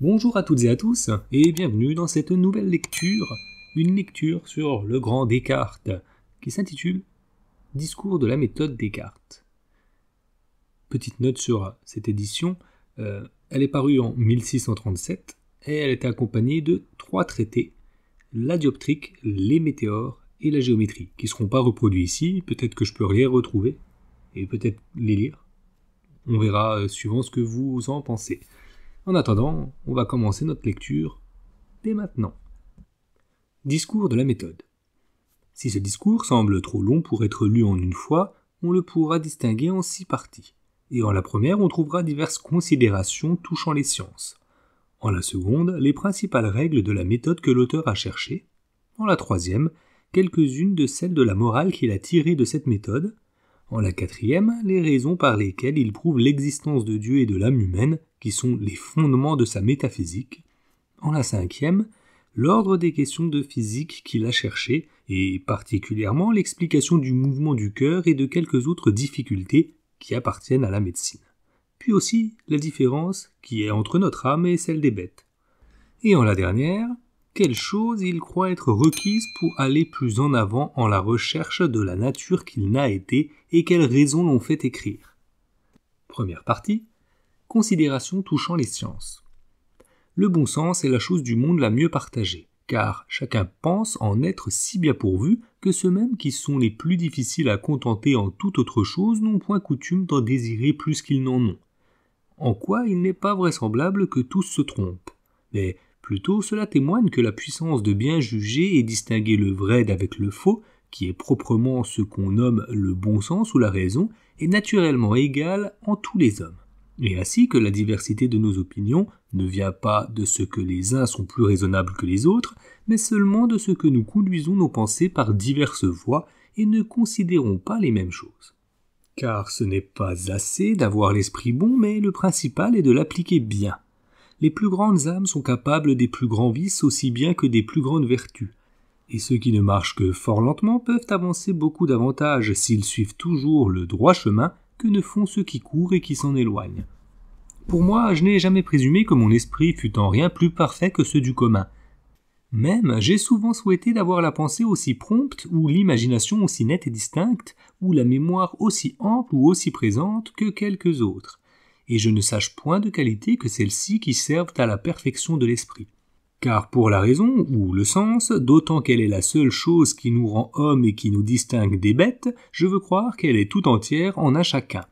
Bonjour à toutes et à tous, et bienvenue dans cette nouvelle lecture, une lecture sur le grand Descartes, qui s'intitule Discours de la méthode Descartes. Petite note sur cette édition, euh, elle est parue en 1637, et elle est accompagnée de trois traités, la dioptrique, les météores et la géométrie, qui ne seront pas reproduits ici, peut-être que je peux les retrouver, et peut-être les lire. On verra euh, suivant ce que vous en pensez. En attendant, on va commencer notre lecture dès maintenant. Discours de la méthode. Si ce discours semble trop long pour être lu en une fois, on le pourra distinguer en six parties. Et en la première, on trouvera diverses considérations touchant les sciences. En la seconde, les principales règles de la méthode que l'auteur a cherchées. En la troisième, quelques-unes de celles de la morale qu'il a tirées de cette méthode. En la quatrième, les raisons par lesquelles il prouve l'existence de Dieu et de l'âme humaine, qui sont les fondements de sa métaphysique. En la cinquième, l'ordre des questions de physique qu'il a cherché, et particulièrement l'explication du mouvement du cœur et de quelques autres difficultés qui appartiennent à la médecine. Puis aussi la différence qui est entre notre âme et celle des bêtes. Et en la dernière, quelles choses il croit être requises pour aller plus en avant en la recherche de la nature qu'il n'a été et quelles raisons l'ont fait écrire. Première partie. Considérations touchant les sciences. Le bon sens est la chose du monde la mieux partagée, car chacun pense en être si bien pourvu que ceux-mêmes qui sont les plus difficiles à contenter en toute autre chose n'ont point coutume d'en désirer plus qu'ils n'en ont. En quoi il n'est pas vraisemblable que tous se trompent, mais Plutôt cela témoigne que la puissance de bien juger et distinguer le vrai d'avec le faux, qui est proprement ce qu'on nomme le bon sens ou la raison, est naturellement égale en tous les hommes. Et ainsi que la diversité de nos opinions ne vient pas de ce que les uns sont plus raisonnables que les autres, mais seulement de ce que nous conduisons nos pensées par diverses voies et ne considérons pas les mêmes choses. Car ce n'est pas assez d'avoir l'esprit bon, mais le principal est de l'appliquer bien les plus grandes âmes sont capables des plus grands vices aussi bien que des plus grandes vertus. Et ceux qui ne marchent que fort lentement peuvent avancer beaucoup davantage s'ils suivent toujours le droit chemin que ne font ceux qui courent et qui s'en éloignent. Pour moi, je n'ai jamais présumé que mon esprit fût en rien plus parfait que ceux du commun. Même, j'ai souvent souhaité d'avoir la pensée aussi prompte, ou l'imagination aussi nette et distincte, ou la mémoire aussi ample ou aussi présente que quelques autres et je ne sache point de qualité que celles-ci qui servent à la perfection de l'esprit. Car pour la raison, ou le sens, d'autant qu'elle est la seule chose qui nous rend hommes et qui nous distingue des bêtes, je veux croire qu'elle est tout entière en un chacun.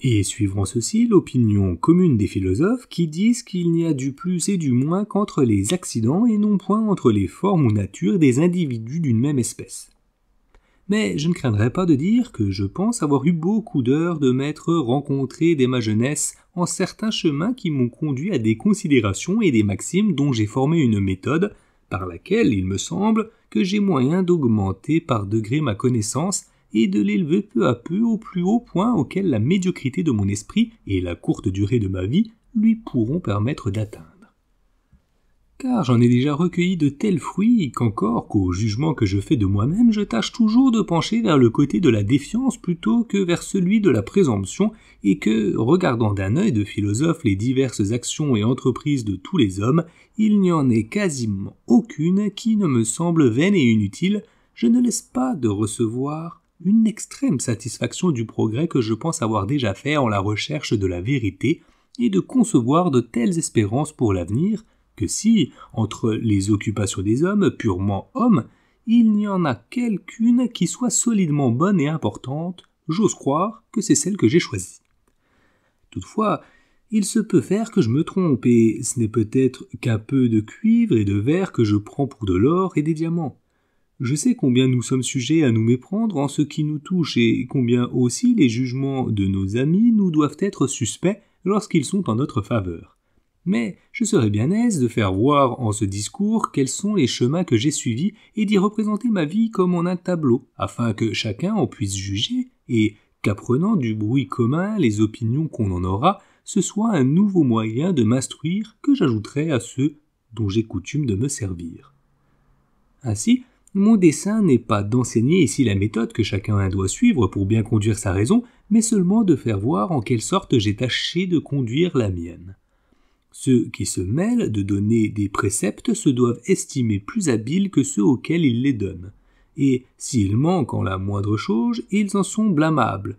Et suivront ceci l'opinion commune des philosophes qui disent qu'il n'y a du plus et du moins qu'entre les accidents et non point entre les formes ou natures des individus d'une même espèce mais je ne craindrais pas de dire que je pense avoir eu beaucoup d'heures de m'être rencontré dès ma jeunesse en certains chemins qui m'ont conduit à des considérations et des maximes dont j'ai formé une méthode par laquelle il me semble que j'ai moyen d'augmenter par degrés ma connaissance et de l'élever peu à peu au plus haut point auquel la médiocrité de mon esprit et la courte durée de ma vie lui pourront permettre d'atteindre car j'en ai déjà recueilli de tels fruits qu'encore qu'au jugement que je fais de moi-même, je tâche toujours de pencher vers le côté de la défiance plutôt que vers celui de la présomption, et que, regardant d'un œil de philosophe les diverses actions et entreprises de tous les hommes, il n'y en ait quasiment aucune qui ne me semble vaine et inutile, je ne laisse pas de recevoir une extrême satisfaction du progrès que je pense avoir déjà fait en la recherche de la vérité, et de concevoir de telles espérances pour l'avenir, si, entre les occupations des hommes, purement hommes, il n'y en a quelqu'une qui soit solidement bonne et importante, j'ose croire que c'est celle que j'ai choisie. Toutefois, il se peut faire que je me trompe, et ce n'est peut-être qu'un peu de cuivre et de verre que je prends pour de l'or et des diamants. Je sais combien nous sommes sujets à nous méprendre en ce qui nous touche, et combien aussi les jugements de nos amis nous doivent être suspects lorsqu'ils sont en notre faveur mais je serais bien aise de faire voir en ce discours quels sont les chemins que j'ai suivis et d'y représenter ma vie comme en un tableau, afin que chacun en puisse juger et qu'apprenant du bruit commun les opinions qu'on en aura, ce soit un nouveau moyen de m'instruire que j'ajouterai à ceux dont j'ai coutume de me servir. Ainsi, mon dessein n'est pas d'enseigner ici la méthode que chacun doit suivre pour bien conduire sa raison, mais seulement de faire voir en quelle sorte j'ai tâché de conduire la mienne. Ceux qui se mêlent de donner des préceptes se doivent estimer plus habiles que ceux auxquels ils les donnent. Et s'ils manquent en la moindre chose, ils en sont blâmables.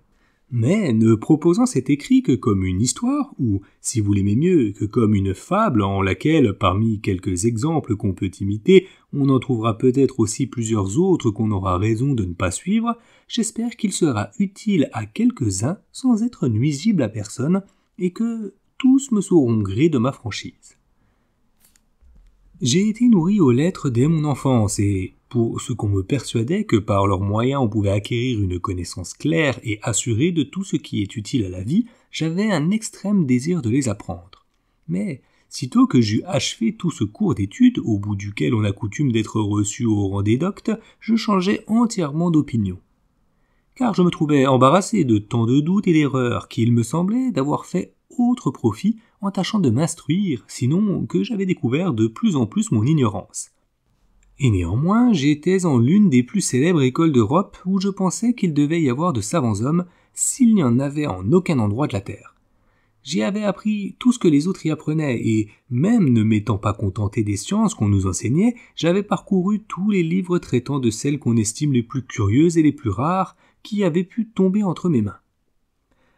Mais ne proposant cet écrit que comme une histoire, ou, si vous l'aimez mieux, que comme une fable en laquelle, parmi quelques exemples qu'on peut imiter, on en trouvera peut-être aussi plusieurs autres qu'on aura raison de ne pas suivre, j'espère qu'il sera utile à quelques-uns sans être nuisible à personne, et que tous me sauront gré de ma franchise. J'ai été nourri aux lettres dès mon enfance, et pour ce qu'on me persuadait que par leurs moyens on pouvait acquérir une connaissance claire et assurée de tout ce qui est utile à la vie, j'avais un extrême désir de les apprendre. Mais, sitôt que j'eus achevé tout ce cours d'études, au bout duquel on a coutume d'être reçu au rang des doctes, je changeai entièrement d'opinion car je me trouvais embarrassé de tant de doutes et d'erreurs qu'il me semblait d'avoir fait autre profit en tâchant de m'instruire, sinon que j'avais découvert de plus en plus mon ignorance. Et néanmoins, j'étais en l'une des plus célèbres écoles d'Europe où je pensais qu'il devait y avoir de savants hommes s'il n'y en avait en aucun endroit de la Terre. J'y avais appris tout ce que les autres y apprenaient, et même ne m'étant pas contenté des sciences qu'on nous enseignait, j'avais parcouru tous les livres traitant de celles qu'on estime les plus curieuses et les plus rares qui avaient pu tomber entre mes mains.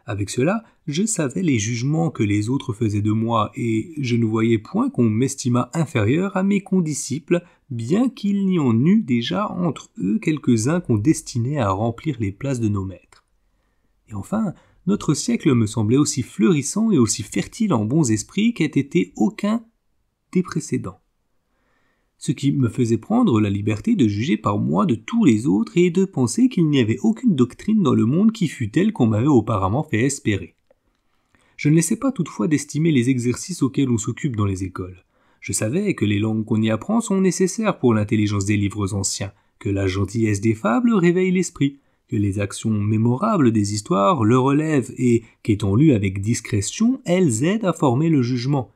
Avec cela, je savais les jugements que les autres faisaient de moi, et je ne voyais point qu'on m'estimât inférieur à mes condisciples, bien qu'il n'y en eût déjà entre eux quelques-uns qu'on destinait à remplir les places de nos maîtres. Et enfin, notre siècle me semblait aussi fleurissant et aussi fertile en bons esprits qu'ait été aucun des précédents ce qui me faisait prendre la liberté de juger par moi de tous les autres et de penser qu'il n'y avait aucune doctrine dans le monde qui fût telle qu'on m'avait auparavant fait espérer. Je ne laissais pas toutefois d'estimer les exercices auxquels on s'occupe dans les écoles. Je savais que les langues qu'on y apprend sont nécessaires pour l'intelligence des livres anciens, que la gentillesse des fables réveille l'esprit, que les actions mémorables des histoires le relèvent et qu'étant lues avec discrétion, elles aident à former le jugement,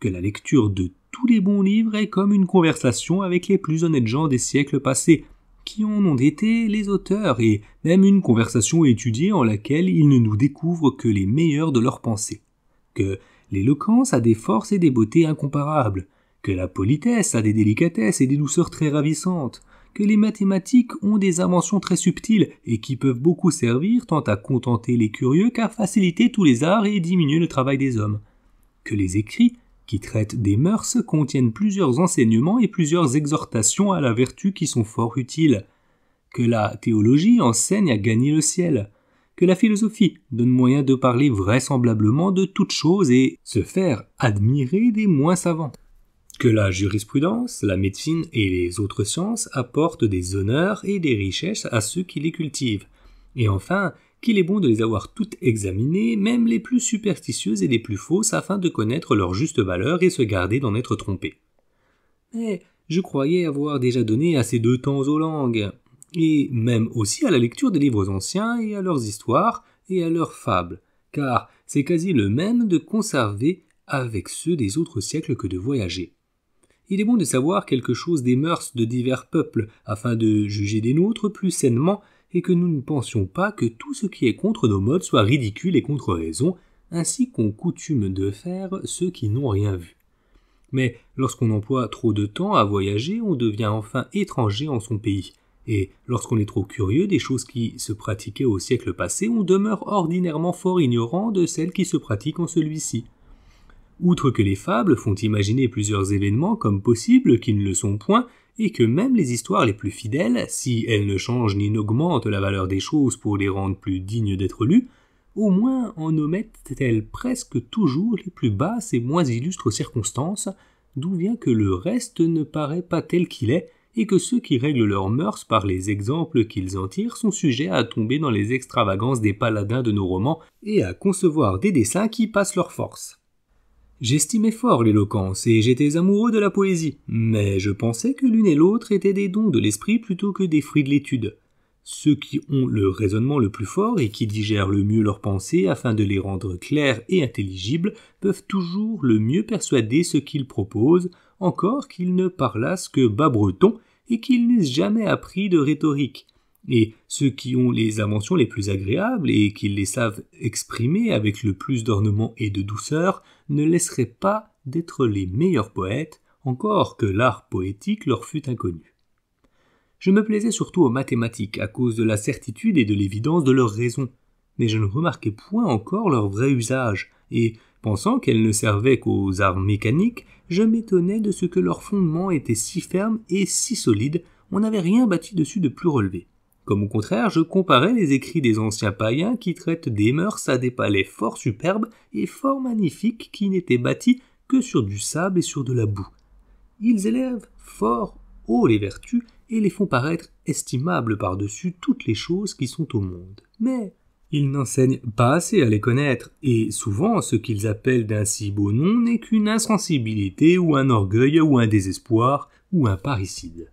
que la lecture de tous les bons livres est comme une conversation avec les plus honnêtes gens des siècles passés, qui en ont été les auteurs, et même une conversation étudiée en laquelle ils ne nous découvrent que les meilleurs de leurs pensées, que l'éloquence a des forces et des beautés incomparables, que la politesse a des délicatesses et des douceurs très ravissantes, que les mathématiques ont des inventions très subtiles et qui peuvent beaucoup servir tant à contenter les curieux qu'à faciliter tous les arts et diminuer le travail des hommes, que les écrits qui traitent des mœurs contiennent plusieurs enseignements et plusieurs exhortations à la vertu qui sont fort utiles, que la théologie enseigne à gagner le ciel, que la philosophie donne moyen de parler vraisemblablement de toutes choses et se faire admirer des moins savants, que la jurisprudence, la médecine et les autres sciences apportent des honneurs et des richesses à ceux qui les cultivent, et enfin qu'il est bon de les avoir toutes examinées, même les plus superstitieuses et les plus fausses, afin de connaître leur juste valeur et se garder d'en être trompé. Mais je croyais avoir déjà donné assez de temps aux langues, et même aussi à la lecture des livres anciens et à leurs histoires et à leurs fables, car c'est quasi le même de conserver avec ceux des autres siècles que de voyager. Il est bon de savoir quelque chose des mœurs de divers peuples, afin de juger des nôtres plus sainement et que nous ne pensions pas que tout ce qui est contre nos modes soit ridicule et contre raison, ainsi qu'on coutume de faire ceux qui n'ont rien vu. Mais lorsqu'on emploie trop de temps à voyager, on devient enfin étranger en son pays, et lorsqu'on est trop curieux des choses qui se pratiquaient au siècle passé, on demeure ordinairement fort ignorant de celles qui se pratiquent en celui-ci. Outre que les fables font imaginer plusieurs événements comme possibles qui ne le sont point, et que même les histoires les plus fidèles, si elles ne changent ni n'augmentent la valeur des choses pour les rendre plus dignes d'être lues, au moins en omettent-elles presque toujours les plus basses et moins illustres circonstances, d'où vient que le reste ne paraît pas tel qu'il est, et que ceux qui règlent leurs mœurs par les exemples qu'ils en tirent sont sujets à tomber dans les extravagances des paladins de nos romans et à concevoir des dessins qui passent leur force. J'estimais fort l'éloquence et j'étais amoureux de la poésie, mais je pensais que l'une et l'autre étaient des dons de l'esprit plutôt que des fruits de l'étude. Ceux qui ont le raisonnement le plus fort et qui digèrent le mieux leurs pensées afin de les rendre claires et intelligibles peuvent toujours le mieux persuader ce qu'ils proposent, encore qu'ils ne parlassent que bas breton et qu'ils n'aient jamais appris de rhétorique. Et ceux qui ont les inventions les plus agréables et qui les savent exprimer avec le plus d'ornement et de douceur ne laisseraient pas d'être les meilleurs poètes, encore que l'art poétique leur fût inconnu. Je me plaisais surtout aux mathématiques à cause de la certitude et de l'évidence de leurs raisons, mais je ne remarquais point encore leur vrai usage, et, pensant qu'elles ne servaient qu'aux arts mécaniques, je m'étonnais de ce que leur fondement était si ferme et si solide, on n'avait rien bâti dessus de plus relevé. Comme au contraire, je comparais les écrits des anciens païens qui traitent des mœurs à des palais fort superbes et fort magnifiques qui n'étaient bâtis que sur du sable et sur de la boue. Ils élèvent fort haut les vertus et les font paraître estimables par-dessus toutes les choses qui sont au monde. Mais ils n'enseignent pas assez à les connaître, et souvent ce qu'ils appellent d'un si beau nom n'est qu'une insensibilité ou un orgueil ou un désespoir ou un parricide.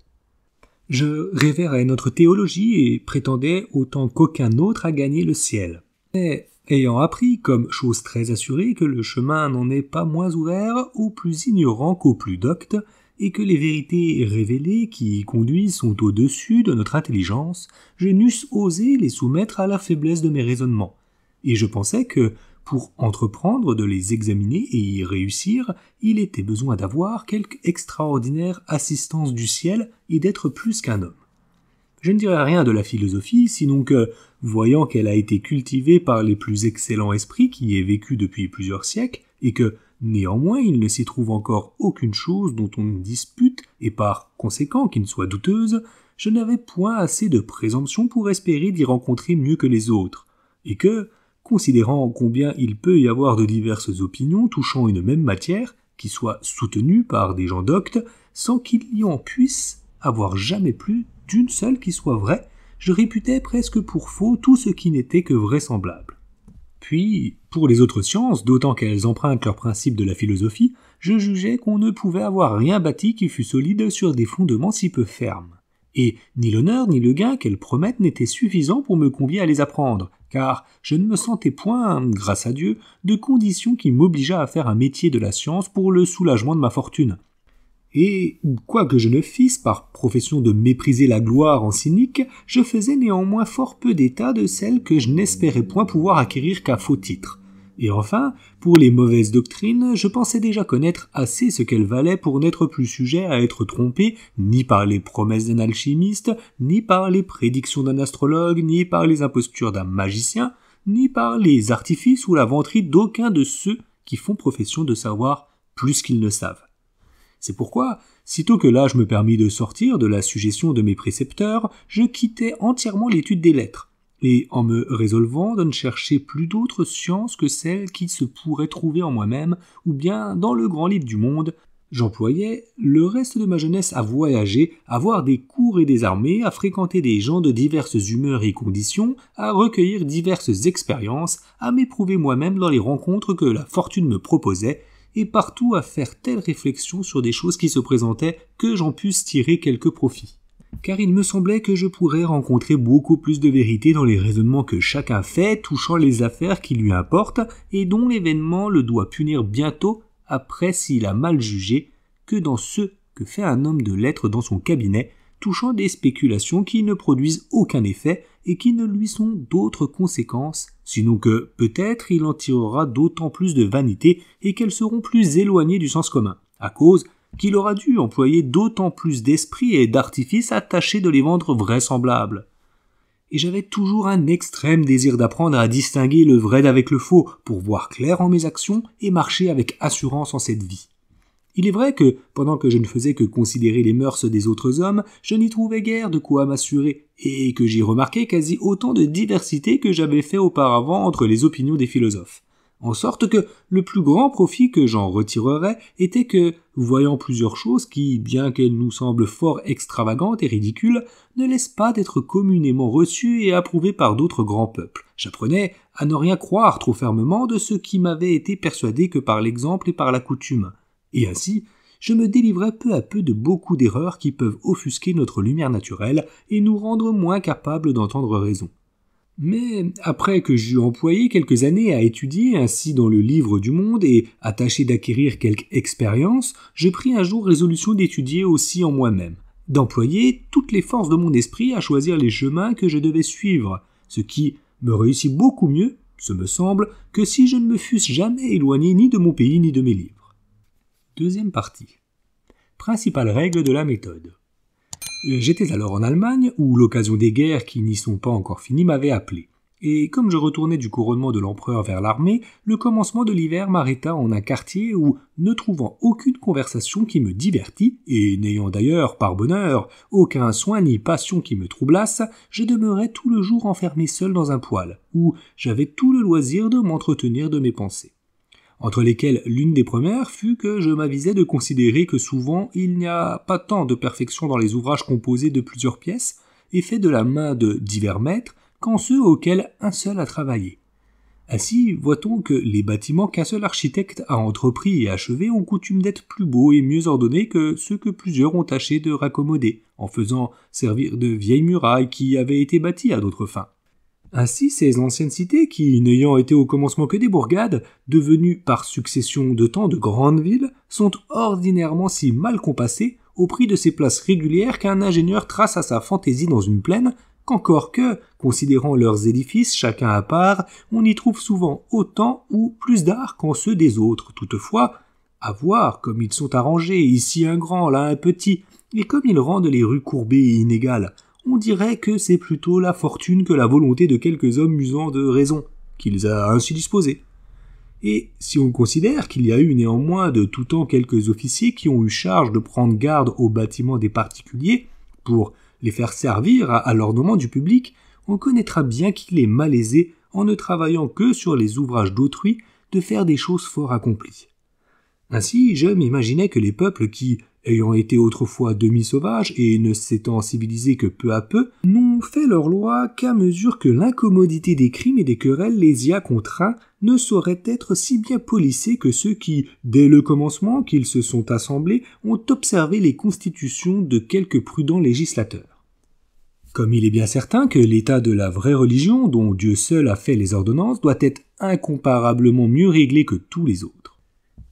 Je révérais notre théologie et prétendais autant qu'aucun autre à gagner le ciel. Mais ayant appris, comme chose très assurée, que le chemin n'en est pas moins ouvert aux plus ignorants qu'aux plus doctes, et que les vérités révélées qui y conduisent sont au-dessus de notre intelligence, je n'eusse osé les soumettre à la faiblesse de mes raisonnements. Et je pensais que, pour entreprendre de les examiner et y réussir, il était besoin d'avoir quelque extraordinaire assistance du ciel et d'être plus qu'un homme. Je ne dirais rien de la philosophie, sinon que, voyant qu'elle a été cultivée par les plus excellents esprits qui y aient vécu depuis plusieurs siècles, et que, Néanmoins, il ne s'y trouve encore aucune chose dont on dispute, et par conséquent qui ne soit douteuse, je n'avais point assez de présomption pour espérer d'y rencontrer mieux que les autres, et que, considérant combien il peut y avoir de diverses opinions touchant une même matière, qui soient soutenues par des gens doctes, sans qu'il y en puisse avoir jamais plus d'une seule qui soit vraie, je réputais presque pour faux tout ce qui n'était que vraisemblable. Puis, pour les autres sciences, d'autant qu'elles empruntent leurs principes de la philosophie, je jugeais qu'on ne pouvait avoir rien bâti qui fût solide sur des fondements si peu fermes. Et ni l'honneur ni le gain qu'elles promettent n'étaient suffisants pour me convier à les apprendre, car je ne me sentais point, grâce à Dieu, de condition qui m'obligeât à faire un métier de la science pour le soulagement de ma fortune et, quoique je ne fisse par profession de mépriser la gloire en cynique, je faisais néanmoins fort peu d'état de celle que je n'espérais point pouvoir acquérir qu'à faux titre. Et enfin, pour les mauvaises doctrines, je pensais déjà connaître assez ce qu'elles valaient pour n'être plus sujet à être trompé ni par les promesses d'un alchimiste, ni par les prédictions d'un astrologue, ni par les impostures d'un magicien, ni par les artifices ou la vanterie d'aucun de ceux qui font profession de savoir plus qu'ils ne savent. C'est pourquoi, sitôt que l'âge me permit de sortir de la suggestion de mes précepteurs, je quittai entièrement l'étude des lettres, et en me résolvant de ne chercher plus d'autres sciences que celles qui se pourraient trouver en moi-même, ou bien dans le grand livre du monde, J'employais le reste de ma jeunesse à voyager, à voir des cours et des armées, à fréquenter des gens de diverses humeurs et conditions, à recueillir diverses expériences, à m'éprouver moi-même dans les rencontres que la fortune me proposait, et partout à faire telle réflexion sur des choses qui se présentaient que j'en puisse tirer quelque profit. Car il me semblait que je pourrais rencontrer beaucoup plus de vérité dans les raisonnements que chacun fait touchant les affaires qui lui importent et dont l'événement le doit punir bientôt après s'il a mal jugé que dans ceux que fait un homme de lettres dans son cabinet touchant des spéculations qui ne produisent aucun effet et qui ne lui sont d'autres conséquences, sinon que peut-être il en tirera d'autant plus de vanité et qu'elles seront plus éloignées du sens commun, à cause qu'il aura dû employer d'autant plus d'esprit et d'artifice à tâcher de les vendre vraisemblables. Et j'avais toujours un extrême désir d'apprendre à distinguer le vrai d'avec le faux, pour voir clair en mes actions et marcher avec assurance en cette vie. Il est vrai que, pendant que je ne faisais que considérer les mœurs des autres hommes, je n'y trouvais guère de quoi m'assurer, et que j'y remarquais quasi autant de diversité que j'avais fait auparavant entre les opinions des philosophes. En sorte que le plus grand profit que j'en retirerais était que, voyant plusieurs choses qui, bien qu'elles nous semblent fort extravagantes et ridicules, ne laissent pas d'être communément reçues et approuvées par d'autres grands peuples, j'apprenais à ne rien croire trop fermement de ce qui m'avait été persuadé que par l'exemple et par la coutume, et ainsi, je me délivrais peu à peu de beaucoup d'erreurs qui peuvent offusquer notre lumière naturelle et nous rendre moins capables d'entendre raison. Mais après que j'eus employé quelques années à étudier ainsi dans le livre du monde et à tâcher d'acquérir quelque expérience, je pris un jour résolution d'étudier aussi en moi-même, d'employer toutes les forces de mon esprit à choisir les chemins que je devais suivre, ce qui me réussit beaucoup mieux ce me semble, que si je ne me fusse jamais éloigné ni de mon pays ni de mes livres. Deuxième partie. Principale règle de la méthode. J'étais alors en Allemagne, où l'occasion des guerres qui n'y sont pas encore finies m'avait appelé. Et comme je retournais du couronnement de l'empereur vers l'armée, le commencement de l'hiver m'arrêta en un quartier où, ne trouvant aucune conversation qui me divertît, et n'ayant d'ailleurs, par bonheur, aucun soin ni passion qui me troublasse, je demeurais tout le jour enfermé seul dans un poêle, où j'avais tout le loisir de m'entretenir de mes pensées. Entre lesquelles l'une des premières fut que je m'avisais de considérer que souvent il n'y a pas tant de perfection dans les ouvrages composés de plusieurs pièces, et faits de la main de divers maîtres, qu'en ceux auxquels un seul a travaillé. Ainsi, voit-on que les bâtiments qu'un seul architecte a entrepris et achevés ont coutume d'être plus beaux et mieux ordonnés que ceux que plusieurs ont tâché de raccommoder, en faisant servir de vieilles murailles qui avaient été bâties à d'autres fins. Ainsi, ces anciennes cités, qui, n'ayant été au commencement que des bourgades, devenues par succession de temps de grandes villes, sont ordinairement si mal compassées au prix de ces places régulières qu'un ingénieur trace à sa fantaisie dans une plaine, qu'encore que, considérant leurs édifices chacun à part, on y trouve souvent autant ou plus d'art qu'en ceux des autres. Toutefois, à voir comme ils sont arrangés, ici un grand, là un petit, et comme ils rendent les rues courbées et inégales, on dirait que c'est plutôt la fortune que la volonté de quelques hommes usant de raison, qu'ils a ainsi disposé. Et si on considère qu'il y a eu néanmoins de tout temps quelques officiers qui ont eu charge de prendre garde aux bâtiments des particuliers, pour les faire servir à, l'ornement du public, on connaîtra bien qu'il est malaisé, en ne travaillant que sur les ouvrages d'autrui, de faire des choses fort accomplies. Ainsi, je m'imaginais que les peuples qui, ayant été autrefois demi-sauvages et ne s'étant civilisés que peu à peu, n'ont fait leur loi qu'à mesure que l'incommodité des crimes et des querelles les y a contraints, ne sauraient être si bien polissés que ceux qui, dès le commencement qu'ils se sont assemblés, ont observé les constitutions de quelques prudents législateurs. Comme il est bien certain que l'état de la vraie religion, dont Dieu seul a fait les ordonnances, doit être incomparablement mieux réglé que tous les autres.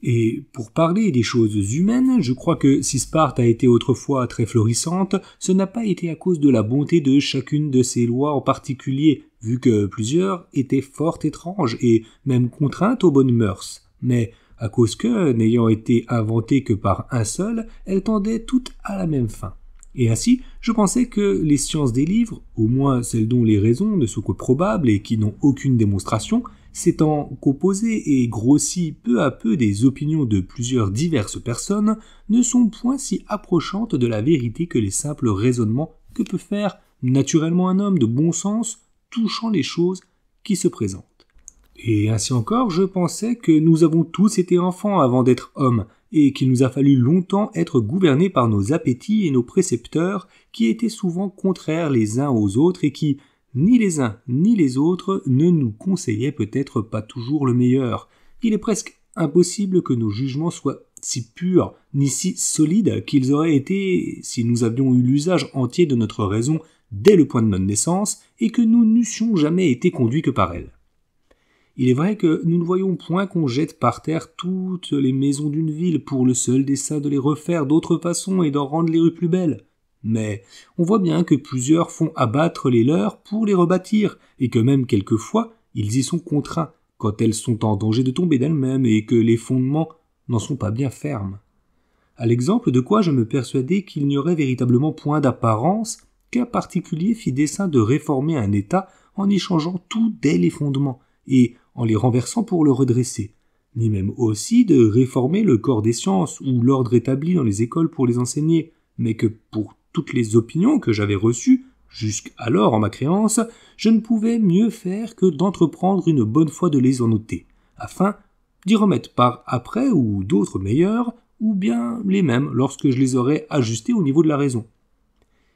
Et pour parler des choses humaines, je crois que si Sparte a été autrefois très florissante, ce n'a pas été à cause de la bonté de chacune de ses lois en particulier, vu que plusieurs étaient fort étranges et même contraintes aux bonnes mœurs, mais à cause que, n'ayant été inventées que par un seul, elles tendaient toutes à la même fin. Et ainsi, je pensais que les sciences des livres, au moins celles dont les raisons ne sont que probables et qui n'ont aucune démonstration, s'étant composé et grossi peu à peu des opinions de plusieurs diverses personnes, ne sont point si approchantes de la vérité que les simples raisonnements que peut faire naturellement un homme de bon sens touchant les choses qui se présentent. Et ainsi encore, je pensais que nous avons tous été enfants avant d'être hommes, et qu'il nous a fallu longtemps être gouvernés par nos appétits et nos précepteurs, qui étaient souvent contraires les uns aux autres et qui, ni les uns ni les autres ne nous conseillaient peut-être pas toujours le meilleur. Il est presque impossible que nos jugements soient si purs ni si solides qu'ils auraient été si nous avions eu l'usage entier de notre raison dès le point de notre naissance et que nous n'eussions jamais été conduits que par elle. Il est vrai que nous ne voyons point qu'on jette par terre toutes les maisons d'une ville pour le seul dessein de les refaire d'autre façon et d'en rendre les rues plus belles. Mais on voit bien que plusieurs font abattre les leurs pour les rebâtir, et que même quelquefois ils y sont contraints, quand elles sont en danger de tomber d'elles-mêmes et que les fondements n'en sont pas bien fermes. À l'exemple de quoi je me persuadais qu'il n'y aurait véritablement point d'apparence qu'un particulier fit dessein de réformer un État en y changeant tout dès les fondements, et en les renversant pour le redresser, ni même aussi de réformer le corps des sciences ou l'ordre établi dans les écoles pour les enseigner, mais que pour toutes les opinions que j'avais reçues, jusqu'alors en ma créance, je ne pouvais mieux faire que d'entreprendre une bonne fois de les en noter, afin d'y remettre par après ou d'autres meilleurs, ou bien les mêmes lorsque je les aurais ajustés au niveau de la raison.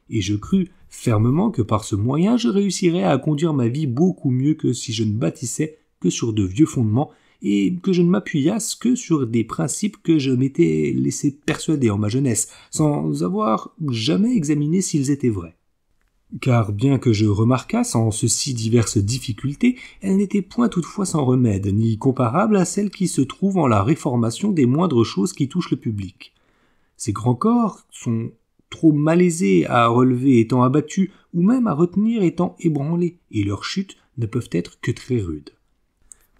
Et je crus fermement que par ce moyen je réussirais à conduire ma vie beaucoup mieux que si je ne bâtissais que sur de vieux fondements et que je ne m'appuyasse que sur des principes que je m'étais laissé persuader en ma jeunesse, sans avoir jamais examiné s'ils étaient vrais. Car bien que je remarquasse en ceci diverses difficultés, elles n'étaient point toutefois sans remède, ni comparables à celles qui se trouvent en la réformation des moindres choses qui touchent le public. Ces grands corps sont trop malaisés à relever étant abattus, ou même à retenir étant ébranlés, et leurs chutes ne peuvent être que très rudes.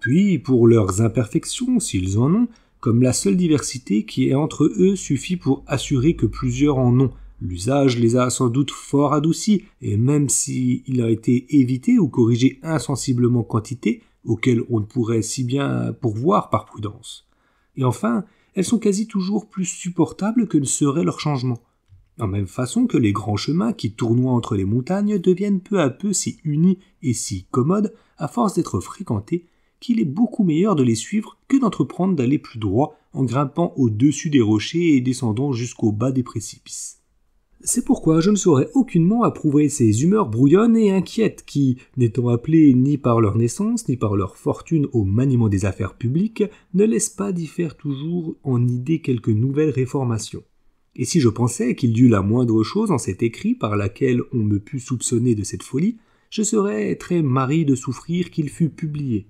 Puis, pour leurs imperfections, s'ils en ont, comme la seule diversité qui est entre eux suffit pour assurer que plusieurs en ont. L'usage les a sans doute fort adoucis, et même s'il a été évité ou corrigé insensiblement quantité, auxquelles on ne pourrait si bien pourvoir par prudence. Et enfin, elles sont quasi toujours plus supportables que ne serait leur changement. En même façon que les grands chemins qui tournoient entre les montagnes deviennent peu à peu si unis et si commodes à force d'être fréquentés qu'il est beaucoup meilleur de les suivre que d'entreprendre d'aller plus droit en grimpant au-dessus des rochers et descendant jusqu'au bas des précipices. C'est pourquoi je ne saurais aucunement approuver ces humeurs brouillonnes et inquiètes qui, n'étant appelées ni par leur naissance ni par leur fortune au maniement des affaires publiques, ne laissent pas d'y faire toujours en idée quelques nouvelles réformations. Et si je pensais qu'il y eût la moindre chose en cet écrit par laquelle on me pût soupçonner de cette folie, je serais très mari de souffrir qu'il fût publié.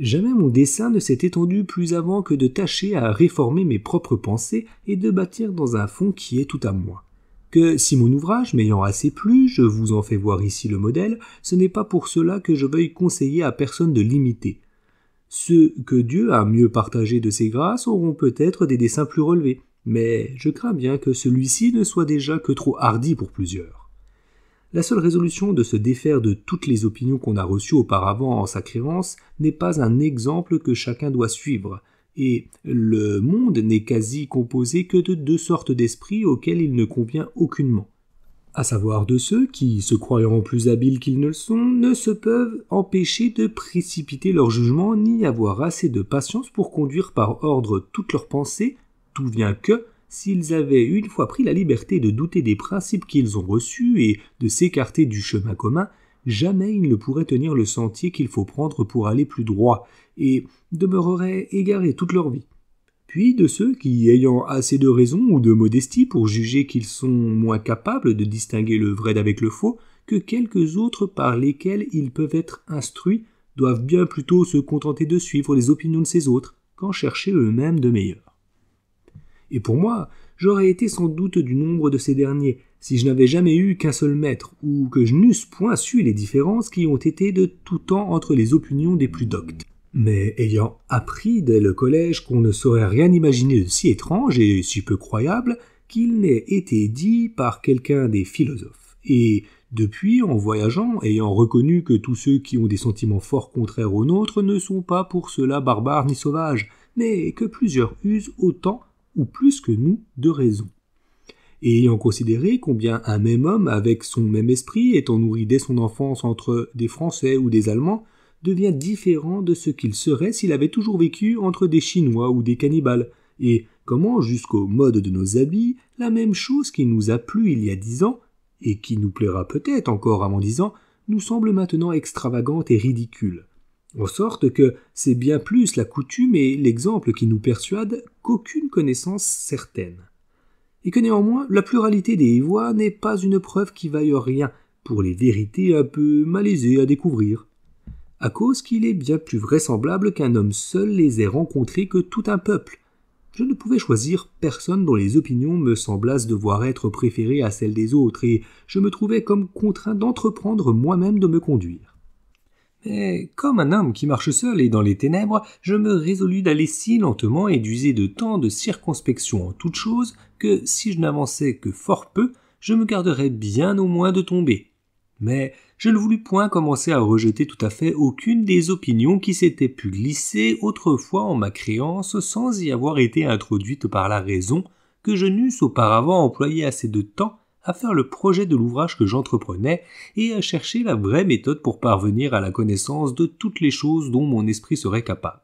Jamais mon dessein ne s'est étendu plus avant que de tâcher à réformer mes propres pensées et de bâtir dans un fond qui est tout à moi. Que si mon ouvrage m'ayant assez plu, je vous en fais voir ici le modèle, ce n'est pas pour cela que je veuille conseiller à personne de l'imiter. Ceux que Dieu a mieux partagé de ses grâces auront peut-être des dessins plus relevés, mais je crains bien que celui-ci ne soit déjà que trop hardi pour plusieurs. La seule résolution de se défaire de toutes les opinions qu'on a reçues auparavant en sa créance n'est pas un exemple que chacun doit suivre, et le monde n'est quasi composé que de deux sortes d'esprits auxquels il ne convient aucunement. À savoir de ceux qui, se croyant plus habiles qu'ils ne le sont, ne se peuvent empêcher de précipiter leur jugement ni avoir assez de patience pour conduire par ordre toutes leurs pensées tout vient que, s'ils avaient une fois pris la liberté de douter des principes qu'ils ont reçus et de s'écarter du chemin commun, jamais ils ne pourraient tenir le sentier qu'il faut prendre pour aller plus droit, et demeureraient égarés toute leur vie. Puis de ceux qui, ayant assez de raison ou de modestie pour juger qu'ils sont moins capables de distinguer le vrai d'avec le faux que quelques autres par lesquels ils peuvent être instruits, doivent bien plutôt se contenter de suivre les opinions de ces autres qu'en chercher eux-mêmes de meilleurs. Et pour moi, j'aurais été sans doute du nombre de ces derniers, si je n'avais jamais eu qu'un seul maître, ou que je n'eusse point su les différences qui ont été de tout temps entre les opinions des plus doctes. Mais ayant appris dès le collège qu'on ne saurait rien imaginer de si étrange et si peu croyable qu'il n'ait été dit par quelqu'un des philosophes. Et depuis, en voyageant, ayant reconnu que tous ceux qui ont des sentiments forts contraires aux nôtres ne sont pas pour cela barbares ni sauvages, mais que plusieurs usent autant ou plus que nous de raison. Et ayant considéré combien un même homme, avec son même esprit, étant nourri dès son enfance entre des Français ou des Allemands, devient différent de ce qu'il serait s'il avait toujours vécu entre des Chinois ou des cannibales, et comment, jusqu'au mode de nos habits, la même chose qui nous a plu il y a dix ans, et qui nous plaira peut-être encore avant dix ans, nous semble maintenant extravagante et ridicule. En sorte que c'est bien plus la coutume et l'exemple qui nous persuadent qu'aucune connaissance certaine. Et que néanmoins la pluralité des voix n'est pas une preuve qui vaille rien pour les vérités un peu malaisées à découvrir, à cause qu'il est bien plus vraisemblable qu'un homme seul les ait rencontrés que tout un peuple. Je ne pouvais choisir personne dont les opinions me semblassent devoir être préférées à celles des autres, et je me trouvais comme contraint d'entreprendre moi-même de me conduire. Mais comme un homme qui marche seul et dans les ténèbres, je me résolus d'aller si lentement et d'user de tant de circonspection en toutes choses que si je n'avançais que fort peu, je me garderais bien au moins de tomber. Mais je ne voulus point commencer à rejeter tout à fait aucune des opinions qui s'étaient pu glisser autrefois en ma créance sans y avoir été introduite par la raison que je n'eusse auparavant employé assez de temps à faire le projet de l'ouvrage que j'entreprenais et à chercher la vraie méthode pour parvenir à la connaissance de toutes les choses dont mon esprit serait capable.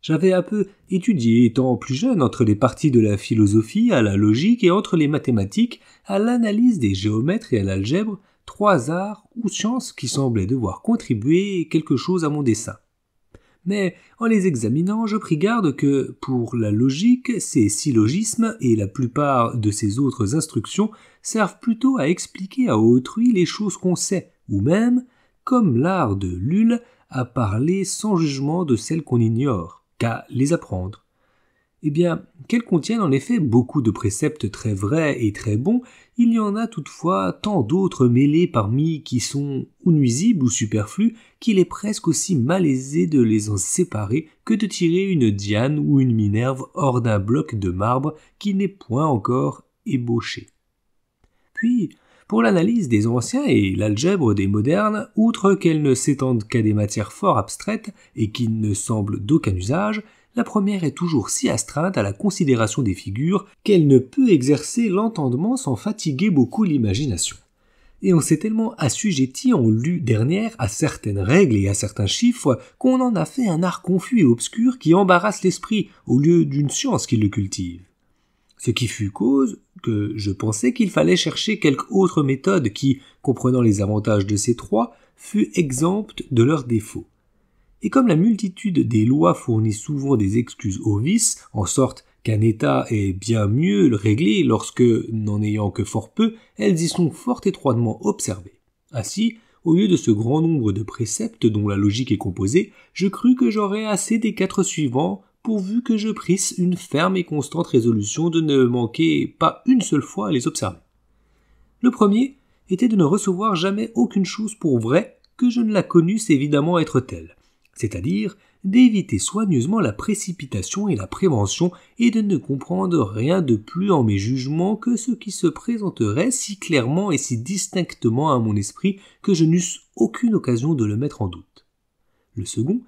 J'avais un peu étudié, étant plus jeune, entre les parties de la philosophie à la logique et entre les mathématiques à l'analyse des géomètres et à l'algèbre, trois arts ou sciences qui semblaient devoir contribuer quelque chose à mon dessin mais en les examinant, je pris garde que, pour la logique, ces syllogismes et la plupart de ces autres instructions servent plutôt à expliquer à autrui les choses qu'on sait, ou même, comme l'art de Lulle, à parler sans jugement de celles qu'on ignore, qu'à les apprendre. Eh bien, qu'elles contiennent en effet beaucoup de préceptes très vrais et très bons, il y en a toutefois tant d'autres mêlés parmi qui sont ou nuisibles ou superflus qu'il est presque aussi malaisé de les en séparer que de tirer une Diane ou une Minerve hors d'un bloc de marbre qui n'est point encore ébauché. Puis, pour l'analyse des anciens et l'algèbre des modernes, outre qu'elles ne s'étendent qu'à des matières fort abstraites et qui ne semblent d'aucun usage, la première est toujours si astreinte à la considération des figures qu'elle ne peut exercer l'entendement sans fatiguer beaucoup l'imagination. Et on s'est tellement assujetti en lu dernière à certaines règles et à certains chiffres qu'on en a fait un art confus et obscur qui embarrasse l'esprit au lieu d'une science qui le cultive. Ce qui fut cause que je pensais qu'il fallait chercher quelque autre méthode qui, comprenant les avantages de ces trois, fût exempte de leurs défauts. Et comme la multitude des lois fournit souvent des excuses aux vices, en sorte qu'un État est bien mieux réglé lorsque, n'en ayant que fort peu, elles y sont fort étroitement observées. Ainsi, au lieu de ce grand nombre de préceptes dont la logique est composée, je crus que j'aurais assez des quatre suivants pourvu que je prisse une ferme et constante résolution de ne manquer pas une seule fois à les observer. Le premier était de ne recevoir jamais aucune chose pour vraie que je ne la connusse évidemment être telle c'est-à-dire d'éviter soigneusement la précipitation et la prévention et de ne comprendre rien de plus en mes jugements que ce qui se présenterait si clairement et si distinctement à mon esprit que je n'eusse aucune occasion de le mettre en doute. Le second,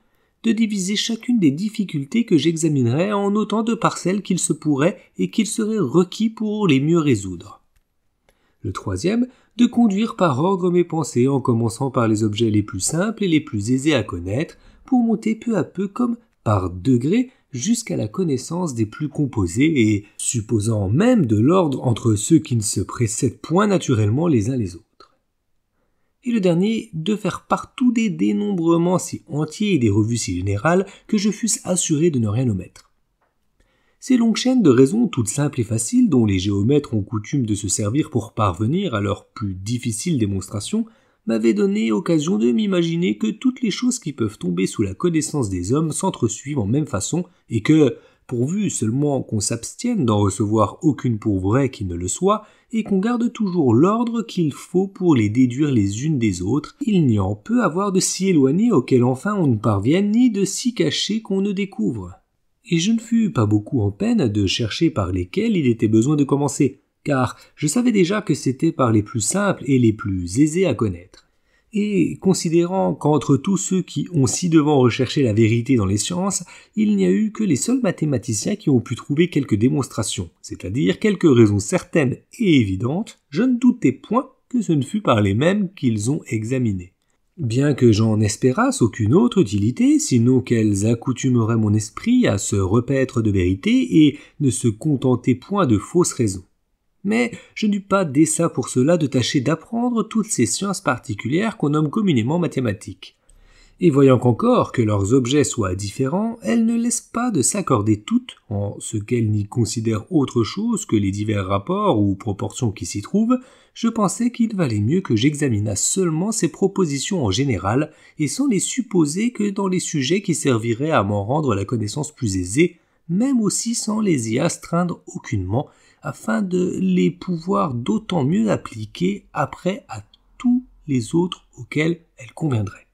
de diviser chacune des difficultés que j'examinerais en autant de parcelles qu'il se pourrait et qu'il serait requis pour les mieux résoudre. Le troisième, de conduire par ordre mes pensées en commençant par les objets les plus simples et les plus aisés à connaître, pour monter peu à peu comme par degrés jusqu'à la connaissance des plus composés et supposant même de l'ordre entre ceux qui ne se précèdent point naturellement les uns les autres. Et le dernier, de faire partout des dénombrements si entiers et des revues si générales que je fusse assuré de ne rien omettre. Ces longues chaînes de raisons toutes simples et faciles dont les géomètres ont coutume de se servir pour parvenir à leurs plus difficiles démonstrations m'avait donné occasion de m'imaginer que toutes les choses qui peuvent tomber sous la connaissance des hommes s'entresuivent en même façon, et que, pourvu seulement qu'on s'abstienne d'en recevoir aucune pour vraie qui ne le soit, et qu'on garde toujours l'ordre qu'il faut pour les déduire les unes des autres, il n'y en peut avoir de si éloigné auquel enfin on ne parvienne, ni de si caché qu'on ne découvre. Et je ne fus pas beaucoup en peine de chercher par lesquels il était besoin de commencer, car je savais déjà que c'était par les plus simples et les plus aisés à connaître. Et considérant qu'entre tous ceux qui ont si devant recherché la vérité dans les sciences, il n'y a eu que les seuls mathématiciens qui ont pu trouver quelques démonstrations, c'est-à-dire quelques raisons certaines et évidentes, je ne doutais point que ce ne fût par les mêmes qu'ils ont examinées. Bien que j'en espérasse aucune autre utilité, sinon qu'elles accoutumeraient mon esprit à se repaître de vérité et ne se contenter point de fausses raisons mais je n'eus pas dessein pour cela de tâcher d'apprendre toutes ces sciences particulières qu'on nomme communément mathématiques. Et voyant qu'encore que leurs objets soient différents, elles ne laissent pas de s'accorder toutes en ce qu'elles n'y considèrent autre chose que les divers rapports ou proportions qui s'y trouvent, je pensais qu'il valait mieux que j'examinasse seulement ces propositions en général, et sans les supposer que dans les sujets qui serviraient à m'en rendre la connaissance plus aisée, même aussi sans les y astreindre aucunement, afin de les pouvoir d'autant mieux appliquer après à tous les autres auxquels elles conviendraient.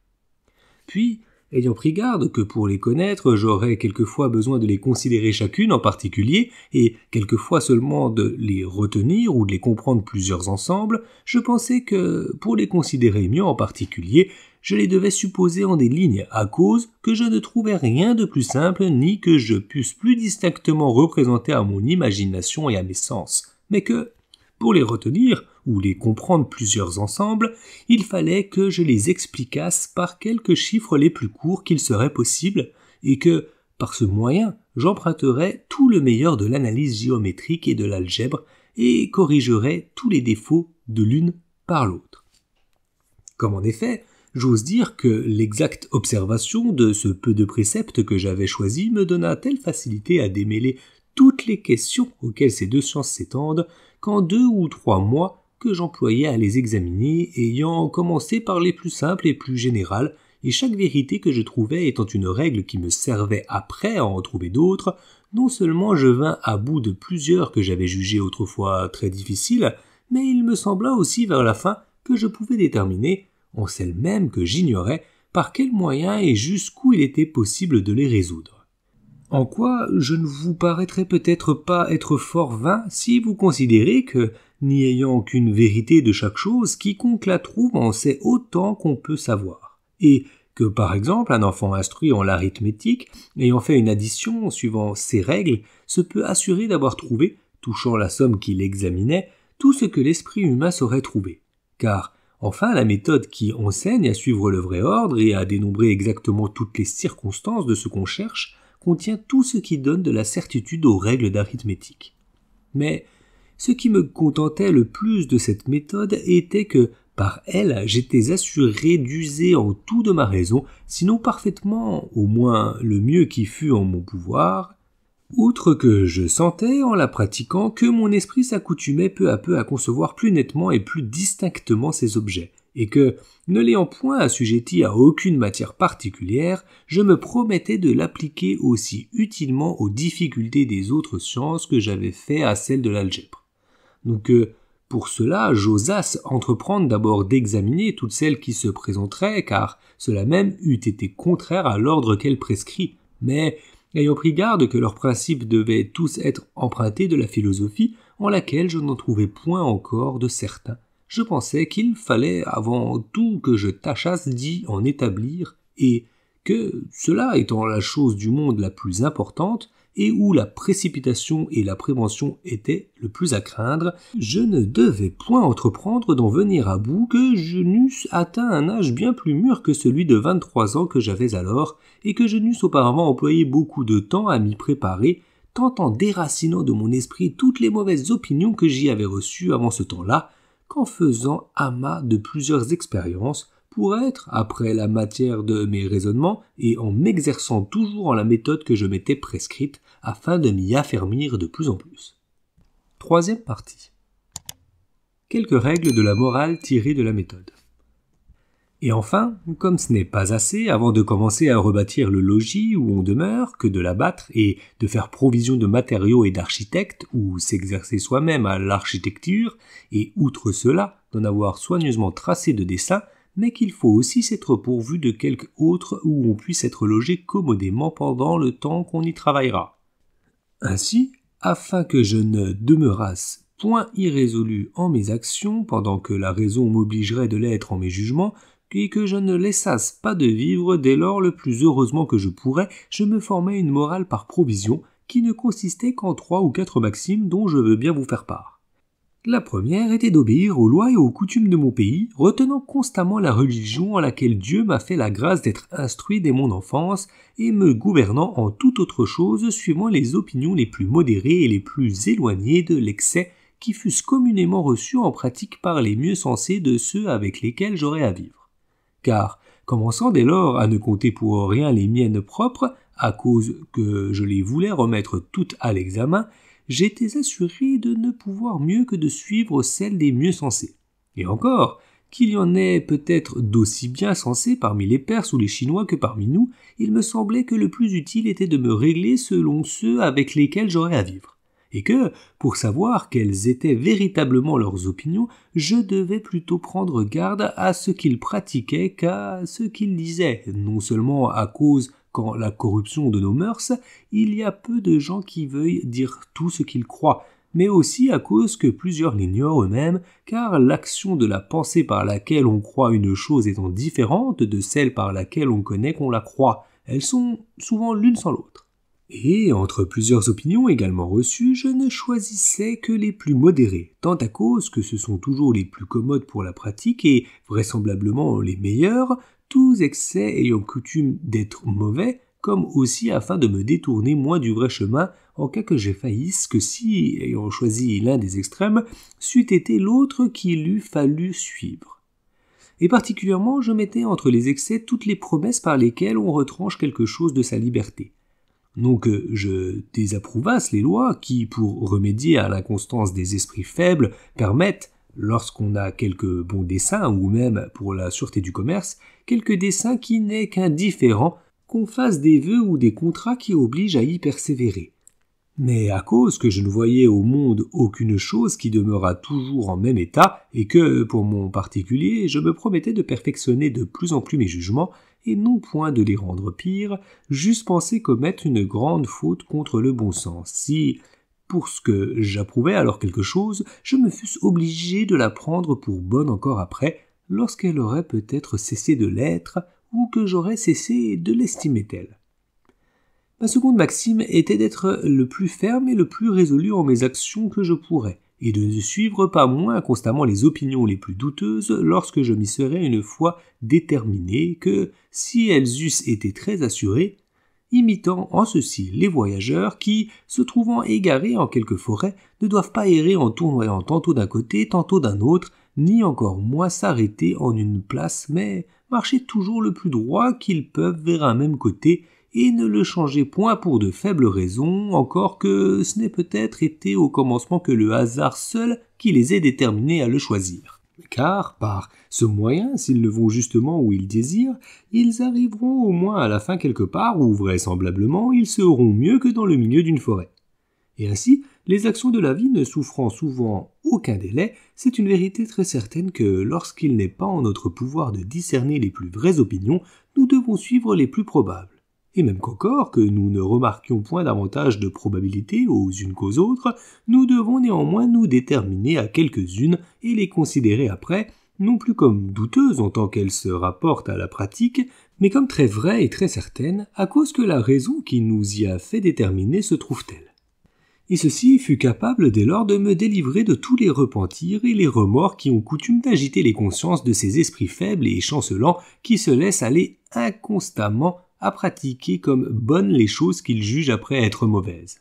Puis, ayant pris garde que pour les connaître, j'aurais quelquefois besoin de les considérer chacune en particulier, et quelquefois seulement de les retenir ou de les comprendre plusieurs ensemble, je pensais que, pour les considérer mieux en particulier, je les devais supposer en des lignes, à cause que je ne trouvais rien de plus simple ni que je pusse plus distinctement représenter à mon imagination et à mes sens, mais que, pour les retenir, ou les comprendre plusieurs ensemble, il fallait que je les expliquasse par quelques chiffres les plus courts qu'il serait possible, et que, par ce moyen, j'emprunterais tout le meilleur de l'analyse géométrique et de l'algèbre, et corrigerais tous les défauts de l'une par l'autre. Comme en effet, J'ose dire que l'exacte observation de ce peu de préceptes que j'avais choisi me donna telle facilité à démêler toutes les questions auxquelles ces deux sciences s'étendent qu'en deux ou trois mois que j'employais à les examiner, ayant commencé par les plus simples et plus générales, et chaque vérité que je trouvais étant une règle qui me servait après à en trouver d'autres, non seulement je vins à bout de plusieurs que j'avais jugés autrefois très difficiles, mais il me sembla aussi vers la fin que je pouvais déterminer, en celles mêmes que j'ignorais, par quels moyens et jusqu'où il était possible de les résoudre. En quoi je ne vous paraîtrai peut-être pas être fort vain si vous considérez que, n'y ayant qu'une vérité de chaque chose, quiconque la trouve en sait autant qu'on peut savoir. Et que par exemple un enfant instruit en l'arithmétique, ayant fait une addition suivant ses règles, se peut assurer d'avoir trouvé, touchant la somme qu'il examinait, tout ce que l'esprit humain saurait trouver. Car Enfin, la méthode qui enseigne à suivre le vrai ordre et à dénombrer exactement toutes les circonstances de ce qu'on cherche contient tout ce qui donne de la certitude aux règles d'arithmétique. Mais ce qui me contentait le plus de cette méthode était que par elle j'étais assuré d'user en tout de ma raison, sinon parfaitement, au moins le mieux qui fût en mon pouvoir, Outre que je sentais, en la pratiquant, que mon esprit s'accoutumait peu à peu à concevoir plus nettement et plus distinctement ces objets, et que, ne l'ayant point assujetti à aucune matière particulière, je me promettais de l'appliquer aussi utilement aux difficultés des autres sciences que j'avais fait à celles de l'algèbre. Donc, pour cela, j'osasse entreprendre d'abord d'examiner toutes celles qui se présenteraient, car cela même eût été contraire à l'ordre qu'elle prescrit, mais ayant pris garde que leurs principes devaient tous être empruntés de la philosophie, en laquelle je n'en trouvais point encore de certains. Je pensais qu'il fallait avant tout que je tâchasse d'y en établir, et que, cela étant la chose du monde la plus importante, et où la précipitation et la prévention étaient le plus à craindre, je ne devais point entreprendre d'en venir à bout que je n'eusse atteint un âge bien plus mûr que celui de vingt-trois ans que j'avais alors, et que je n'eusse auparavant employé beaucoup de temps à m'y préparer, tant en déracinant de mon esprit toutes les mauvaises opinions que j'y avais reçues avant ce temps-là, qu'en faisant amas de plusieurs expériences pour être, après la matière de mes raisonnements, et en m'exerçant toujours en la méthode que je m'étais prescrite, afin de m'y affermir de plus en plus. Troisième partie. Quelques règles de la morale tirées de la méthode. Et enfin, comme ce n'est pas assez, avant de commencer à rebâtir le logis où on demeure, que de l'abattre et de faire provision de matériaux et d'architectes, ou s'exercer soi-même à l'architecture, et outre cela, d'en avoir soigneusement tracé de dessin, mais qu'il faut aussi s'être pourvu de quelque autre où on puisse être logé commodément pendant le temps qu'on y travaillera. Ainsi, afin que je ne demeurasse point irrésolu en mes actions pendant que la raison m'obligerait de l'être en mes jugements, et que je ne laissasse pas de vivre dès lors le plus heureusement que je pourrais, je me formais une morale par provision, qui ne consistait qu'en trois ou quatre maximes dont je veux bien vous faire part. La première était d'obéir aux lois et aux coutumes de mon pays, retenant constamment la religion en laquelle Dieu m'a fait la grâce d'être instruit dès mon enfance, et me gouvernant en toute autre chose suivant les opinions les plus modérées et les plus éloignées de l'excès qui fussent communément reçus en pratique par les mieux sensés de ceux avec lesquels j'aurais à vivre. Car, commençant dès lors à ne compter pour rien les miennes propres, à cause que je les voulais remettre toutes à l'examen, j'étais assuré de ne pouvoir mieux que de suivre celle des mieux sensés. Et encore, qu'il y en ait peut-être d'aussi bien sensés parmi les Perses ou les Chinois que parmi nous, il me semblait que le plus utile était de me régler selon ceux avec lesquels j'aurais à vivre, et que, pour savoir quelles étaient véritablement leurs opinions, je devais plutôt prendre garde à ce qu'ils pratiquaient qu'à ce qu'ils disaient, non seulement à cause quand la corruption de nos mœurs, il y a peu de gens qui veuillent dire tout ce qu'ils croient, mais aussi à cause que plusieurs l'ignorent eux-mêmes, car l'action de la pensée par laquelle on croit une chose étant différente de celle par laquelle on connaît qu'on la croit, elles sont souvent l'une sans l'autre. Et entre plusieurs opinions également reçues, je ne choisissais que les plus modérées, tant à cause que ce sont toujours les plus commodes pour la pratique et vraisemblablement les meilleures, excès ayant coutume d'être mauvais, comme aussi afin de me détourner moins du vrai chemin en cas que j'ai faillisse que si, ayant choisi l'un des extrêmes, c'eût été l'autre qu'il eût fallu suivre. Et particulièrement, je mettais entre les excès toutes les promesses par lesquelles on retranche quelque chose de sa liberté. Non que je désapprouvasse les lois qui, pour remédier à l'inconstance des esprits faibles, permettent, lorsqu'on a quelques bons dessins, ou même pour la sûreté du commerce, quelques dessins qui n'est qu'un différent qu'on fasse des vœux ou des contrats qui obligent à y persévérer. Mais à cause que je ne voyais au monde aucune chose qui demeurât toujours en même état, et que, pour mon particulier, je me promettais de perfectionner de plus en plus mes jugements, et non point de les rendre pires, j'eusse pensé commettre une grande faute contre le bon sens, si, pour ce que j'approuvais alors quelque chose, je me fusse obligé de la prendre pour bonne encore après, lorsqu'elle aurait peut-être cessé de l'être, ou que j'aurais cessé de l'estimer telle. Ma seconde maxime était d'être le plus ferme et le plus résolu en mes actions que je pourrais, et de ne suivre pas moins constamment les opinions les plus douteuses lorsque je m'y serais une fois déterminé que, si elles eussent été très assurées, imitant en ceci les voyageurs qui, se trouvant égarés en quelque forêt, ne doivent pas errer en tournoyant tantôt d'un côté, tantôt d'un autre, ni encore moins s'arrêter en une place, mais marcher toujours le plus droit qu'ils peuvent vers un même côté, et ne le changer point pour de faibles raisons, encore que ce n'ait peut-être été au commencement que le hasard seul qui les ait déterminés à le choisir. Car, par ce moyen, s'ils le vont justement où ils désirent, ils arriveront au moins à la fin quelque part où, vraisemblablement, ils seront mieux que dans le milieu d'une forêt. Et ainsi, les actions de la vie ne souffrant souvent aucun délai, c'est une vérité très certaine que lorsqu'il n'est pas en notre pouvoir de discerner les plus vraies opinions, nous devons suivre les plus probables. Et même qu'encore que nous ne remarquions point davantage de probabilités aux unes qu'aux autres, nous devons néanmoins nous déterminer à quelques-unes et les considérer après, non plus comme douteuses en tant qu'elles se rapportent à la pratique, mais comme très vraies et très certaines, à cause que la raison qui nous y a fait déterminer se trouve-t-elle et ceci fut capable dès lors de me délivrer de tous les repentirs et les remords qui ont coutume d'agiter les consciences de ces esprits faibles et chancelants qui se laissent aller inconstamment à pratiquer comme bonnes les choses qu'ils jugent après être mauvaises.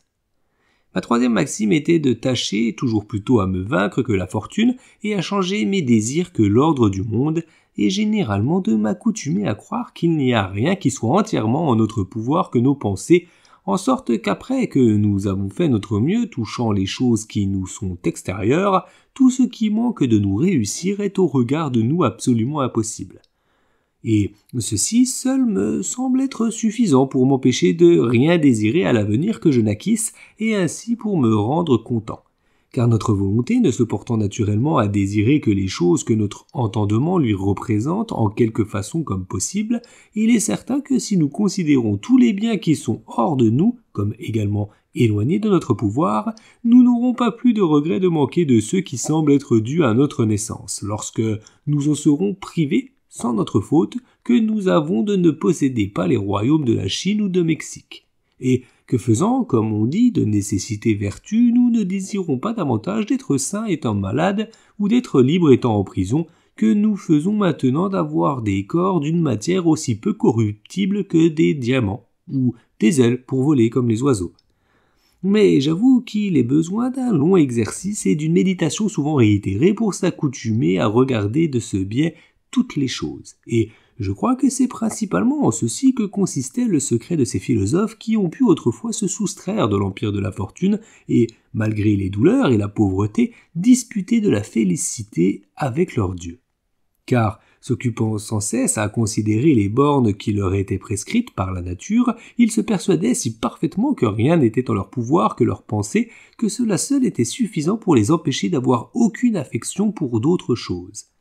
Ma troisième maxime était de tâcher toujours plutôt à me vaincre que la fortune et à changer mes désirs que l'ordre du monde, et généralement de m'accoutumer à croire qu'il n'y a rien qui soit entièrement en notre pouvoir que nos pensées en sorte qu'après que nous avons fait notre mieux touchant les choses qui nous sont extérieures, tout ce qui manque de nous réussir est au regard de nous absolument impossible. Et ceci seul me semble être suffisant pour m'empêcher de rien désirer à l'avenir que je naquisse, et ainsi pour me rendre content car notre volonté ne se portant naturellement à désirer que les choses que notre entendement lui représente en quelque façon comme possible, il est certain que si nous considérons tous les biens qui sont hors de nous comme également éloignés de notre pouvoir, nous n'aurons pas plus de regret de manquer de ceux qui semblent être dus à notre naissance, lorsque nous en serons privés, sans notre faute, que nous avons de ne posséder pas les royaumes de la Chine ou de Mexique. Et que faisant, comme on dit, de nécessité vertu, nous ne désirons pas davantage d'être saints étant malades ou d'être libres étant en prison, que nous faisons maintenant d'avoir des corps d'une matière aussi peu corruptible que des diamants, ou des ailes pour voler comme les oiseaux. Mais j'avoue qu'il est besoin d'un long exercice et d'une méditation souvent réitérée pour s'accoutumer à regarder de ce biais toutes les choses, et je crois que c'est principalement en ceci que consistait le secret de ces philosophes qui ont pu autrefois se soustraire de l'empire de la fortune et, malgré les douleurs et la pauvreté, disputer de la félicité avec leur Dieu. Car, s'occupant sans cesse à considérer les bornes qui leur étaient prescrites par la nature, ils se persuadaient si parfaitement que rien n'était en leur pouvoir que leur pensée, que cela seul était suffisant pour les empêcher d'avoir aucune affection pour d'autres choses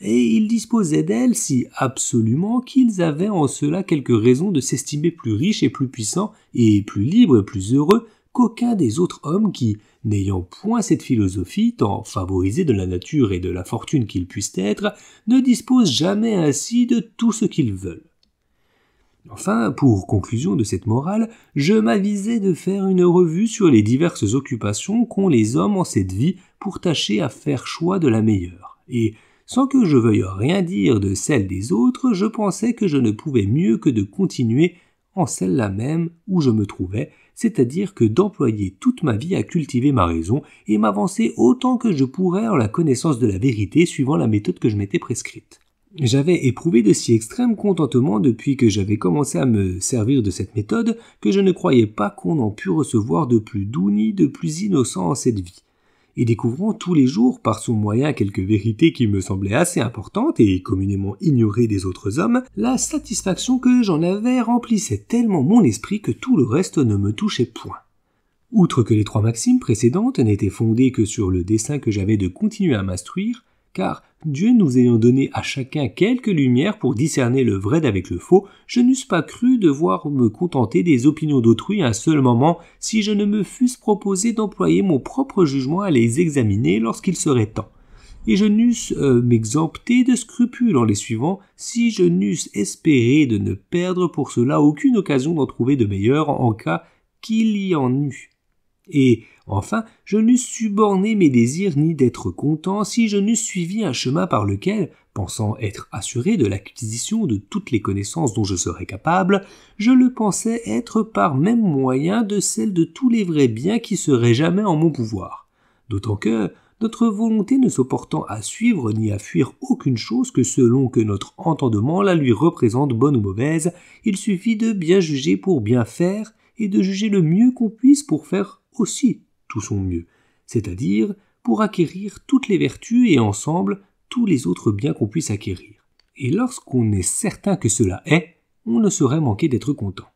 et ils disposaient d'elle si absolument qu'ils avaient en cela quelques raisons de s'estimer plus riches et plus puissants et plus libres et plus heureux qu'aucun des autres hommes qui, n'ayant point cette philosophie, tant favorisée de la nature et de la fortune qu'ils puissent être, ne disposent jamais ainsi de tout ce qu'ils veulent. Enfin, pour conclusion de cette morale, je m'avisais de faire une revue sur les diverses occupations qu'ont les hommes en cette vie pour tâcher à faire choix de la meilleure, et sans que je veuille rien dire de celle des autres, je pensais que je ne pouvais mieux que de continuer en celle-là même où je me trouvais, c'est-à-dire que d'employer toute ma vie à cultiver ma raison et m'avancer autant que je pourrais en la connaissance de la vérité suivant la méthode que je m'étais prescrite. J'avais éprouvé de si extrême contentement depuis que j'avais commencé à me servir de cette méthode que je ne croyais pas qu'on en pût recevoir de plus doux ni de plus innocent en cette vie et découvrant tous les jours par son moyen quelques vérités qui me semblaient assez importantes et communément ignorées des autres hommes, la satisfaction que j'en avais remplissait tellement mon esprit que tout le reste ne me touchait point. Outre que les trois maximes précédentes n'étaient fondées que sur le dessein que j'avais de continuer à m'instruire, car Dieu nous ayant donné à chacun quelques lumières pour discerner le vrai d'avec le faux, je n'eusse pas cru devoir me contenter des opinions d'autrui un seul moment si je ne me fusse proposé d'employer mon propre jugement à les examiner lorsqu'il serait temps. Et je n'eusse euh, m'exempté de scrupules en les suivant si je n'eusse espéré de ne perdre pour cela aucune occasion d'en trouver de meilleures en cas qu'il y en eût. Et Enfin, je n'eusse suborné mes désirs ni d'être content si je n'eusse suivi un chemin par lequel, pensant être assuré de l'acquisition de toutes les connaissances dont je serais capable, je le pensais être par même moyen de celle de tous les vrais biens qui seraient jamais en mon pouvoir. D'autant que, notre volonté ne s'opportant à suivre ni à fuir aucune chose que selon que notre entendement la lui représente bonne ou mauvaise, il suffit de bien juger pour bien faire et de juger le mieux qu'on puisse pour faire aussi tout son mieux, c'est-à-dire pour acquérir toutes les vertus et ensemble tous les autres biens qu'on puisse acquérir. Et lorsqu'on est certain que cela est, on ne saurait manquer d'être content.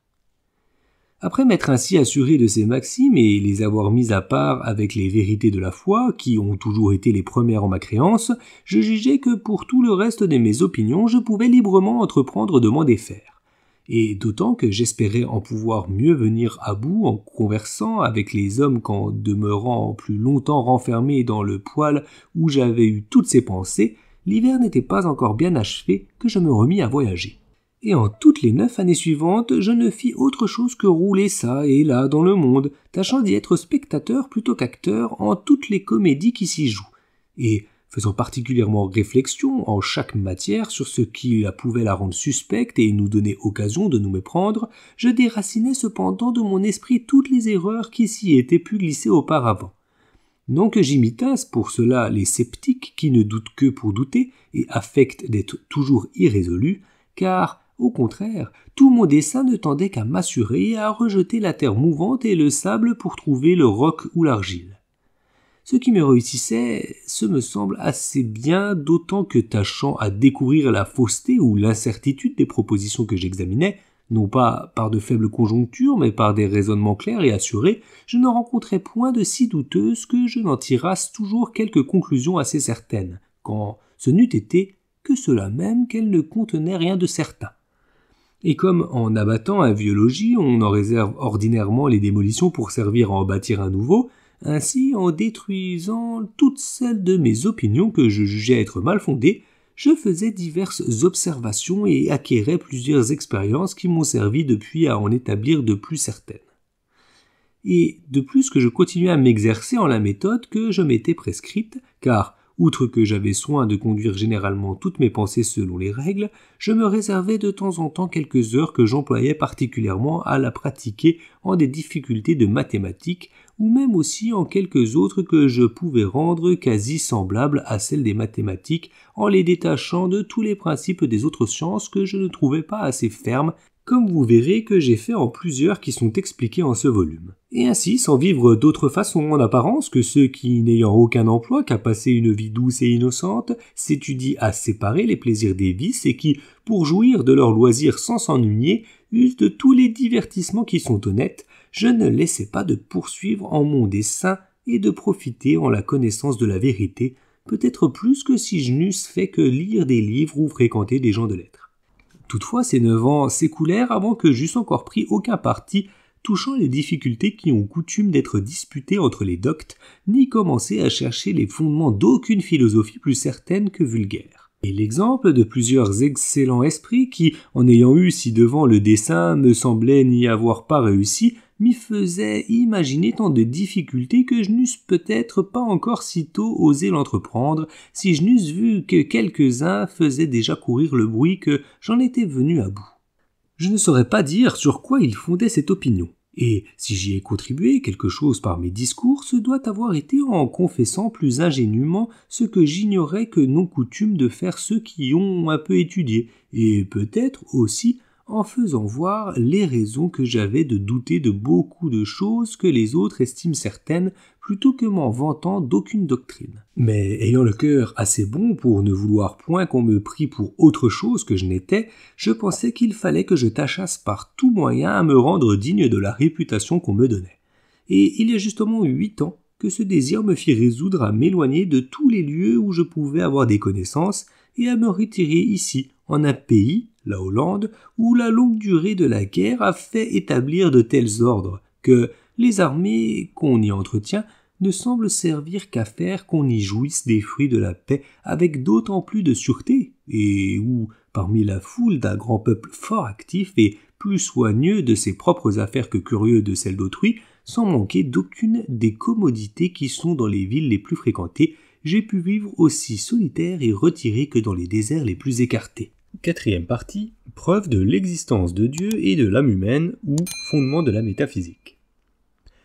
Après m'être ainsi assuré de ces maximes et les avoir mises à part avec les vérités de la foi, qui ont toujours été les premières en ma créance, je jugeais que pour tout le reste de mes opinions je pouvais librement entreprendre de m'en défaire et d'autant que j'espérais en pouvoir mieux venir à bout en conversant avec les hommes qu'en demeurant plus longtemps renfermé dans le poêle où j'avais eu toutes ces pensées, l'hiver n'était pas encore bien achevé que je me remis à voyager. Et en toutes les neuf années suivantes, je ne fis autre chose que rouler ça et là dans le monde, tâchant d'y être spectateur plutôt qu'acteur en toutes les comédies qui s'y jouent. Et faisant particulièrement réflexion en chaque matière sur ce qui pouvait la rendre suspecte et nous donner occasion de nous méprendre, je déracinais cependant de mon esprit toutes les erreurs qui s'y étaient pu glisser auparavant. Non que j'imitasse pour cela les sceptiques qui ne doutent que pour douter et affectent d'être toujours irrésolus, car, au contraire, tout mon dessein ne tendait qu'à m'assurer et à rejeter la terre mouvante et le sable pour trouver le roc ou l'argile. Ce qui me réussissait, ce me semble assez bien, d'autant que tâchant à découvrir la fausseté ou l'incertitude des propositions que j'examinais, non pas par de faibles conjonctures, mais par des raisonnements clairs et assurés, je ne rencontrais point de si douteuses que je n'en tirasse toujours quelques conclusions assez certaines, quand ce n'eût été que cela même qu'elle ne contenait rien de certain. Et comme en abattant un vieux logis, on en réserve ordinairement les démolitions pour servir à en bâtir un nouveau, ainsi, en détruisant toutes celles de mes opinions que je jugeais être mal fondées, je faisais diverses observations et acquérais plusieurs expériences qui m'ont servi depuis à en établir de plus certaines. Et de plus que je continuais à m'exercer en la méthode que je m'étais prescrite, car Outre que j'avais soin de conduire généralement toutes mes pensées selon les règles, je me réservais de temps en temps quelques heures que j'employais particulièrement à la pratiquer en des difficultés de mathématiques, ou même aussi en quelques autres que je pouvais rendre quasi semblables à celles des mathématiques en les détachant de tous les principes des autres sciences que je ne trouvais pas assez fermes comme vous verrez que j'ai fait en plusieurs qui sont expliqués en ce volume. Et ainsi, sans vivre d'autre façon en apparence que ceux qui, n'ayant aucun emploi qu'à passer une vie douce et innocente, s'étudient à séparer les plaisirs des vices et qui, pour jouir de leurs loisirs sans s'ennuyer, usent de tous les divertissements qui sont honnêtes, je ne laissais pas de poursuivre en mon dessein et de profiter en la connaissance de la vérité, peut-être plus que si je n'eusse fait que lire des livres ou fréquenter des gens de lettres. Toutefois, ces neuf ans s'écoulèrent avant que j'eusse encore pris aucun parti touchant les difficultés qui ont coutume d'être disputées entre les doctes, ni commencé à chercher les fondements d'aucune philosophie plus certaine que vulgaire. Et l'exemple de plusieurs excellents esprits qui, en ayant eu si devant le dessin, me semblaient n'y avoir pas réussi, m'y faisait imaginer tant de difficultés que je n'eusse peut-être pas encore sitôt osé l'entreprendre, si je n'eusse vu que quelques-uns faisaient déjà courir le bruit que j'en étais venu à bout. Je ne saurais pas dire sur quoi il fondait cette opinion. Et si j'y ai contribué quelque chose par mes discours, ce doit avoir été en confessant plus ingénument ce que j'ignorais que non coutume de faire ceux qui ont un peu étudié, et peut-être aussi en faisant voir les raisons que j'avais de douter de beaucoup de choses que les autres estiment certaines, plutôt que m'en vantant d'aucune doctrine. Mais ayant le cœur assez bon pour ne vouloir point qu'on me prît pour autre chose que je n'étais, je pensais qu'il fallait que je tâchasse par tout moyen à me rendre digne de la réputation qu'on me donnait. et il y a justement huit ans que ce désir me fit résoudre à m'éloigner de tous les lieux où je pouvais avoir des connaissances et à me retirer ici, en un pays, la Hollande, où la longue durée de la guerre a fait établir de tels ordres que les armées qu'on y entretient ne semblent servir qu'à faire qu'on y jouisse des fruits de la paix avec d'autant plus de sûreté, et où, parmi la foule d'un grand peuple fort actif et plus soigneux de ses propres affaires que curieux de celles d'autrui, sans manquer d'aucune des commodités qui sont dans les villes les plus fréquentées, j'ai pu vivre aussi solitaire et retiré que dans les déserts les plus écartés. Quatrième partie, preuve de l'existence de Dieu et de l'âme humaine ou fondement de la métaphysique.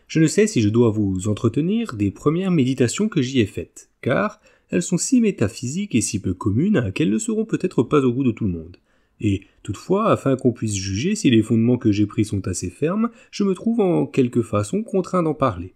Je ne sais si je dois vous entretenir des premières méditations que j'y ai faites, car elles sont si métaphysiques et si peu communes qu'elles ne seront peut-être pas au goût de tout le monde. Et toutefois, afin qu'on puisse juger si les fondements que j'ai pris sont assez fermes, je me trouve en quelque façon contraint d'en parler.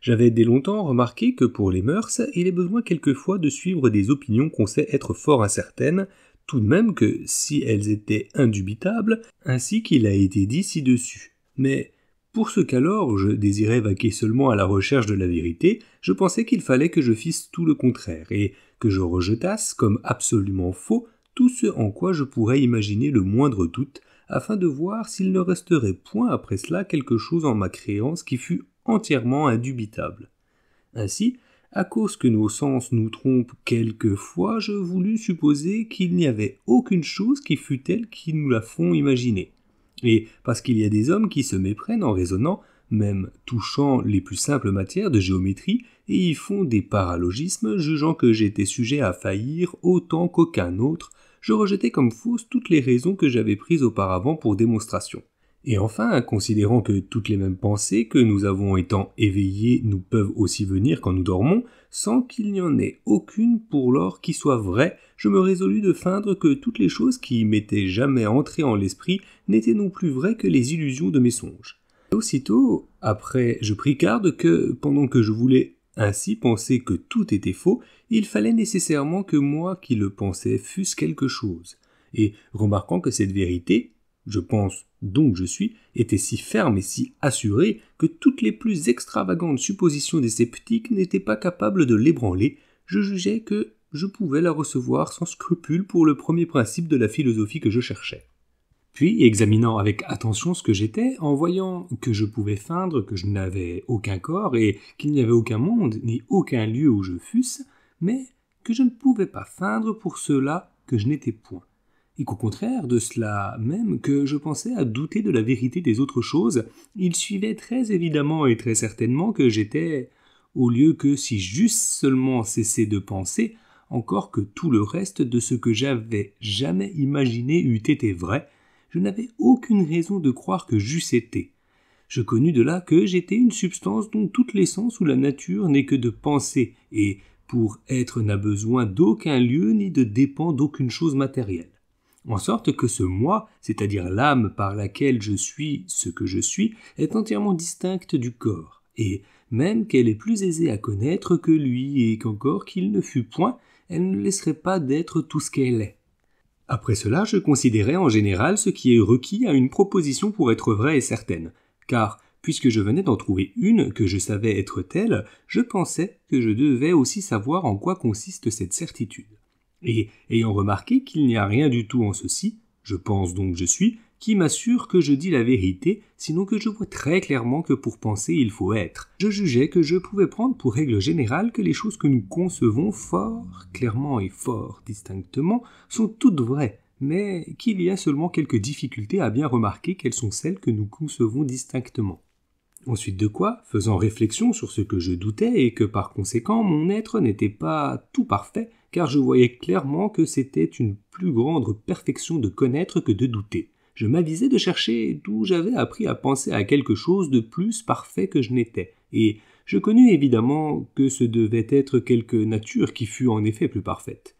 J'avais dès longtemps remarqué que pour les mœurs, il est besoin quelquefois de suivre des opinions qu'on sait être fort incertaines, tout de même que si elles étaient indubitables, ainsi qu'il a été dit ci-dessus. Mais pour ce qu'alors je désirais vaquer seulement à la recherche de la vérité, je pensais qu'il fallait que je fisse tout le contraire, et que je rejetasse comme absolument faux tout ce en quoi je pourrais imaginer le moindre doute, afin de voir s'il ne resterait point après cela quelque chose en ma créance qui fût entièrement indubitable. Ainsi, à cause que nos sens nous trompent quelquefois, je voulus supposer qu'il n'y avait aucune chose qui fût telle qu'ils nous la font imaginer. Et parce qu'il y a des hommes qui se méprennent en raisonnant, même touchant les plus simples matières de géométrie, et y font des paralogismes, jugeant que j'étais sujet à faillir autant qu'aucun autre, je rejetais comme fausses toutes les raisons que j'avais prises auparavant pour démonstration. Et enfin, considérant que toutes les mêmes pensées que nous avons étant éveillées nous peuvent aussi venir quand nous dormons, sans qu'il n'y en ait aucune pour l'or qui soit vraie, je me résolus de feindre que toutes les choses qui m'étaient jamais entrées en l'esprit n'étaient non plus vraies que les illusions de mes songes. Aussitôt, après, je pris garde que, pendant que je voulais ainsi penser que tout était faux, il fallait nécessairement que moi qui le pensais fusse quelque chose. Et remarquant que cette vérité, je pense donc je suis, était si ferme et si assurée que toutes les plus extravagantes suppositions des sceptiques n'étaient pas capables de l'ébranler, je jugeais que je pouvais la recevoir sans scrupule pour le premier principe de la philosophie que je cherchais. Puis, examinant avec attention ce que j'étais, en voyant que je pouvais feindre que je n'avais aucun corps et qu'il n'y avait aucun monde ni aucun lieu où je fusse, mais que je ne pouvais pas feindre pour cela que je n'étais point, et qu'au contraire de cela même que je pensais à douter de la vérité des autres choses, il suivait très évidemment et très certainement que j'étais, au lieu que si j'eusse seulement cessé de penser, encore que tout le reste de ce que j'avais jamais imaginé eût été vrai, je n'avais aucune raison de croire que j'eusse été. Je connus de là que j'étais une substance dont toute l'essence ou la nature n'est que de penser, et pour être n'a besoin d'aucun lieu ni de dépend d'aucune chose matérielle. En sorte que ce moi, c'est-à-dire l'âme par laquelle je suis ce que je suis, est entièrement distincte du corps, et même qu'elle est plus aisée à connaître que lui, et qu'encore qu'il ne fût point, elle ne laisserait pas d'être tout ce qu'elle est. Après cela, je considérais en général ce qui est requis à une proposition pour être vraie et certaine, car puisque je venais d'en trouver une que je savais être telle, je pensais que je devais aussi savoir en quoi consiste cette certitude. Et ayant remarqué qu'il n'y a rien du tout en ceci, je pense donc je suis, qui m'assure que je dis la vérité, sinon que je vois très clairement que pour penser il faut être. Je jugeais que je pouvais prendre pour règle générale que les choses que nous concevons fort clairement et fort distinctement sont toutes vraies, mais qu'il y a seulement quelques difficultés à bien remarquer quelles sont celles que nous concevons distinctement. Ensuite de quoi, faisant réflexion sur ce que je doutais et que par conséquent mon être n'était pas tout parfait, car je voyais clairement que c'était une plus grande perfection de connaître que de douter. Je m'avisais de chercher d'où j'avais appris à penser à quelque chose de plus parfait que je n'étais, et je connus évidemment que ce devait être quelque nature qui fût en effet plus parfaite.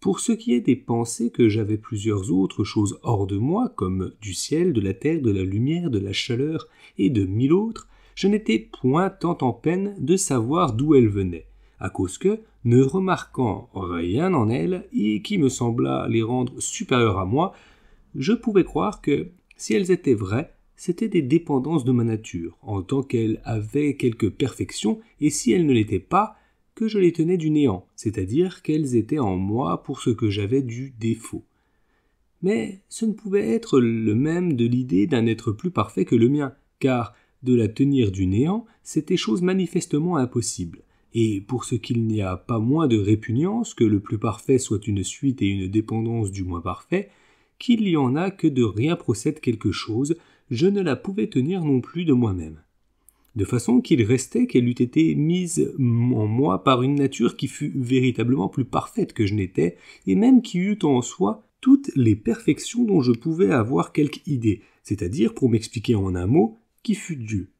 Pour ce qui est des pensées que j'avais plusieurs autres choses hors de moi, comme du ciel, de la terre, de la lumière, de la chaleur et de mille autres, je n'étais point tant en peine de savoir d'où elles venaient, à cause que, ne remarquant rien en elles, et qui me sembla les rendre supérieures à moi, je pouvais croire que, si elles étaient vraies, c'étaient des dépendances de ma nature, en tant qu'elles avaient quelque perfection, et si elles ne l'étaient pas, que je les tenais du néant, c'est-à-dire qu'elles étaient en moi pour ce que j'avais du défaut. Mais ce ne pouvait être le même de l'idée d'un être plus parfait que le mien, car de la tenir du néant, c'était chose manifestement impossible. Et pour ce qu'il n'y a pas moins de répugnance que le plus parfait soit une suite et une dépendance du moins parfait, qu'il y en a que de rien procède quelque chose, je ne la pouvais tenir non plus de moi-même. De façon qu'il restait qu'elle eût été mise en moi par une nature qui fût véritablement plus parfaite que je n'étais, et même qui eût en soi toutes les perfections dont je pouvais avoir quelque idée, c'est-à-dire, pour m'expliquer en un mot, qui fut Dieu.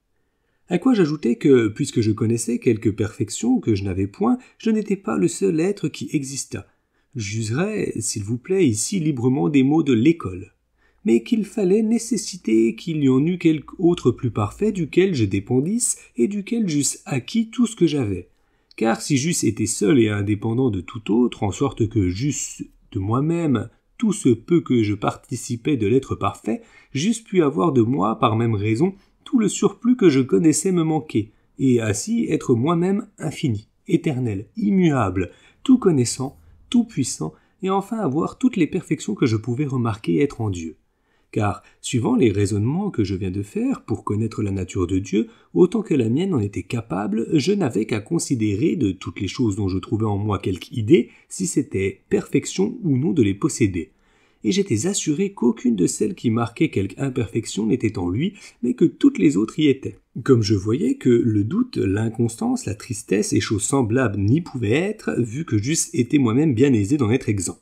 À quoi j'ajoutais que, puisque je connaissais quelques perfections que je n'avais point, je n'étais pas le seul être qui existât. J'userais, s'il vous plaît, ici librement des mots de l'école. Mais qu'il fallait nécessiter qu'il y en eût quelque autre plus parfait duquel je dépendisse et duquel j'eusse acquis tout ce que j'avais. Car si j'eusse été seul et indépendant de tout autre, en sorte que j'eusse de moi-même tout ce peu que je participais de l'être parfait, j'eusse pu avoir de moi, par même raison, tout le surplus que je connaissais me manquer, et ainsi être moi-même infini, éternel, immuable, tout connaissant, tout puissant, et enfin avoir toutes les perfections que je pouvais remarquer être en Dieu car, suivant les raisonnements que je viens de faire pour connaître la nature de Dieu, autant que la mienne en était capable, je n'avais qu'à considérer de toutes les choses dont je trouvais en moi quelque idée, si c'était perfection ou non de les posséder. Et j'étais assuré qu'aucune de celles qui marquaient quelque imperfection n'était en lui, mais que toutes les autres y étaient. Comme je voyais que le doute, l'inconstance, la tristesse et choses semblables n'y pouvaient être, vu que j'eusse été moi-même bien aisé d'en être exempt.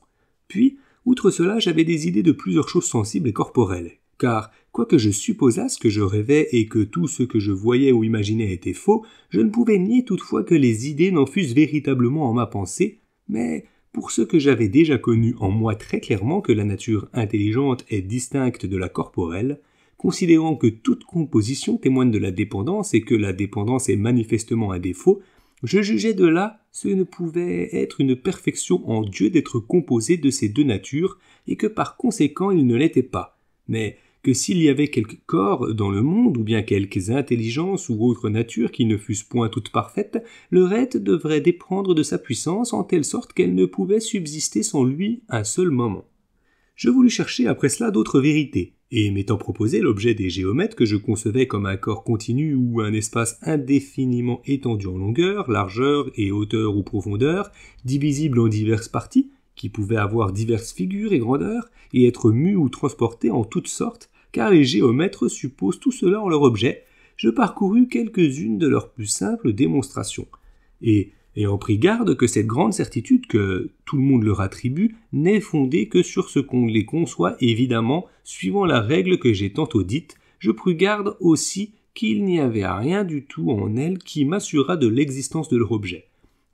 Puis, Outre cela, j'avais des idées de plusieurs choses sensibles et corporelles, car, quoique je supposasse que je rêvais et que tout ce que je voyais ou imaginais était faux, je ne pouvais nier toutefois que les idées n'en fussent véritablement en ma pensée, mais pour ce que j'avais déjà connu en moi très clairement que la nature intelligente est distincte de la corporelle, considérant que toute composition témoigne de la dépendance et que la dépendance est manifestement un défaut, je jugeais de là ce ne pouvait être une perfection en Dieu d'être composé de ces deux natures, et que par conséquent il ne l'était pas, mais s'il y avait quelques corps dans le monde, ou bien quelques intelligences ou autres natures qui ne fussent point toutes parfaites, le reste devrait dépendre de sa puissance en telle sorte qu'elle ne pouvait subsister sans lui un seul moment. Je voulus chercher après cela d'autres vérités, et m'étant proposé l'objet des géomètres que je concevais comme un corps continu ou un espace indéfiniment étendu en longueur, largeur et hauteur ou profondeur, divisible en diverses parties, qui pouvaient avoir diverses figures et grandeurs, et être mus ou transportés en toutes sortes, car les géomètres supposent tout cela en leur objet, je parcourus quelques-unes de leurs plus simples démonstrations. Et ayant pris garde que cette grande certitude que tout le monde leur attribue n'est fondée que sur ce qu'on les conçoit évidemment, suivant la règle que j'ai tantôt dite, je pris garde aussi qu'il n'y avait rien du tout en elles qui m'assurât de l'existence de leur objet.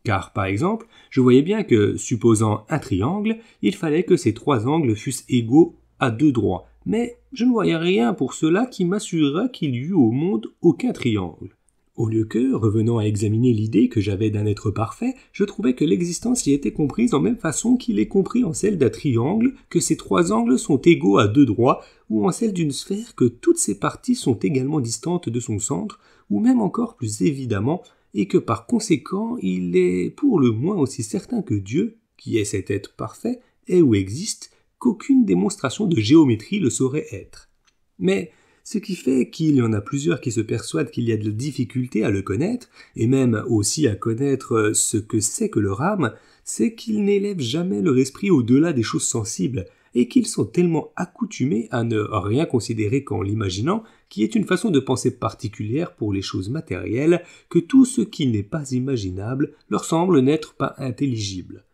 Car, par exemple, je voyais bien que, supposant un triangle, il fallait que ces trois angles fussent égaux à deux droits, mais je ne voyais rien pour cela qui m'assurât qu'il y eût au monde aucun triangle. Au lieu que, revenant à examiner l'idée que j'avais d'un être parfait, je trouvais que l'existence y était comprise en même façon qu'il est compris en celle d'un triangle, que ces trois angles sont égaux à deux droits, ou en celle d'une sphère que toutes ses parties sont également distantes de son centre, ou même encore plus évidemment, et que par conséquent il est pour le moins aussi certain que Dieu, qui est cet être parfait, est ou existe, qu'aucune démonstration de géométrie le saurait être. Mais ce qui fait qu'il y en a plusieurs qui se persuadent qu'il y a de la difficulté à le connaître, et même aussi à connaître ce que c'est que leur âme, c'est qu'ils n'élèvent jamais leur esprit au-delà des choses sensibles, et qu'ils sont tellement accoutumés à ne rien considérer qu'en l'imaginant, qui est une façon de penser particulière pour les choses matérielles, que tout ce qui n'est pas imaginable leur semble n'être pas intelligible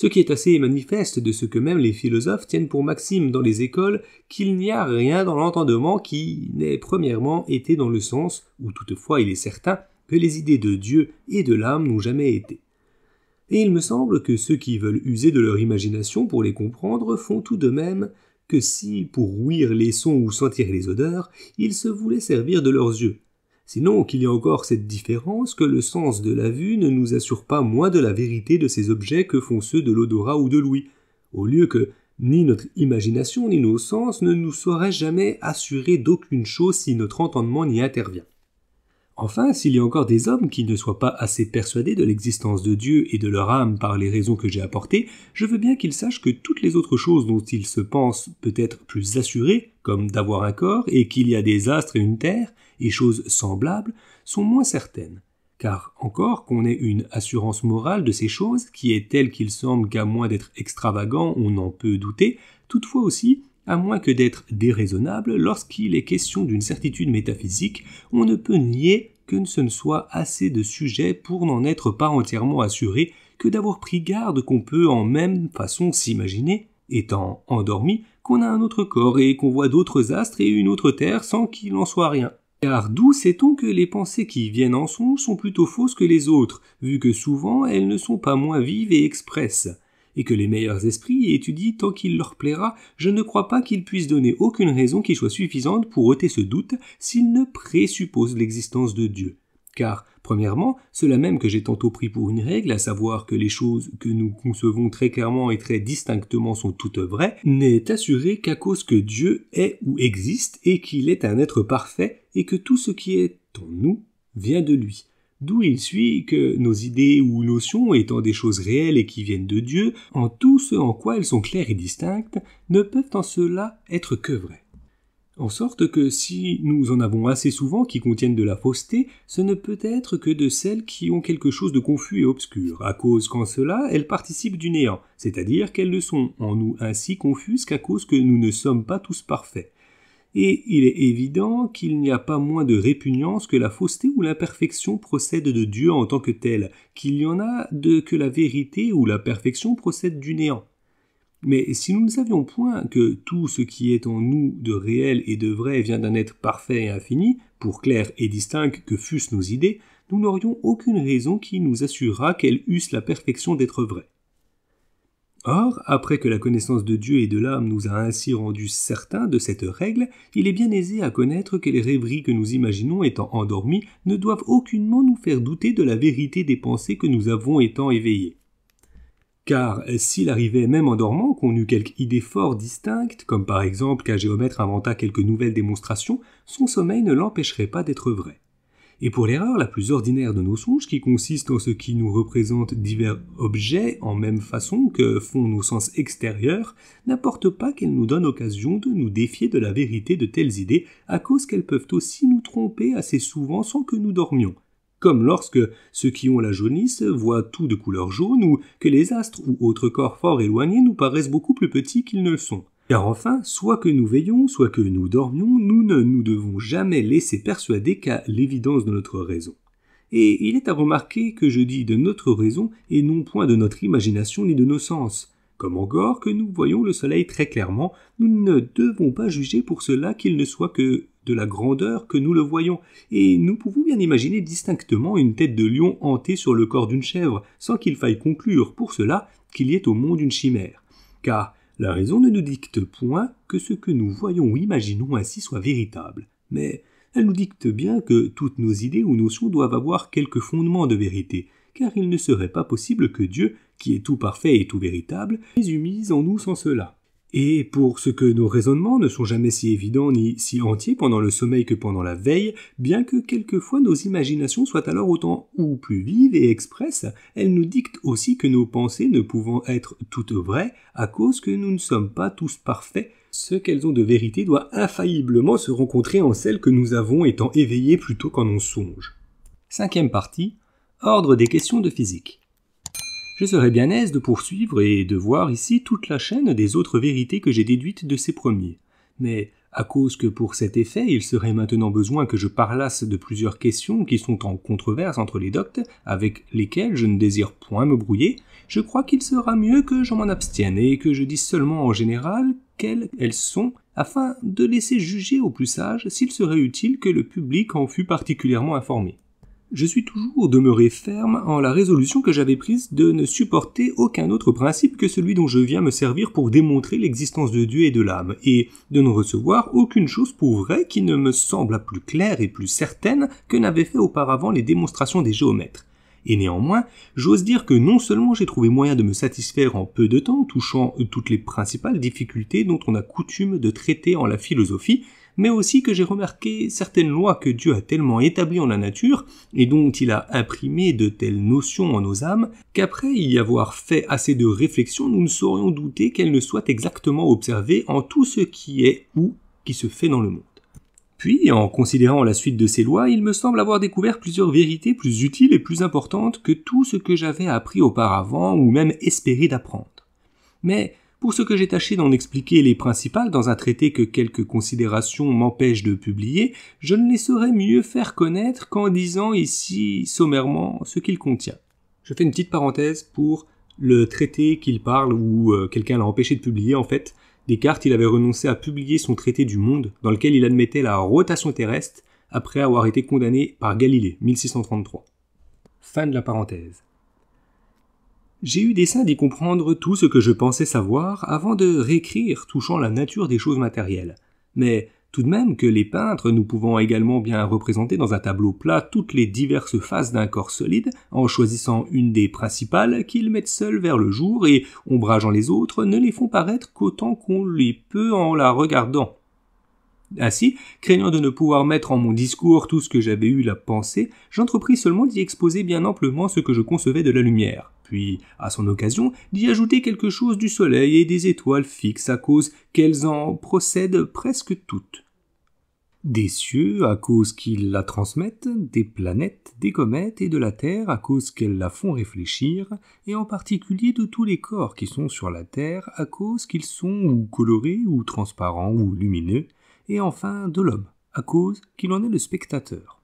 ce qui est assez manifeste de ce que même les philosophes tiennent pour maxime dans les écoles qu'il n'y a rien dans l'entendement qui n'ait premièrement été dans le sens, où toutefois il est certain, que les idées de Dieu et de l'âme n'ont jamais été. Et il me semble que ceux qui veulent user de leur imagination pour les comprendre font tout de même que si, pour ouïr les sons ou sentir les odeurs, ils se voulaient servir de leurs yeux, Sinon qu'il y a encore cette différence que le sens de la vue ne nous assure pas moins de la vérité de ces objets que font ceux de l'odorat ou de l'ouïe, au lieu que, Ni notre imagination ni nos sens ne nous sauraient jamais assurer d'aucune chose si notre entendement n'y intervient. Enfin, s'il y a encore des hommes qui ne soient pas assez persuadés de l'existence de Dieu et de leur âme par les raisons que j'ai apportées, je veux bien qu'ils sachent que toutes les autres choses dont ils se pensent peut-être plus assurés, comme d'avoir un corps et qu'il y a des astres et une terre, et choses semblables, sont moins certaines. Car encore qu'on ait une assurance morale de ces choses, qui est telle qu'il semble qu'à moins d'être extravagant on en peut douter, toutefois aussi à moins que d'être déraisonnable, lorsqu'il est question d'une certitude métaphysique, on ne peut nier que ce ne soit assez de sujets pour n'en être pas entièrement assuré que d'avoir pris garde qu'on peut en même façon s'imaginer, étant endormi, qu'on a un autre corps et qu'on voit d'autres astres et une autre terre sans qu'il en soit rien. Car d'où sait-on que les pensées qui viennent en songe sont plutôt fausses que les autres, vu que souvent elles ne sont pas moins vives et expresses et que les meilleurs esprits étudient tant qu'il leur plaira, je ne crois pas qu'ils puissent donner aucune raison qui soit suffisante pour ôter ce doute s'ils ne présupposent l'existence de Dieu. Car, premièrement, cela même que j'ai tantôt pris pour une règle, à savoir que les choses que nous concevons très clairement et très distinctement sont toutes vraies, n'est assuré qu'à cause que Dieu est ou existe et qu'il est un être parfait et que tout ce qui est en nous vient de lui. D'où il suit que nos idées ou notions étant des choses réelles et qui viennent de Dieu, en tout ce en quoi elles sont claires et distinctes, ne peuvent en cela être que vraies. En sorte que si nous en avons assez souvent qui contiennent de la fausseté, ce ne peut être que de celles qui ont quelque chose de confus et obscur, à cause qu'en cela elles participent du néant, c'est-à-dire qu'elles ne sont en nous ainsi confuses qu'à cause que nous ne sommes pas tous parfaits et il est évident qu'il n'y a pas moins de répugnance que la fausseté ou l'imperfection procède de Dieu en tant que tel, qu'il y en a de que la vérité ou la perfection procède du néant. Mais si nous ne savions point que tout ce qui est en nous de réel et de vrai vient d'un être parfait et infini, pour clair et distinct que fussent nos idées, nous n'aurions aucune raison qui nous assurât qu'elles eussent la perfection d'être vraies. Or, après que la connaissance de Dieu et de l'âme nous a ainsi rendus certains de cette règle, il est bien aisé à connaître que les rêveries que nous imaginons étant endormies ne doivent aucunement nous faire douter de la vérité des pensées que nous avons étant éveillés. Car s'il arrivait même en dormant qu'on eût quelque idée fort distincte, comme par exemple qu'un géomètre inventa quelque nouvelle démonstration, son sommeil ne l'empêcherait pas d'être vrai. Et pour l'erreur la plus ordinaire de nos songes, qui consiste en ce qui nous représente divers objets en même façon que font nos sens extérieurs, n'apporte pas qu'elle nous donne occasion de nous défier de la vérité de telles idées, à cause qu'elles peuvent aussi nous tromper assez souvent sans que nous dormions. Comme lorsque ceux qui ont la jaunisse voient tout de couleur jaune, ou que les astres ou autres corps forts éloignés nous paraissent beaucoup plus petits qu'ils ne le sont. Car enfin, soit que nous veillons, soit que nous dormions, nous ne nous devons jamais laisser persuader qu'à l'évidence de notre raison. Et il est à remarquer que je dis de notre raison et non point de notre imagination ni de nos sens. Comme encore que nous voyons le soleil très clairement, nous ne devons pas juger pour cela qu'il ne soit que de la grandeur que nous le voyons, et nous pouvons bien imaginer distinctement une tête de lion hantée sur le corps d'une chèvre, sans qu'il faille conclure pour cela qu'il y ait au monde une chimère. Car la raison ne nous dicte point que ce que nous voyons ou imaginons ainsi soit véritable, mais elle nous dicte bien que toutes nos idées ou notions doivent avoir quelque fondement de vérité, car il ne serait pas possible que Dieu, qui est tout parfait et tout véritable, les en nous sans cela. Et pour ce que nos raisonnements ne sont jamais si évidents ni si entiers pendant le sommeil que pendant la veille, bien que quelquefois nos imaginations soient alors autant ou plus vives et expresses, elles nous dictent aussi que nos pensées ne pouvant être toutes vraies, à cause que nous ne sommes pas tous parfaits, ce qu'elles ont de vérité doit infailliblement se rencontrer en celles que nous avons étant éveillées plutôt qu'en on songe. Cinquième partie. Ordre des questions de physique je serais bien aise de poursuivre et de voir ici toute la chaîne des autres vérités que j'ai déduites de ces premiers. Mais à cause que pour cet effet il serait maintenant besoin que je parlasse de plusieurs questions qui sont en controverse entre les doctes, avec lesquelles je ne désire point me brouiller, je crois qu'il sera mieux que j'en m'en abstienne et que je dise seulement en général quelles elles sont, afin de laisser juger au plus sage s'il serait utile que le public en fût particulièrement informé je suis toujours demeuré ferme en la résolution que j'avais prise de ne supporter aucun autre principe que celui dont je viens me servir pour démontrer l'existence de Dieu et de l'âme, et de ne recevoir aucune chose pour vraie qui ne me sembla plus claire et plus certaine que n'avaient fait auparavant les démonstrations des géomètres. Et néanmoins, j'ose dire que non seulement j'ai trouvé moyen de me satisfaire en peu de temps, touchant toutes les principales difficultés dont on a coutume de traiter en la philosophie, mais aussi que j'ai remarqué certaines lois que Dieu a tellement établies en la nature, et dont il a imprimé de telles notions en nos âmes, qu'après y avoir fait assez de réflexion, nous ne saurions douter qu'elles ne soient exactement observées en tout ce qui est ou qui se fait dans le monde. Puis, en considérant la suite de ces lois, il me semble avoir découvert plusieurs vérités plus utiles et plus importantes que tout ce que j'avais appris auparavant ou même espéré d'apprendre. Mais, pour ce que j'ai tâché d'en expliquer les principales dans un traité que quelques considérations m'empêchent de publier, je ne les saurais mieux faire connaître qu'en disant ici sommairement ce qu'il contient. Je fais une petite parenthèse pour le traité qu'il parle ou euh, quelqu'un l'a empêché de publier en fait, Descartes il avait renoncé à publier son traité du monde, dans lequel il admettait la rotation terrestre, après avoir été condamné par Galilée, 1633. Fin de la parenthèse. J'ai eu dessein d'y comprendre tout ce que je pensais savoir avant de réécrire touchant la nature des choses matérielles. Mais tout de même que les peintres, nous pouvons également bien représenter dans un tableau plat toutes les diverses faces d'un corps solide, en choisissant une des principales qu'ils mettent seuls vers le jour et, ombrageant les autres, ne les font paraître qu'autant qu'on les peut en la regardant. Ainsi, craignant de ne pouvoir mettre en mon discours tout ce que j'avais eu la pensée, j'entrepris seulement d'y exposer bien amplement ce que je concevais de la lumière puis, à son occasion, d'y ajouter quelque chose du soleil et des étoiles fixes à cause qu'elles en procèdent presque toutes. Des cieux à cause qu'ils la transmettent, des planètes, des comètes et de la Terre à cause qu'elles la font réfléchir, et en particulier de tous les corps qui sont sur la Terre à cause qu'ils sont ou colorés ou transparents ou lumineux, et enfin de l'homme à cause qu'il en est le spectateur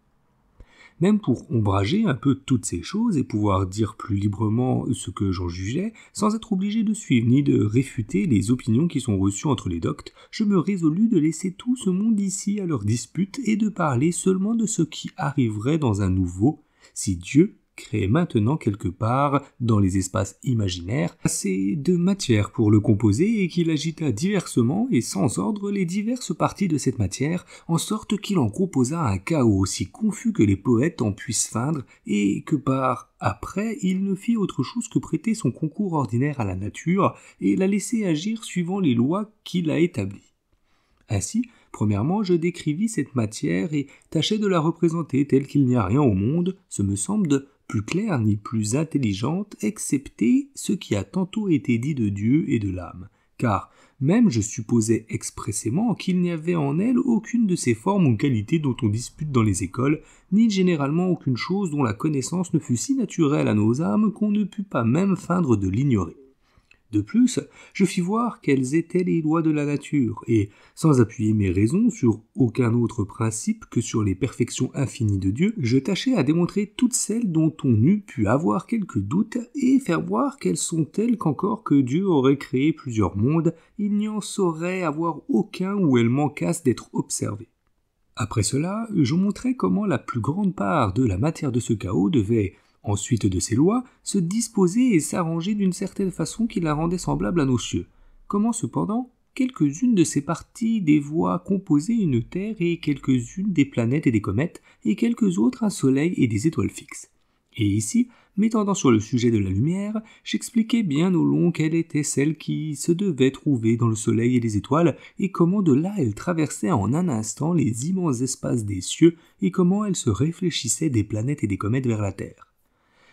même pour ombrager un peu toutes ces choses et pouvoir dire plus librement ce que j'en jugeais, sans être obligé de suivre ni de réfuter les opinions qui sont reçues entre les doctes, je me résolus de laisser tout ce monde ici à leur dispute et de parler seulement de ce qui arriverait dans un nouveau, si Dieu créé maintenant quelque part dans les espaces imaginaires assez de matière pour le composer et qu'il agita diversement et sans ordre les diverses parties de cette matière, en sorte qu'il en composa un chaos aussi confus que les poètes en puissent feindre et que par après il ne fit autre chose que prêter son concours ordinaire à la nature et la laisser agir suivant les lois qu'il a établies. Ainsi, premièrement, je décrivis cette matière et tâchai de la représenter telle qu'il n'y a rien au monde, ce me semble, de plus claire ni plus intelligente, excepté ce qui a tantôt été dit de Dieu et de l'âme, car même je supposais expressément qu'il n'y avait en elle aucune de ces formes ou qualités dont on dispute dans les écoles, ni généralement aucune chose dont la connaissance ne fût si naturelle à nos âmes qu'on ne pût pas même feindre de l'ignorer. De plus, je fis voir quelles étaient les lois de la nature, et, sans appuyer mes raisons sur aucun autre principe que sur les perfections infinies de Dieu, je tâchai à démontrer toutes celles dont on eût pu avoir quelques doutes, et faire voir qu'elles sont telles qu'encore que Dieu aurait créé plusieurs mondes, il n'y en saurait avoir aucun où elles manquassent d'être observées. Après cela, je montrai comment la plus grande part de la matière de ce chaos devait, ensuite de ces lois, se disposer et s'arranger d'une certaine façon qui la rendait semblable à nos cieux. Comment cependant quelques-unes de ces parties des voies composaient une Terre et quelques-unes des planètes et des comètes, et quelques autres un Soleil et des étoiles fixes. Et ici, m'étendant sur le sujet de la lumière, j'expliquais bien au long quelle était celle qui se devait trouver dans le Soleil et les étoiles, et comment de là elle traversait en un instant les immenses espaces des cieux, et comment elle se réfléchissait des planètes et des comètes vers la Terre.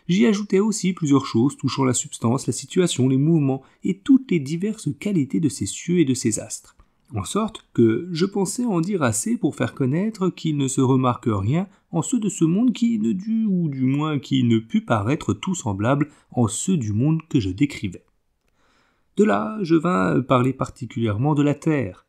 J'y ajoutais aussi plusieurs choses touchant la substance, la situation, les mouvements et toutes les diverses qualités de ces cieux et de ces astres. En sorte que je pensais en dire assez pour faire connaître qu'il ne se remarque rien en ceux de ce monde qui ne dut, ou du moins qui ne put paraître tout semblable en ceux du monde que je décrivais. De là, je vins parler particulièrement de la terre,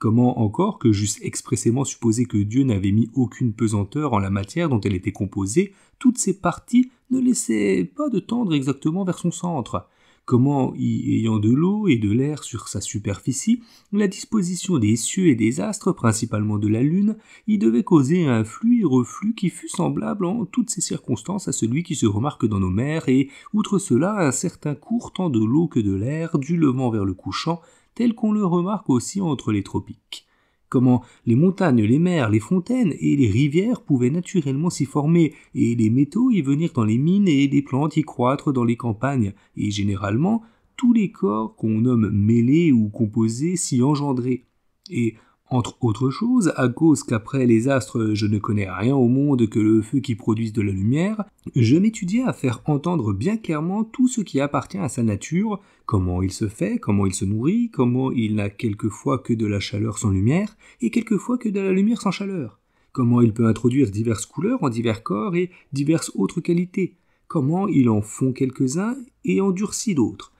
Comment encore que j'eusse expressément supposé que Dieu n'avait mis aucune pesanteur en la matière dont elle était composée, toutes ces parties ne laissaient pas de tendre exactement vers son centre. Comment, y ayant de l'eau et de l'air sur sa superficie, la disposition des cieux et des astres, principalement de la lune, y devait causer un flux et reflux qui fût semblable en toutes ces circonstances à celui qui se remarque dans nos mers, et, outre cela, un certain cours tant de l'eau que de l'air, du levant vers le couchant, tel qu'on le remarque aussi entre les tropiques. comment les montagnes, les mers, les fontaines et les rivières pouvaient naturellement s'y former, et les métaux y venir dans les mines et les plantes y croître dans les campagnes, et généralement tous les corps qu'on nomme mêlés ou composés s'y engendraient. Et entre autres choses, à cause qu'après les astres je ne connais rien au monde que le feu qui produise de la lumière, je m'étudiais à faire entendre bien clairement tout ce qui appartient à sa nature, comment il se fait, comment il se nourrit, comment il n'a quelquefois que de la chaleur sans lumière, et quelquefois que de la lumière sans chaleur, comment il peut introduire diverses couleurs en divers corps et diverses autres qualités, comment il en fond quelques-uns et en durcit d'autres,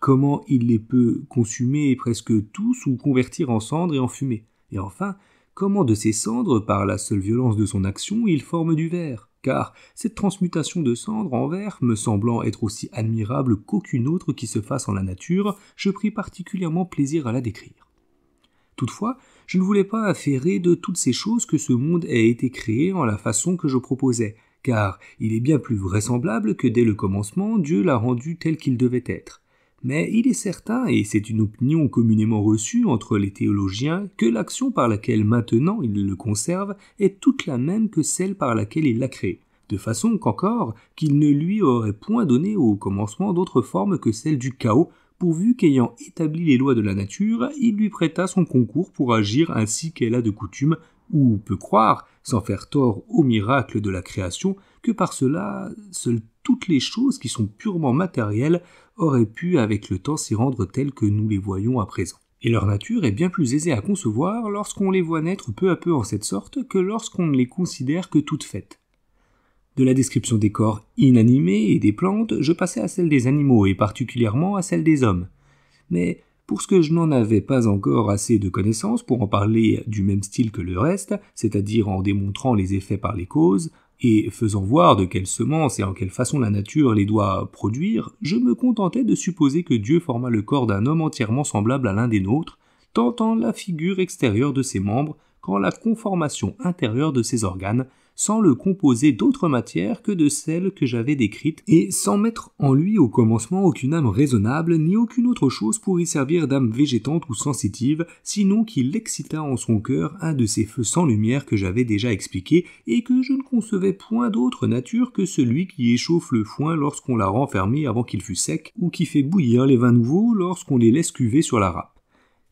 comment il les peut consumer presque tous ou convertir en cendres et en fumée et enfin, comment de ces cendres, par la seule violence de son action, il forme du verre car cette transmutation de cendre en verre me semblant être aussi admirable qu'aucune autre qui se fasse en la nature, je pris particulièrement plaisir à la décrire. Toutefois, je ne voulais pas affairer de toutes ces choses que ce monde ait été créé en la façon que je proposais, car il est bien plus vraisemblable que dès le commencement Dieu l'a rendu tel qu'il devait être. Mais il est certain, et c'est une opinion communément reçue entre les théologiens, que l'action par laquelle maintenant il le conserve est toute la même que celle par laquelle il l'a créé, de façon qu'encore qu'il ne lui aurait point donné au commencement d'autre forme que celle du chaos, pourvu qu'ayant établi les lois de la nature, il lui prêta son concours pour agir ainsi qu'elle a de coutume, ou peut croire, sans faire tort au miracle de la création, que par cela seules toutes les choses qui sont purement matérielles auraient pu avec le temps s'y rendre telles que nous les voyons à présent. Et leur nature est bien plus aisée à concevoir lorsqu'on les voit naître peu à peu en cette sorte que lorsqu'on ne les considère que toutes faites. De la description des corps inanimés et des plantes, je passais à celle des animaux et particulièrement à celle des hommes. Mais pour ce que je n'en avais pas encore assez de connaissances pour en parler du même style que le reste, c'est-à-dire en démontrant les effets par les causes, et faisant voir de quelle semence et en quelle façon la nature les doit produire, je me contentais de supposer que Dieu forma le corps d'un homme entièrement semblable à l'un des nôtres, tant en la figure extérieure de ses membres qu'en la conformation intérieure de ses organes, sans le composer d'autre matière que de celles que j'avais décrites, et sans mettre en lui au commencement aucune âme raisonnable, ni aucune autre chose pour y servir d'âme végétante ou sensitive, sinon qu'il excita en son cœur un de ces feux sans lumière que j'avais déjà expliqué, et que je ne concevais point d'autre nature que celui qui échauffe le foin lorsqu'on l'a renfermé avant qu'il fût sec, ou qui fait bouillir les vins nouveaux lorsqu'on les laisse cuver sur la râpe.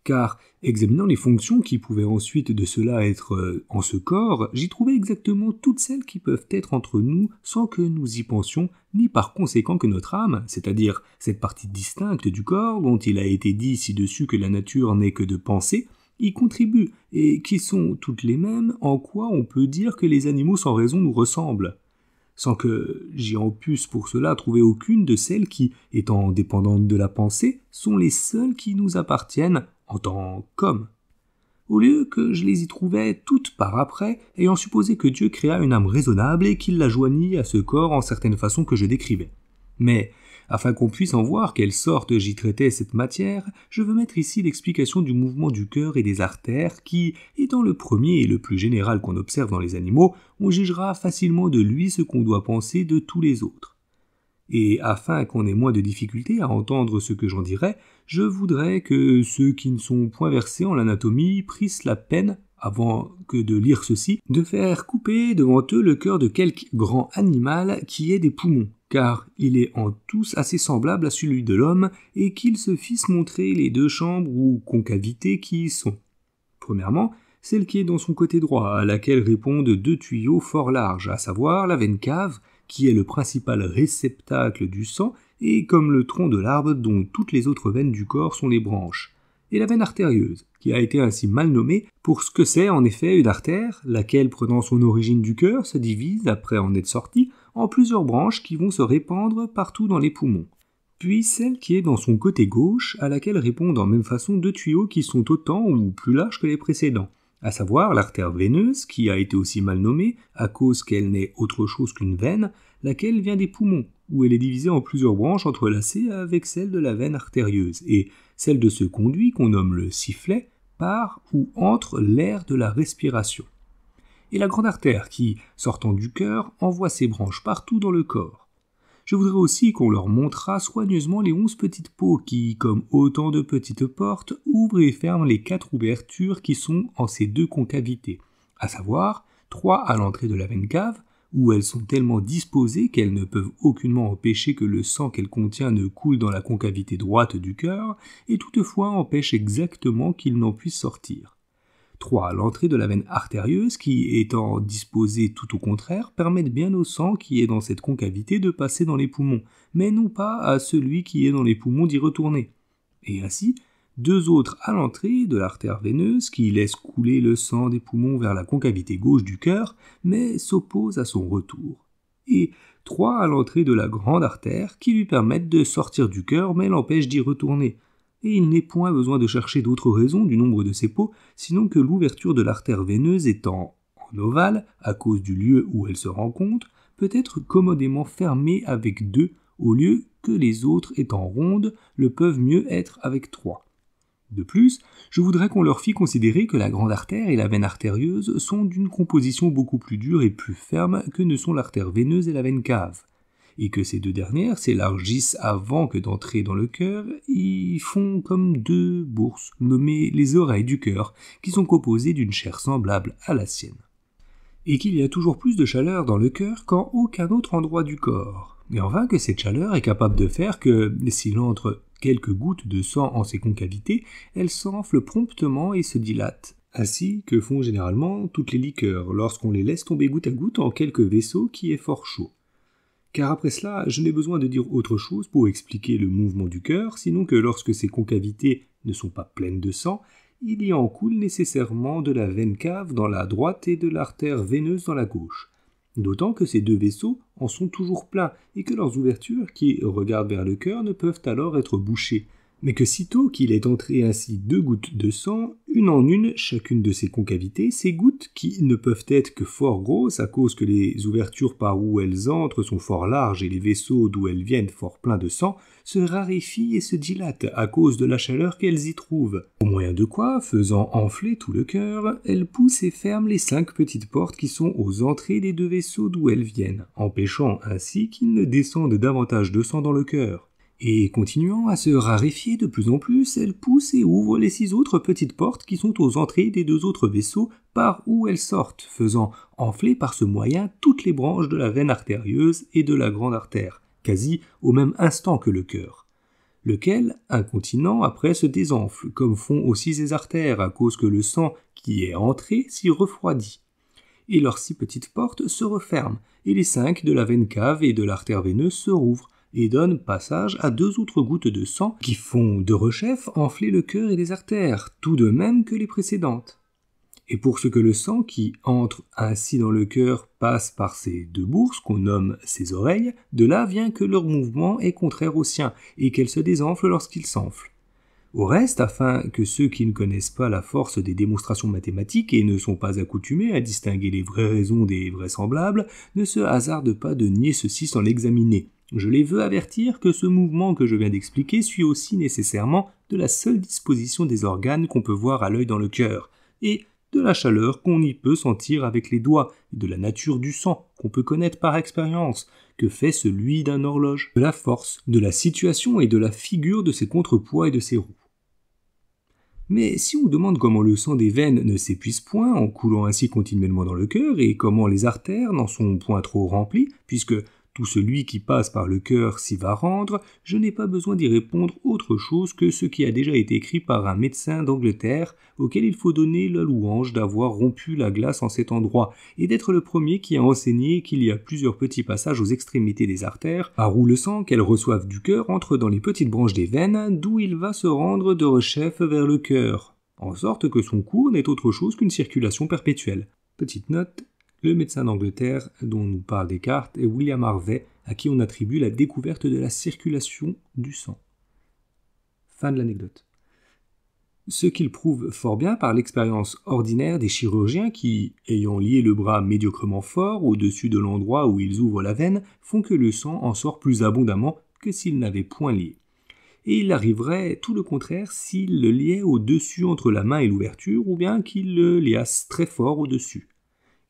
Car, examinant les fonctions qui pouvaient ensuite de cela être euh, en ce corps, j'y trouvais exactement toutes celles qui peuvent être entre nous sans que nous y pensions, ni par conséquent que notre âme, c'est-à-dire cette partie distincte du corps dont il a été dit ci-dessus que la nature n'est que de pensée, y contribue, et qui sont toutes les mêmes en quoi on peut dire que les animaux sans raison nous ressemblent. Sans que j'y en puisse pour cela trouver aucune de celles qui, étant dépendantes de la pensée, sont les seules qui nous appartiennent en tant qu'hommes. Au lieu que je les y trouvais toutes par après, ayant supposé que Dieu créa une âme raisonnable et qu'il la joignit à ce corps en certaines façons que je décrivais. Mais afin qu'on puisse en voir quelle sorte j'y traitais cette matière, je veux mettre ici l'explication du mouvement du cœur et des artères qui, étant le premier et le plus général qu'on observe dans les animaux, on jugera facilement de lui ce qu'on doit penser de tous les autres. Et afin qu'on ait moins de difficulté à entendre ce que j'en dirai, je voudrais que ceux qui ne sont point versés en l'anatomie prissent la peine avant que de lire ceci, de faire couper devant eux le cœur de quelque grand animal qui ait des poumons, car il est en tous assez semblable à celui de l'homme, et qu'ils se fissent montrer les deux chambres ou concavités qui y sont. Premièrement, celle qui est dans son côté droit, à laquelle répondent deux tuyaux fort larges, à savoir la veine cave, qui est le principal réceptacle du sang, et comme le tronc de l'arbre dont toutes les autres veines du corps sont les branches, et la veine artérieuse, qui a été ainsi mal nommée pour ce que c'est en effet une artère, laquelle prenant son origine du cœur se divise, après en être sortie, en plusieurs branches qui vont se répandre partout dans les poumons. Puis celle qui est dans son côté gauche, à laquelle répondent en même façon deux tuyaux qui sont autant ou plus larges que les précédents, à savoir l'artère veineuse, qui a été aussi mal nommée, à cause qu'elle n'est autre chose qu'une veine, laquelle vient des poumons, où elle est divisée en plusieurs branches entrelacées avec celle de la veine artérieuse, et celle de ce conduit qu'on nomme le sifflet, par ou entre l'air de la respiration et la grande artère qui, sortant du cœur, envoie ses branches partout dans le corps. Je voudrais aussi qu'on leur montrât soigneusement les onze petites peaux qui, comme autant de petites portes, ouvrent et ferment les quatre ouvertures qui sont en ces deux concavités, à savoir trois à l'entrée de la veine cave, où elles sont tellement disposées qu'elles ne peuvent aucunement empêcher que le sang qu'elles contiennent ne coule dans la concavité droite du cœur, et toutefois empêchent exactement qu'il n'en puisse sortir. 3. L'entrée de la veine artérieuse qui, étant disposée tout au contraire, permettent bien au sang qui est dans cette concavité de passer dans les poumons, mais non pas à celui qui est dans les poumons d'y retourner. Et ainsi, deux autres à l'entrée de l'artère veineuse qui laisse couler le sang des poumons vers la concavité gauche du cœur, mais s'oppose à son retour. Et trois à l'entrée de la grande artère qui lui permettent de sortir du cœur mais l'empêchent d'y retourner, et il n'est point besoin de chercher d'autres raisons du nombre de ces peaux, sinon que l'ouverture de l'artère veineuse étant en ovale, à cause du lieu où elle se rencontre, peut être commodément fermée avec deux, au lieu que les autres étant rondes le peuvent mieux être avec trois. De plus, je voudrais qu'on leur fît considérer que la grande artère et la veine artérieuse sont d'une composition beaucoup plus dure et plus ferme que ne sont l'artère veineuse et la veine cave et que ces deux dernières s'élargissent avant que d'entrer dans le cœur, ils font comme deux bourses nommées les oreilles du cœur, qui sont composées d'une chair semblable à la sienne. Et qu'il y a toujours plus de chaleur dans le cœur qu'en aucun autre endroit du corps. Et enfin que cette chaleur est capable de faire que, s'il entre quelques gouttes de sang en ses concavités, elles s'enflent promptement et se dilatent, ainsi que font généralement toutes les liqueurs lorsqu'on les laisse tomber goutte à goutte en quelques vaisseaux qui est fort chaud car après cela, je n'ai besoin de dire autre chose pour expliquer le mouvement du cœur, sinon que lorsque ces concavités ne sont pas pleines de sang, il y en coule nécessairement de la veine cave dans la droite et de l'artère veineuse dans la gauche. D'autant que ces deux vaisseaux en sont toujours pleins et que leurs ouvertures qui regardent vers le cœur ne peuvent alors être bouchées, mais que sitôt qu'il est entré ainsi deux gouttes de sang, une en une chacune de ces concavités, ces gouttes, qui ne peuvent être que fort grosses à cause que les ouvertures par où elles entrent sont fort larges et les vaisseaux d'où elles viennent fort pleins de sang, se raréfient et se dilatent à cause de la chaleur qu'elles y trouvent. Au moyen de quoi, faisant enfler tout le cœur, elles poussent et ferment les cinq petites portes qui sont aux entrées des deux vaisseaux d'où elles viennent, empêchant ainsi qu'ils ne descendent davantage de sang dans le cœur et continuant à se raréfier de plus en plus, elle pousse et ouvre les six autres petites portes qui sont aux entrées des deux autres vaisseaux par où elles sortent, faisant enfler par ce moyen toutes les branches de la veine artérieuse et de la grande artère, quasi au même instant que le cœur, lequel, incontinent, après se désenfle, comme font aussi ses artères, à cause que le sang qui est entré s'y refroidit. Et leurs six petites portes se referment, et les cinq de la veine cave et de l'artère veineuse se rouvrent, et donne passage à deux autres gouttes de sang qui font de rechef enfler le cœur et les artères, tout de même que les précédentes. Et pour ce que le sang qui entre ainsi dans le cœur passe par ces deux bourses qu'on nomme ses oreilles, de là vient que leur mouvement est contraire au sien et qu'elles se désenflent lorsqu'ils s'enflent. Au reste, afin que ceux qui ne connaissent pas la force des démonstrations mathématiques et ne sont pas accoutumés à distinguer les vraies raisons des vraisemblables, ne se hasardent pas de nier ceci sans l'examiner, je les veux avertir que ce mouvement que je viens d'expliquer suit aussi nécessairement de la seule disposition des organes qu'on peut voir à l'œil dans le cœur, et de la chaleur qu'on y peut sentir avec les doigts, et de la nature du sang qu'on peut connaître par expérience, que fait celui d'un horloge, de la force, de la situation et de la figure de ses contrepoids et de ses roues. Mais si on demande comment le sang des veines ne s'épuise point en coulant ainsi continuellement dans le cœur, et comment les artères n'en sont point trop remplies, puisque tout celui qui passe par le cœur s'y va rendre, je n'ai pas besoin d'y répondre autre chose que ce qui a déjà été écrit par un médecin d'Angleterre, auquel il faut donner la louange d'avoir rompu la glace en cet endroit, et d'être le premier qui a enseigné qu'il y a plusieurs petits passages aux extrémités des artères, par où le sang qu'elles reçoivent du cœur entre dans les petites branches des veines, d'où il va se rendre de rechef vers le cœur, en sorte que son cours n'est autre chose qu'une circulation perpétuelle. Petite note, le médecin d'Angleterre dont nous parle Descartes est William Harvey, à qui on attribue la découverte de la circulation du sang. Fin de l'anecdote. Ce qu'il prouve fort bien par l'expérience ordinaire des chirurgiens qui, ayant lié le bras médiocrement fort au-dessus de l'endroit où ils ouvrent la veine, font que le sang en sort plus abondamment que s'ils n'avaient point lié. Et il arriverait tout le contraire s'ils le liaient au-dessus entre la main et l'ouverture, ou bien qu'ils le liassent très fort au-dessus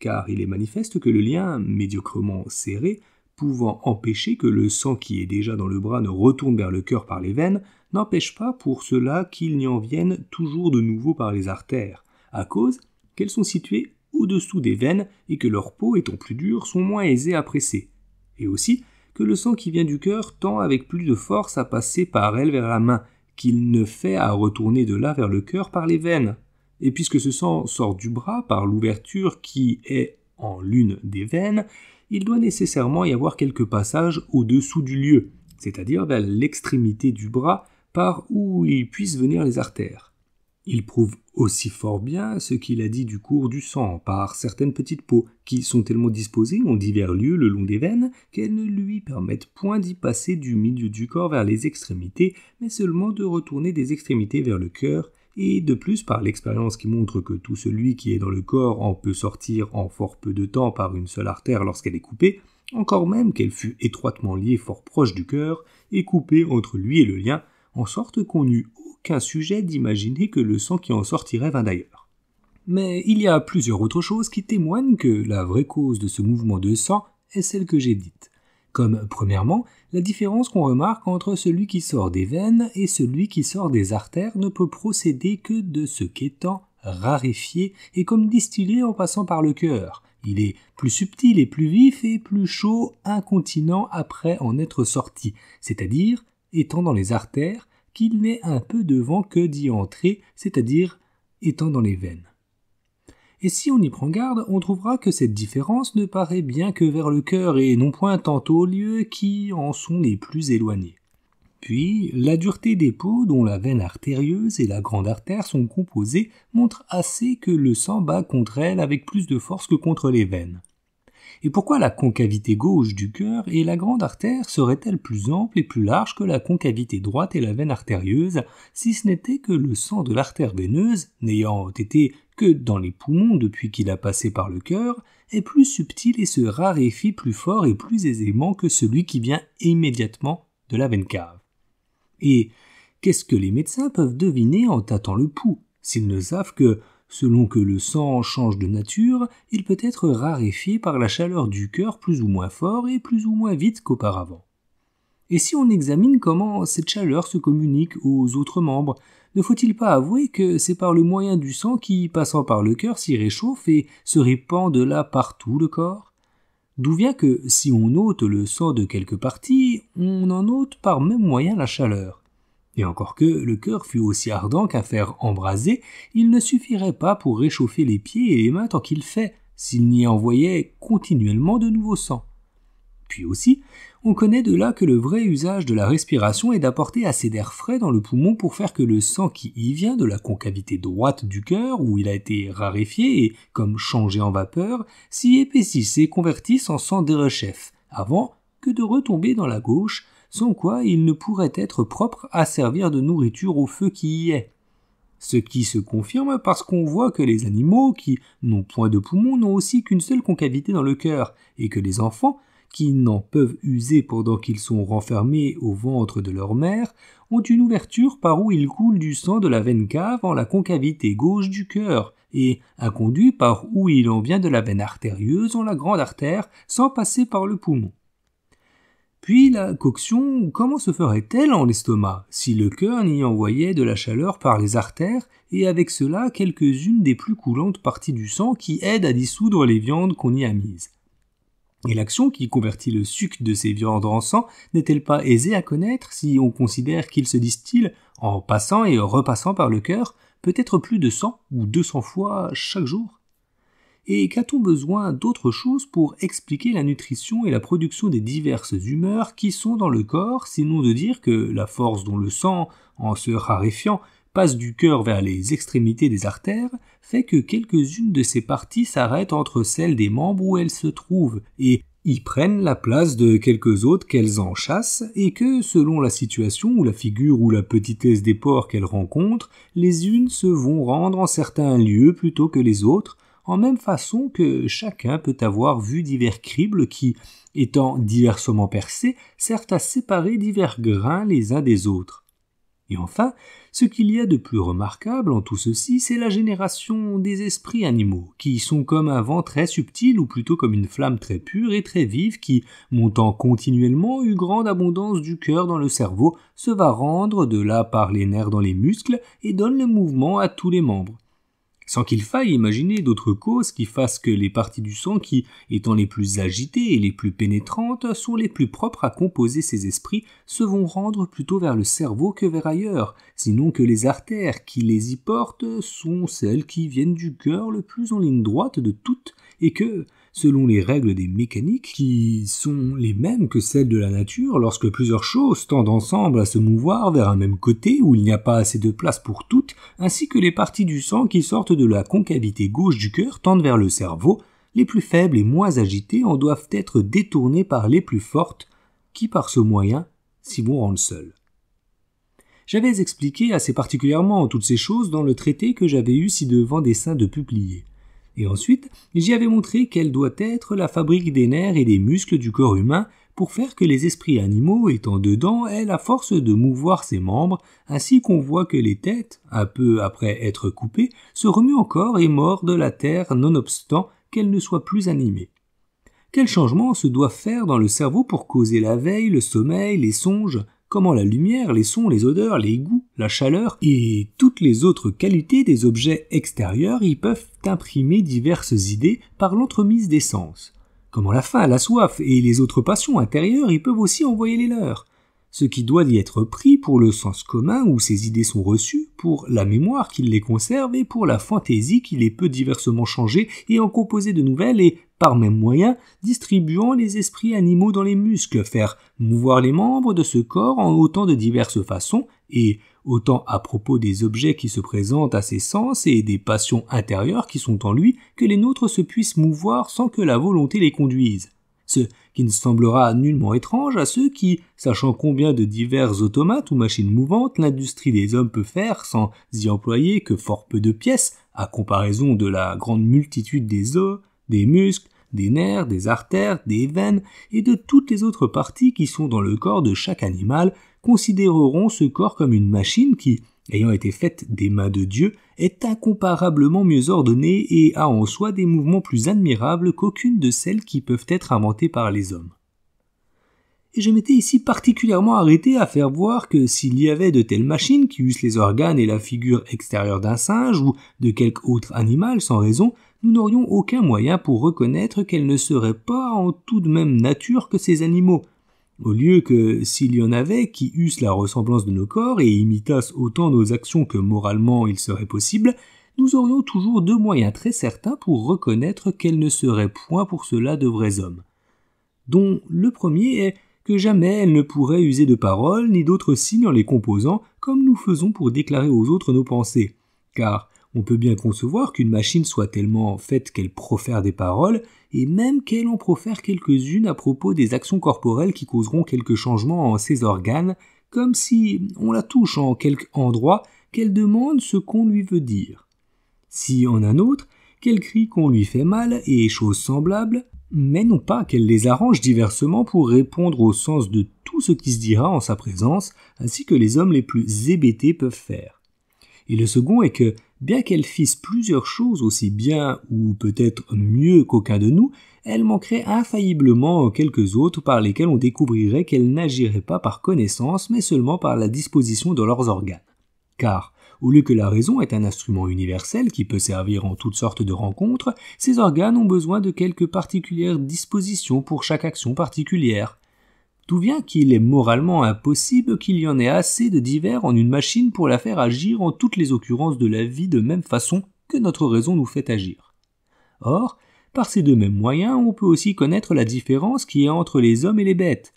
car il est manifeste que le lien, médiocrement serré, pouvant empêcher que le sang qui est déjà dans le bras ne retourne vers le cœur par les veines, n'empêche pas pour cela qu'il n'y en vienne toujours de nouveau par les artères, à cause qu'elles sont situées au-dessous des veines et que leur peau étant plus dure sont moins aisées à presser, et aussi que le sang qui vient du cœur tend avec plus de force à passer par elles vers la main, qu'il ne fait à retourner de là vers le cœur par les veines. Et puisque ce sang sort du bras par l'ouverture qui est en l'une des veines, il doit nécessairement y avoir quelques passages au-dessous du lieu, c'est-à-dire vers l'extrémité du bras par où il puissent venir les artères. Il prouve aussi fort bien ce qu'il a dit du cours du sang par certaines petites peaux qui sont tellement disposées en divers lieux le long des veines qu'elles ne lui permettent point d'y passer du milieu du corps vers les extrémités, mais seulement de retourner des extrémités vers le cœur, et de plus par l'expérience qui montre que tout celui qui est dans le corps en peut sortir en fort peu de temps par une seule artère lorsqu'elle est coupée, encore même qu'elle fût étroitement liée fort proche du cœur, et coupée entre lui et le lien, en sorte qu'on eût aucun sujet d'imaginer que le sang qui en sortirait vint d'ailleurs. Mais il y a plusieurs autres choses qui témoignent que la vraie cause de ce mouvement de sang est celle que j'ai dite. Comme, premièrement, la différence qu'on remarque entre celui qui sort des veines et celui qui sort des artères ne peut procéder que de ce qu'étant raréfié et comme distillé en passant par le cœur. Il est plus subtil et plus vif et plus chaud incontinent après en être sorti, c'est-à-dire étant dans les artères, qu'il n'est un peu de vent que d'y entrer, c'est-à-dire étant dans les veines. Et si on y prend garde, on trouvera que cette différence ne paraît bien que vers le cœur et non point tantôt aux lieux qui en sont les plus éloignés. Puis, la dureté des peaux dont la veine artérieuse et la grande artère sont composées montre assez que le sang bat contre elles avec plus de force que contre les veines. Et pourquoi la concavité gauche du cœur et la grande artère serait-elle plus ample et plus large que la concavité droite et la veine artérieuse, si ce n'était que le sang de l'artère veineuse, n'ayant été dans les poumons depuis qu'il a passé par le cœur, est plus subtil et se raréfie plus fort et plus aisément que celui qui vient immédiatement de la veine cave. Et qu'est-ce que les médecins peuvent deviner en tâtant le pouls, s'ils ne savent que Selon que le sang change de nature, il peut être raréfié par la chaleur du cœur plus ou moins fort et plus ou moins vite qu'auparavant? Et si on examine comment cette chaleur se communique aux autres membres, ne faut-il pas avouer que c'est par le moyen du sang qui, passant par le cœur, s'y réchauffe et se répand de là partout le corps? D'où vient que si on ôte le sang de quelque partie, on en ôte par même moyen la chaleur? Et encore que le cœur fût aussi ardent qu'un fer embrasé, il ne suffirait pas pour réchauffer les pieds et les mains tant qu'il fait, s'il n'y envoyait continuellement de nouveau sang. Puis aussi, on connaît de là que le vrai usage de la respiration est d'apporter assez d'air frais dans le poumon pour faire que le sang qui y vient de la concavité droite du cœur, où il a été raréfié et comme changé en vapeur, s'y épaississe et convertisse en sang derechef, avant que de retomber dans la gauche, sans quoi il ne pourrait être propre à servir de nourriture au feu qui y est. Ce qui se confirme parce qu'on voit que les animaux qui n'ont point de poumons n'ont aussi qu'une seule concavité dans le cœur, et que les enfants, qui n'en peuvent user pendant qu'ils sont renfermés au ventre de leur mère, ont une ouverture par où il coule du sang de la veine cave en la concavité gauche du cœur, et un conduit par où il en vient de la veine artérieuse en la grande artère sans passer par le poumon. Puis la coction, comment se ferait-elle en l'estomac si le cœur n'y envoyait de la chaleur par les artères et avec cela quelques-unes des plus coulantes parties du sang qui aident à dissoudre les viandes qu'on y a mises? Et l'action qui convertit le sucre de ces viandes en sang n'est-elle pas aisée à connaître si on considère qu'il se distille, en passant et repassant par le cœur, peut-être plus de 100 ou 200 fois chaque jour? Et qu'a-t-on besoin d'autre chose pour expliquer la nutrition et la production des diverses humeurs qui sont dans le corps, sinon de dire que la force dont le sang, en se raréfiant, passe du cœur vers les extrémités des artères, fait que quelques-unes de ces parties s'arrêtent entre celles des membres où elles se trouvent, et y prennent la place de quelques autres qu'elles en chassent, et que, selon la situation ou la figure ou la petitesse des ports qu'elles rencontrent, les unes se vont rendre en certains lieux plutôt que les autres, en même façon que chacun peut avoir vu divers cribles qui, étant diversement percés, servent à séparer divers grains les uns des autres. Et enfin, ce qu'il y a de plus remarquable en tout ceci, c'est la génération des esprits animaux, qui sont comme un vent très subtil, ou plutôt comme une flamme très pure et très vive, qui, montant continuellement, eut grande abondance du cœur dans le cerveau, se va rendre de là par les nerfs dans les muscles, et donne le mouvement à tous les membres sans qu'il faille imaginer d'autres causes qui fassent que les parties du sang qui, étant les plus agitées et les plus pénétrantes, sont les plus propres à composer ces esprits, se vont rendre plutôt vers le cerveau que vers ailleurs, sinon que les artères qui les y portent sont celles qui viennent du cœur le plus en ligne droite de toutes, et que, selon les règles des mécaniques, qui sont les mêmes que celles de la nature, lorsque plusieurs choses tendent ensemble à se mouvoir vers un même côté où il n'y a pas assez de place pour toutes, ainsi que les parties du sang qui sortent de la concavité gauche du cœur tendent vers le cerveau, les plus faibles et moins agitées en doivent être détournées par les plus fortes, qui par ce moyen s'y vont rendre seules. J'avais expliqué assez particulièrement toutes ces choses dans le traité que j'avais eu ci-devant dessein de publier. Et ensuite, j'y avais montré quelle doit être la fabrique des nerfs et des muscles du corps humain pour faire que les esprits animaux étant dedans aient la force de mouvoir ses membres, ainsi qu'on voit que les têtes, un peu après être coupées, se remuent encore et mordent la terre nonobstant qu'elles ne soient plus animées. Quel changement se doit faire dans le cerveau pour causer la veille, le sommeil, les songes, comment la lumière, les sons, les odeurs, les goûts, la chaleur et toutes les autres qualités des objets extérieurs y peuvent imprimer diverses idées par l'entremise des sens. Comment la faim, la soif et les autres passions intérieures y peuvent aussi envoyer les leurs. Ce qui doit y être pris pour le sens commun où ces idées sont reçues, pour la mémoire qui les conserve et pour la fantaisie qui les peut diversement changer et en composer de nouvelles et par même moyen, distribuant les esprits animaux dans les muscles, faire mouvoir les membres de ce corps en autant de diverses façons, et autant à propos des objets qui se présentent à ses sens et des passions intérieures qui sont en lui, que les nôtres se puissent mouvoir sans que la volonté les conduise. Qui ne semblera nullement étrange à ceux qui, sachant combien de divers automates ou machines mouvantes l'industrie des hommes peut faire sans y employer que fort peu de pièces, à comparaison de la grande multitude des os, des muscles, des nerfs, des artères, des veines et de toutes les autres parties qui sont dans le corps de chaque animal, considéreront ce corps comme une machine qui, ayant été faite des mains de Dieu, est incomparablement mieux ordonnée et a en soi des mouvements plus admirables qu'aucune de celles qui peuvent être inventées par les hommes. Et je m'étais ici particulièrement arrêté à faire voir que s'il y avait de telles machines qui eussent les organes et la figure extérieure d'un singe ou de quelque autre animal sans raison, nous n'aurions aucun moyen pour reconnaître qu'elles ne seraient pas en tout de même nature que ces animaux, au lieu que s'il y en avait qui eussent la ressemblance de nos corps et imitassent autant nos actions que moralement il serait possible, nous aurions toujours deux moyens très certains pour reconnaître qu'elles ne seraient point pour cela de vrais hommes. Dont le premier est que jamais elles ne pourraient user de paroles ni d'autres signes en les composant comme nous faisons pour déclarer aux autres nos pensées. Car on peut bien concevoir qu'une machine soit tellement faite qu'elle profère des paroles, et même qu'elle en profère quelques-unes à propos des actions corporelles qui causeront quelques changements en ses organes, comme si on la touche en quelque endroit qu'elle demande ce qu'on lui veut dire. Si en un autre, qu'elle crie qu'on lui fait mal et choses semblables, mais non pas qu'elle les arrange diversement pour répondre au sens de tout ce qui se dira en sa présence, ainsi que les hommes les plus hébétés peuvent faire. Et le second est que, bien qu'elle fisse plusieurs choses aussi bien ou peut-être mieux qu'aucun de nous, elle manquerait infailliblement quelques autres par lesquelles on découvrirait qu'elle n'agirait pas par connaissance, mais seulement par la disposition de leurs organes. Car, au lieu que la raison est un instrument universel qui peut servir en toutes sortes de rencontres, ces organes ont besoin de quelques particulières dispositions pour chaque action particulière. D'où vient qu'il est moralement impossible qu'il y en ait assez de divers en une machine pour la faire agir en toutes les occurrences de la vie de même façon que notre raison nous fait agir? Or, par ces deux mêmes moyens, on peut aussi connaître la différence qui est entre les hommes et les bêtes.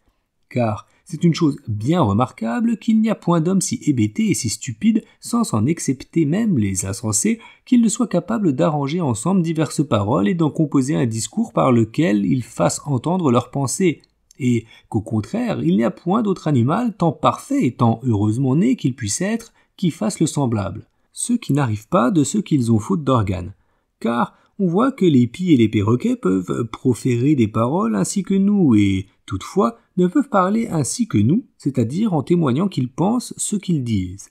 Car c'est une chose bien remarquable qu'il n'y a point d'homme si hébété et si stupide, sans s'en excepter même les insensés, qu'ils ne soient capables d'arranger ensemble diverses paroles et d'en composer un discours par lequel ils fassent entendre leurs pensées, et qu'au contraire, il n'y a point d'autre animal tant parfait et tant heureusement né qu'il puisse être, qui fasse le semblable. Ceux qui n'arrivent pas de ceux qu'ils ont faute d'organes. Car on voit que les pies et les perroquets peuvent proférer des paroles ainsi que nous, et toutefois, ne peuvent parler ainsi que nous, c'est-à-dire en témoignant qu'ils pensent ce qu'ils disent.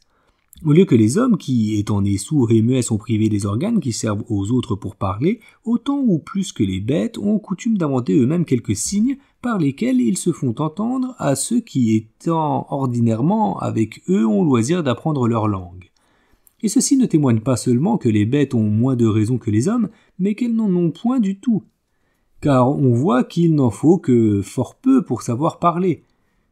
Au lieu que les hommes qui, étant nés sourds et muets, sont privés des organes qui servent aux autres pour parler, autant ou plus que les bêtes ont coutume d'inventer eux-mêmes quelques signes par lesquels ils se font entendre à ceux qui, étant ordinairement avec eux, ont loisir d'apprendre leur langue. Et ceci ne témoigne pas seulement que les bêtes ont moins de raison que les hommes, mais qu'elles n'en ont point du tout. Car on voit qu'il n'en faut que fort peu pour savoir parler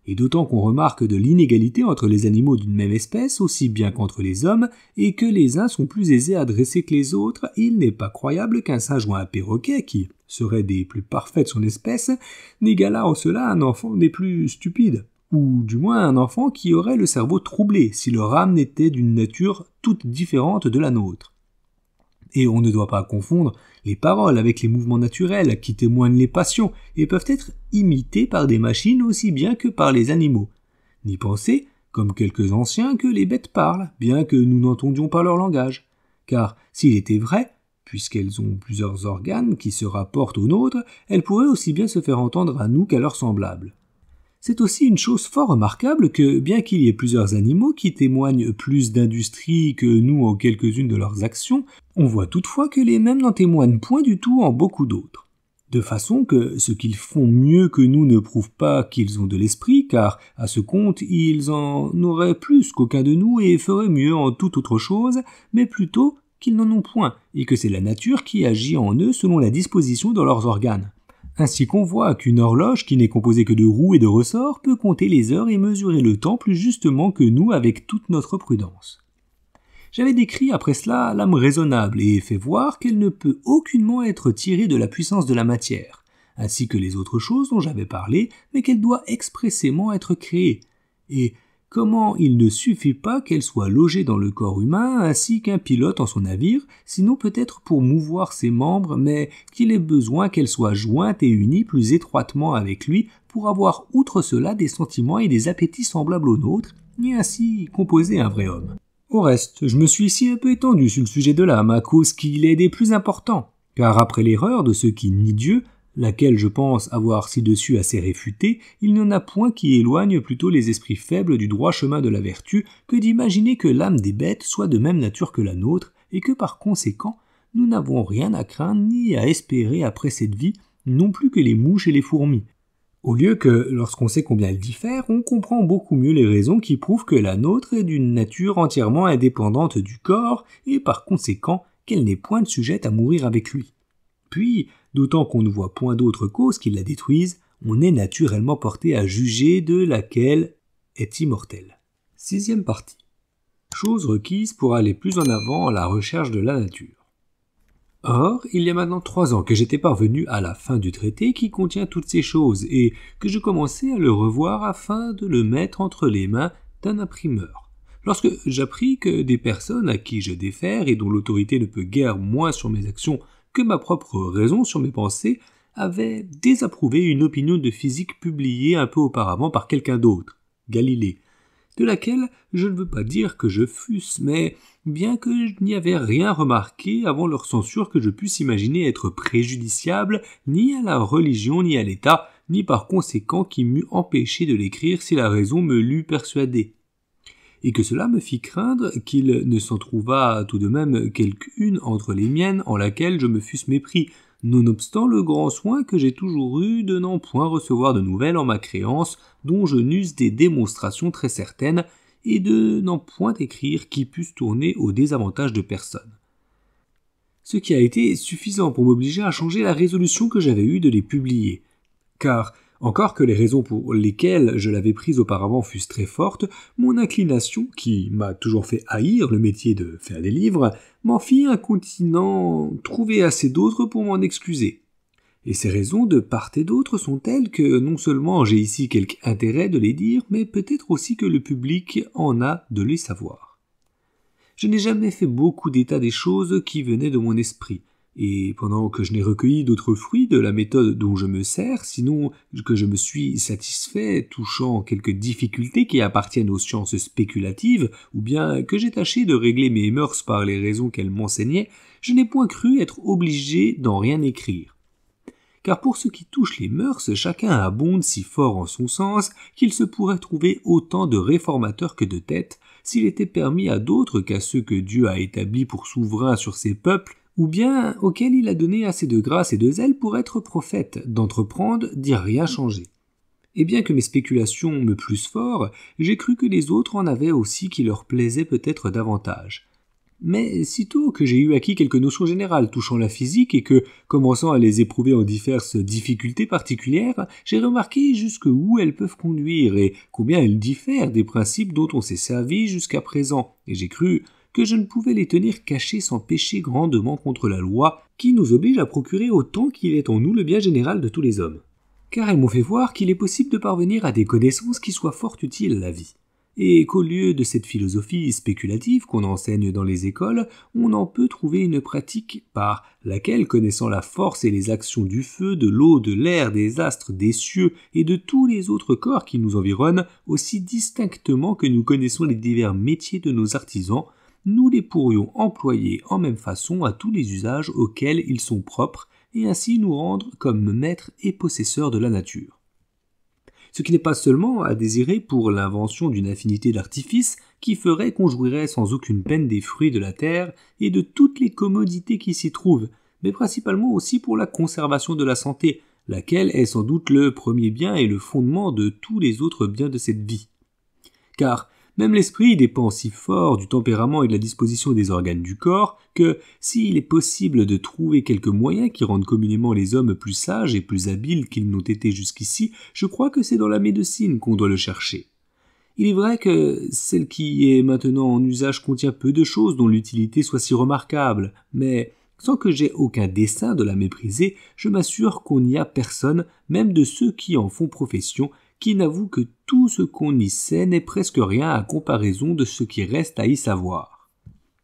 et d'autant qu'on remarque de l'inégalité entre les animaux d'une même espèce, aussi bien qu'entre les hommes, et que les uns sont plus aisés à dresser que les autres, il n'est pas croyable qu'un singe ou un perroquet, qui serait des plus parfaits de son espèce, n'égalât en cela un enfant des plus stupides, ou du moins un enfant qui aurait le cerveau troublé, si leur âme n'était d'une nature toute différente de la nôtre. Et on ne doit pas confondre les paroles avec les mouvements naturels qui témoignent les passions et peuvent être imités par des machines aussi bien que par les animaux. Ni penser, comme quelques anciens, que les bêtes parlent, bien que nous n'entendions pas leur langage. Car s'il était vrai, puisqu'elles ont plusieurs organes qui se rapportent aux nôtres, elles pourraient aussi bien se faire entendre à nous qu'à leurs semblables. C'est aussi une chose fort remarquable que, bien qu'il y ait plusieurs animaux qui témoignent plus d'industrie que nous en quelques-unes de leurs actions, on voit toutefois que les mêmes n'en témoignent point du tout en beaucoup d'autres. De façon que ce qu'ils font mieux que nous ne prouve pas qu'ils ont de l'esprit, car à ce compte ils en auraient plus qu'aucun de nous et feraient mieux en toute autre chose, mais plutôt qu'ils n'en ont point, et que c'est la nature qui agit en eux selon la disposition de leurs organes. Ainsi qu'on voit qu'une horloge qui n'est composée que de roues et de ressorts peut compter les heures et mesurer le temps plus justement que nous avec toute notre prudence. J'avais décrit après cela l'âme raisonnable et fait voir qu'elle ne peut aucunement être tirée de la puissance de la matière, ainsi que les autres choses dont j'avais parlé, mais qu'elle doit expressément être créée, et comment il ne suffit pas qu'elle soit logée dans le corps humain ainsi qu'un pilote en son navire, sinon peut-être pour mouvoir ses membres, mais qu'il ait besoin qu'elle soit jointe et unie plus étroitement avec lui pour avoir outre cela des sentiments et des appétits semblables aux nôtres, et ainsi composer un vrai homme. Au reste, je me suis ici un peu étendu sur le sujet de l'âme à cause qu'il est des plus importants, car après l'erreur de ceux qui nient Dieu, laquelle je pense avoir ci-dessus assez réfutée, il n'y en a point qui éloigne plutôt les esprits faibles du droit chemin de la vertu que d'imaginer que l'âme des bêtes soit de même nature que la nôtre, et que par conséquent nous n'avons rien à craindre ni à espérer après cette vie, non plus que les mouches et les fourmis. Au lieu que, lorsqu'on sait combien elles diffèrent, on comprend beaucoup mieux les raisons qui prouvent que la nôtre est d'une nature entièrement indépendante du corps, et par conséquent qu'elle n'est point sujette à mourir avec lui. Puis, d'autant qu'on ne voit point d'autre cause qui la détruise, on est naturellement porté à juger de laquelle est immortelle. Sixième partie. Chose requise pour aller plus en avant à la recherche de la nature. Or, il y a maintenant trois ans que j'étais parvenu à la fin du traité qui contient toutes ces choses et que je commençais à le revoir afin de le mettre entre les mains d'un imprimeur. Lorsque j'appris que des personnes à qui je défère et dont l'autorité ne peut guère moins sur mes actions que ma propre raison sur mes pensées avait désapprouvé une opinion de physique publiée un peu auparavant par quelqu'un d'autre, Galilée, de laquelle je ne veux pas dire que je fusse, mais bien que je n'y avais rien remarqué avant leur censure que je puisse imaginer être préjudiciable ni à la religion ni à l'État, ni par conséquent qui m'eût empêché de l'écrire si la raison me l'eût persuadé et que cela me fit craindre qu'il ne s'en trouvât tout de même quelqu'une entre les miennes en laquelle je me fusse mépris, nonobstant le grand soin que j'ai toujours eu de n'en point recevoir de nouvelles en ma créance, dont je n'eusse des démonstrations très certaines, et de n'en point écrire qui puisse tourner au désavantage de personne. Ce qui a été suffisant pour m'obliger à changer la résolution que j'avais eue de les publier, car encore que les raisons pour lesquelles je l'avais prise auparavant fussent très fortes, mon inclination, qui m'a toujours fait haïr le métier de faire des livres, m'en fit incontinent trouver assez d'autres pour m'en excuser. Et ces raisons de part et d'autre sont telles que non seulement j'ai ici quelque intérêt de les dire, mais peut-être aussi que le public en a de les savoir. Je n'ai jamais fait beaucoup d'état des choses qui venaient de mon esprit, et pendant que je n'ai recueilli d'autres fruits de la méthode dont je me sers, sinon que je me suis satisfait touchant quelques difficultés qui appartiennent aux sciences spéculatives, ou bien que j'ai tâché de régler mes mœurs par les raisons qu'elles m'enseignaient, je n'ai point cru être obligé d'en rien écrire. car pour ce qui touche les mœurs, chacun abonde si fort en son sens qu'il se pourrait trouver autant de réformateurs que de têtes, s'il était permis à d'autres qu'à ceux que Dieu a établis pour souverains sur ses peuples, ou bien auxquels il a donné assez de grâce et de zèle pour être prophètes, d'entreprendre d'y rien changer. Et bien que mes spéculations me plussent fort, j'ai cru que les autres en avaient aussi qui leur plaisaient peut-être davantage. Mais sitôt que j'ai eu acquis quelques notions générales touchant la physique et que, commençant à les éprouver en diverses difficultés particulières, j'ai remarqué jusqu'où elles peuvent conduire et combien elles diffèrent des principes dont on s'est servi jusqu'à présent, et j'ai cru que je ne pouvais les tenir cachés sans pécher grandement contre la loi qui nous oblige à procurer autant qu'il est en nous le bien général de tous les hommes. Car elles m'ont fait voir qu'il est possible de parvenir à des connaissances qui soient fort utiles à la vie et qu'au lieu de cette philosophie spéculative qu'on enseigne dans les écoles, on en peut trouver une pratique par laquelle, connaissant la force et les actions du feu, de l'eau, de l'air, des astres, des cieux et de tous les autres corps qui nous environnent, aussi distinctement que nous connaissons les divers métiers de nos artisans, nous les pourrions employer en même façon à tous les usages auxquels ils sont propres, et ainsi nous rendre comme maîtres et possesseurs de la nature ce qui n'est pas seulement à désirer pour l'invention d'une infinité d'artifices qui ferait qu'on jouirait sans aucune peine des fruits de la terre et de toutes les commodités qui s'y trouvent, mais principalement aussi pour la conservation de la santé, laquelle est sans doute le premier bien et le fondement de tous les autres biens de cette vie. Car même l'esprit dépend si fort du tempérament et de la disposition des organes du corps que, s'il est possible de trouver quelques moyens qui rendent communément les hommes plus sages et plus habiles qu'ils n'ont été jusqu'ici, je crois que c'est dans la médecine qu'on doit le chercher. Il est vrai que celle qui est maintenant en usage contient peu de choses dont l'utilité soit si remarquable, mais sans que j'aie aucun dessein de la mépriser, je m'assure qu'on n'y a personne, même de ceux qui en font profession, qui n'avoue que tout ce qu'on y sait n'est presque rien à comparaison de ce qui reste à y savoir.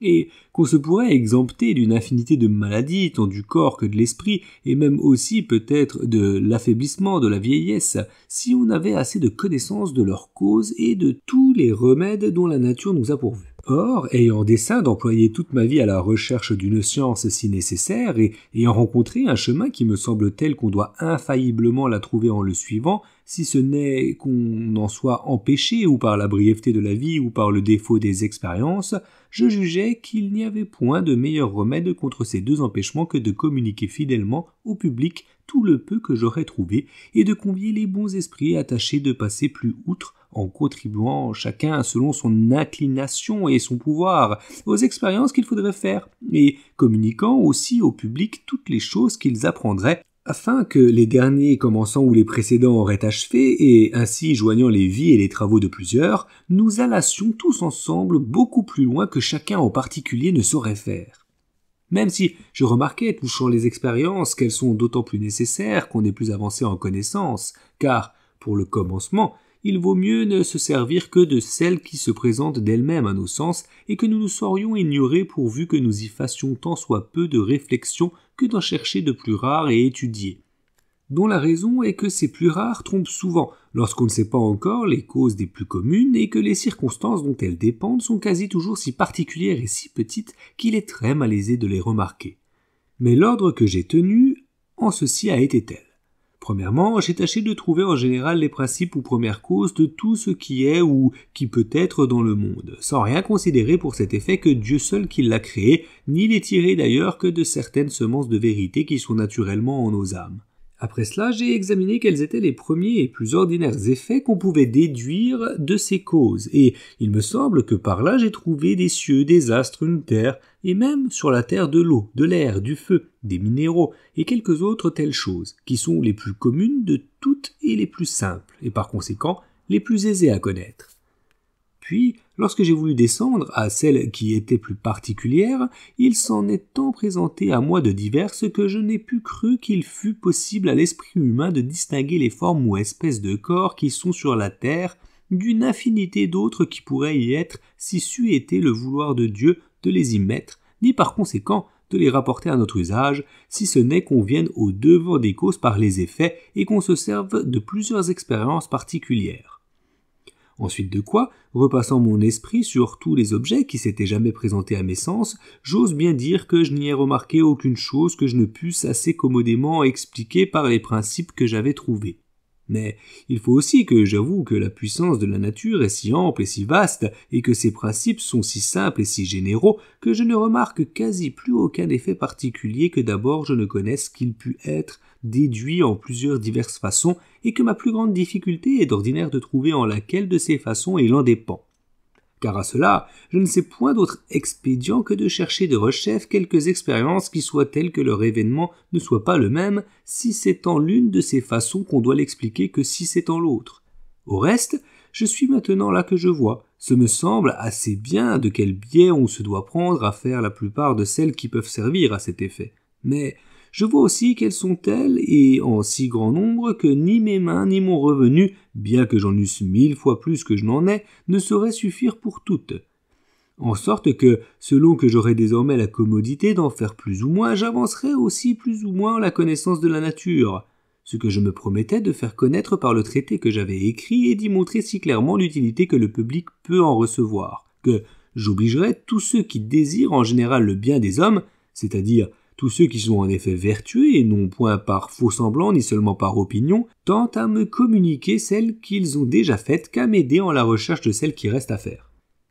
Et qu'on se pourrait exempter d'une infinité de maladies, tant du corps que de l'esprit, et même aussi peut-être de l'affaiblissement de la vieillesse, si on avait assez de connaissances de leurs causes et de tous les remèdes dont la nature nous a pourvus. Or, ayant dessein d'employer toute ma vie à la recherche d'une science si nécessaire, et ayant rencontré un chemin qui me semble tel qu'on doit infailliblement la trouver en le suivant, si ce n'est qu'on en soit empêché ou par la brièveté de la vie ou par le défaut des expériences, je jugeais qu'il n'y avait point de meilleur remède contre ces deux empêchements que de communiquer fidèlement au public tout le peu que j'aurais trouvé, et de convier les bons esprits attachés de passer plus outre en contribuant chacun selon son inclination et son pouvoir aux expériences qu'il faudrait faire, et communiquant aussi au public toutes les choses qu'ils apprendraient afin que les derniers commençant où les précédents auraient achevé, et ainsi joignant les vies et les travaux de plusieurs, nous allassions tous ensemble beaucoup plus loin que chacun en particulier ne saurait faire. Même si je remarquais, touchant les expériences, qu'elles sont d'autant plus nécessaires qu'on est plus avancé en connaissance, car, pour le commencement, il vaut mieux ne se servir que de celles qui se présentent d'elles-mêmes à nos sens et que nous nous saurions ignorer pourvu que nous y fassions tant soit peu de réflexion que d'en chercher de plus rares et étudiées. Dont la raison est que ces plus rares trompent souvent, lorsqu'on ne sait pas encore les causes des plus communes et que les circonstances dont elles dépendent sont quasi toujours si particulières et si petites qu'il est très malaisé de les remarquer. Mais l'ordre que j'ai tenu en ceci a été tel. Premièrement, j'ai tâché de trouver en général les principes ou premières causes de tout ce qui est ou qui peut être dans le monde, sans rien considérer pour cet effet que Dieu seul qui l'a créé, ni les tirer d'ailleurs que de certaines semences de vérité qui sont naturellement en nos âmes. Après cela, j'ai examiné quels étaient les premiers et plus ordinaires effets qu'on pouvait déduire de ces causes, et il me semble que par là j'ai trouvé des cieux, des astres, une terre, et même sur la terre de l'eau, de l'air, du feu, des minéraux, et quelques autres telles choses, qui sont les plus communes de toutes et les plus simples, et par conséquent les plus aisées à connaître. Puis, lorsque j'ai voulu descendre à celles qui étaient plus particulières, il s'en est tant présenté à moi de diverses que je n'ai pu cru qu'il fût possible à l'esprit humain de distinguer les formes ou espèces de corps qui sont sur la terre d'une infinité d'autres qui pourraient y être si c'eût été le vouloir de Dieu de les y mettre, ni par conséquent de les rapporter à notre usage, si ce n'est qu'on vienne au devant des causes par les effets et qu'on se serve de plusieurs expériences particulières. Ensuite de quoi, repassant mon esprit sur tous les objets qui s'étaient jamais présentés à mes sens, j'ose bien dire que je n'y ai remarqué aucune chose que je ne pusse assez commodément expliquer par les principes que j'avais trouvés. Mais il faut aussi que j'avoue que la puissance de la nature est si ample et si vaste, et que ses principes sont si simples et si généraux, que je ne remarque quasi plus aucun effet particulier que d'abord je ne connaisse qu'il pût être déduit en plusieurs diverses façons, et que ma plus grande difficulté est d'ordinaire de trouver en laquelle de ces façons il en dépend car à cela, je ne sais point d'autre expédient que de chercher de rechef quelques expériences qui soient telles que leur événement ne soit pas le même, si c'est en l'une de ces façons qu'on doit l'expliquer que si c'est en l'autre. Au reste, je suis maintenant là que je vois. Ce me semble assez bien de quel biais on se doit prendre à faire la plupart de celles qui peuvent servir à cet effet. Mais je vois aussi qu'elles sont telles et en si grand nombre que ni mes mains ni mon revenu, bien que j'en eusse mille fois plus que je n'en ai, ne sauraient suffire pour toutes. En sorte que, selon que j'aurai désormais la commodité d'en faire plus ou moins, j'avancerai aussi plus ou moins la connaissance de la nature, ce que je me promettais de faire connaître par le traité que j'avais écrit et d'y montrer si clairement l'utilité que le public peut en recevoir, que j'obligerai tous ceux qui désirent en général le bien des hommes, c'est-à-dire tous ceux qui sont en effet vertueux et non point par faux semblant ni seulement par opinion, tentent à me communiquer celles qu'ils ont déjà faites qu'à m'aider en la recherche de celles qui restent à faire.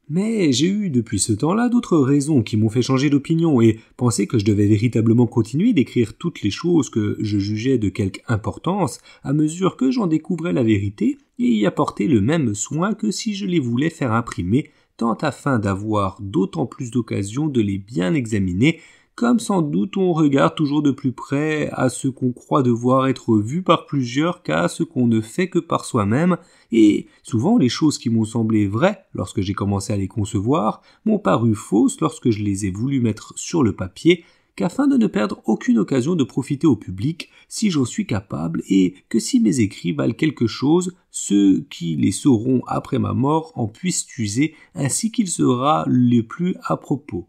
Mais j'ai eu depuis ce temps-là d'autres raisons qui m'ont fait changer d'opinion et penser que je devais véritablement continuer d'écrire toutes les choses que je jugeais de quelque importance à mesure que j'en découvrais la vérité et y apporter le même soin que si je les voulais faire imprimer, tant afin d'avoir d'autant plus d'occasion de les bien examiner comme sans doute on regarde toujours de plus près à ce qu'on croit devoir être vu par plusieurs qu'à ce qu'on ne fait que par soi-même, et souvent les choses qui m'ont semblé vraies lorsque j'ai commencé à les concevoir m'ont paru fausses lorsque je les ai voulu mettre sur le papier, qu'afin de ne perdre aucune occasion de profiter au public si j'en suis capable et que si mes écrits valent quelque chose, ceux qui les sauront après ma mort en puissent user ainsi qu'il sera le plus à propos.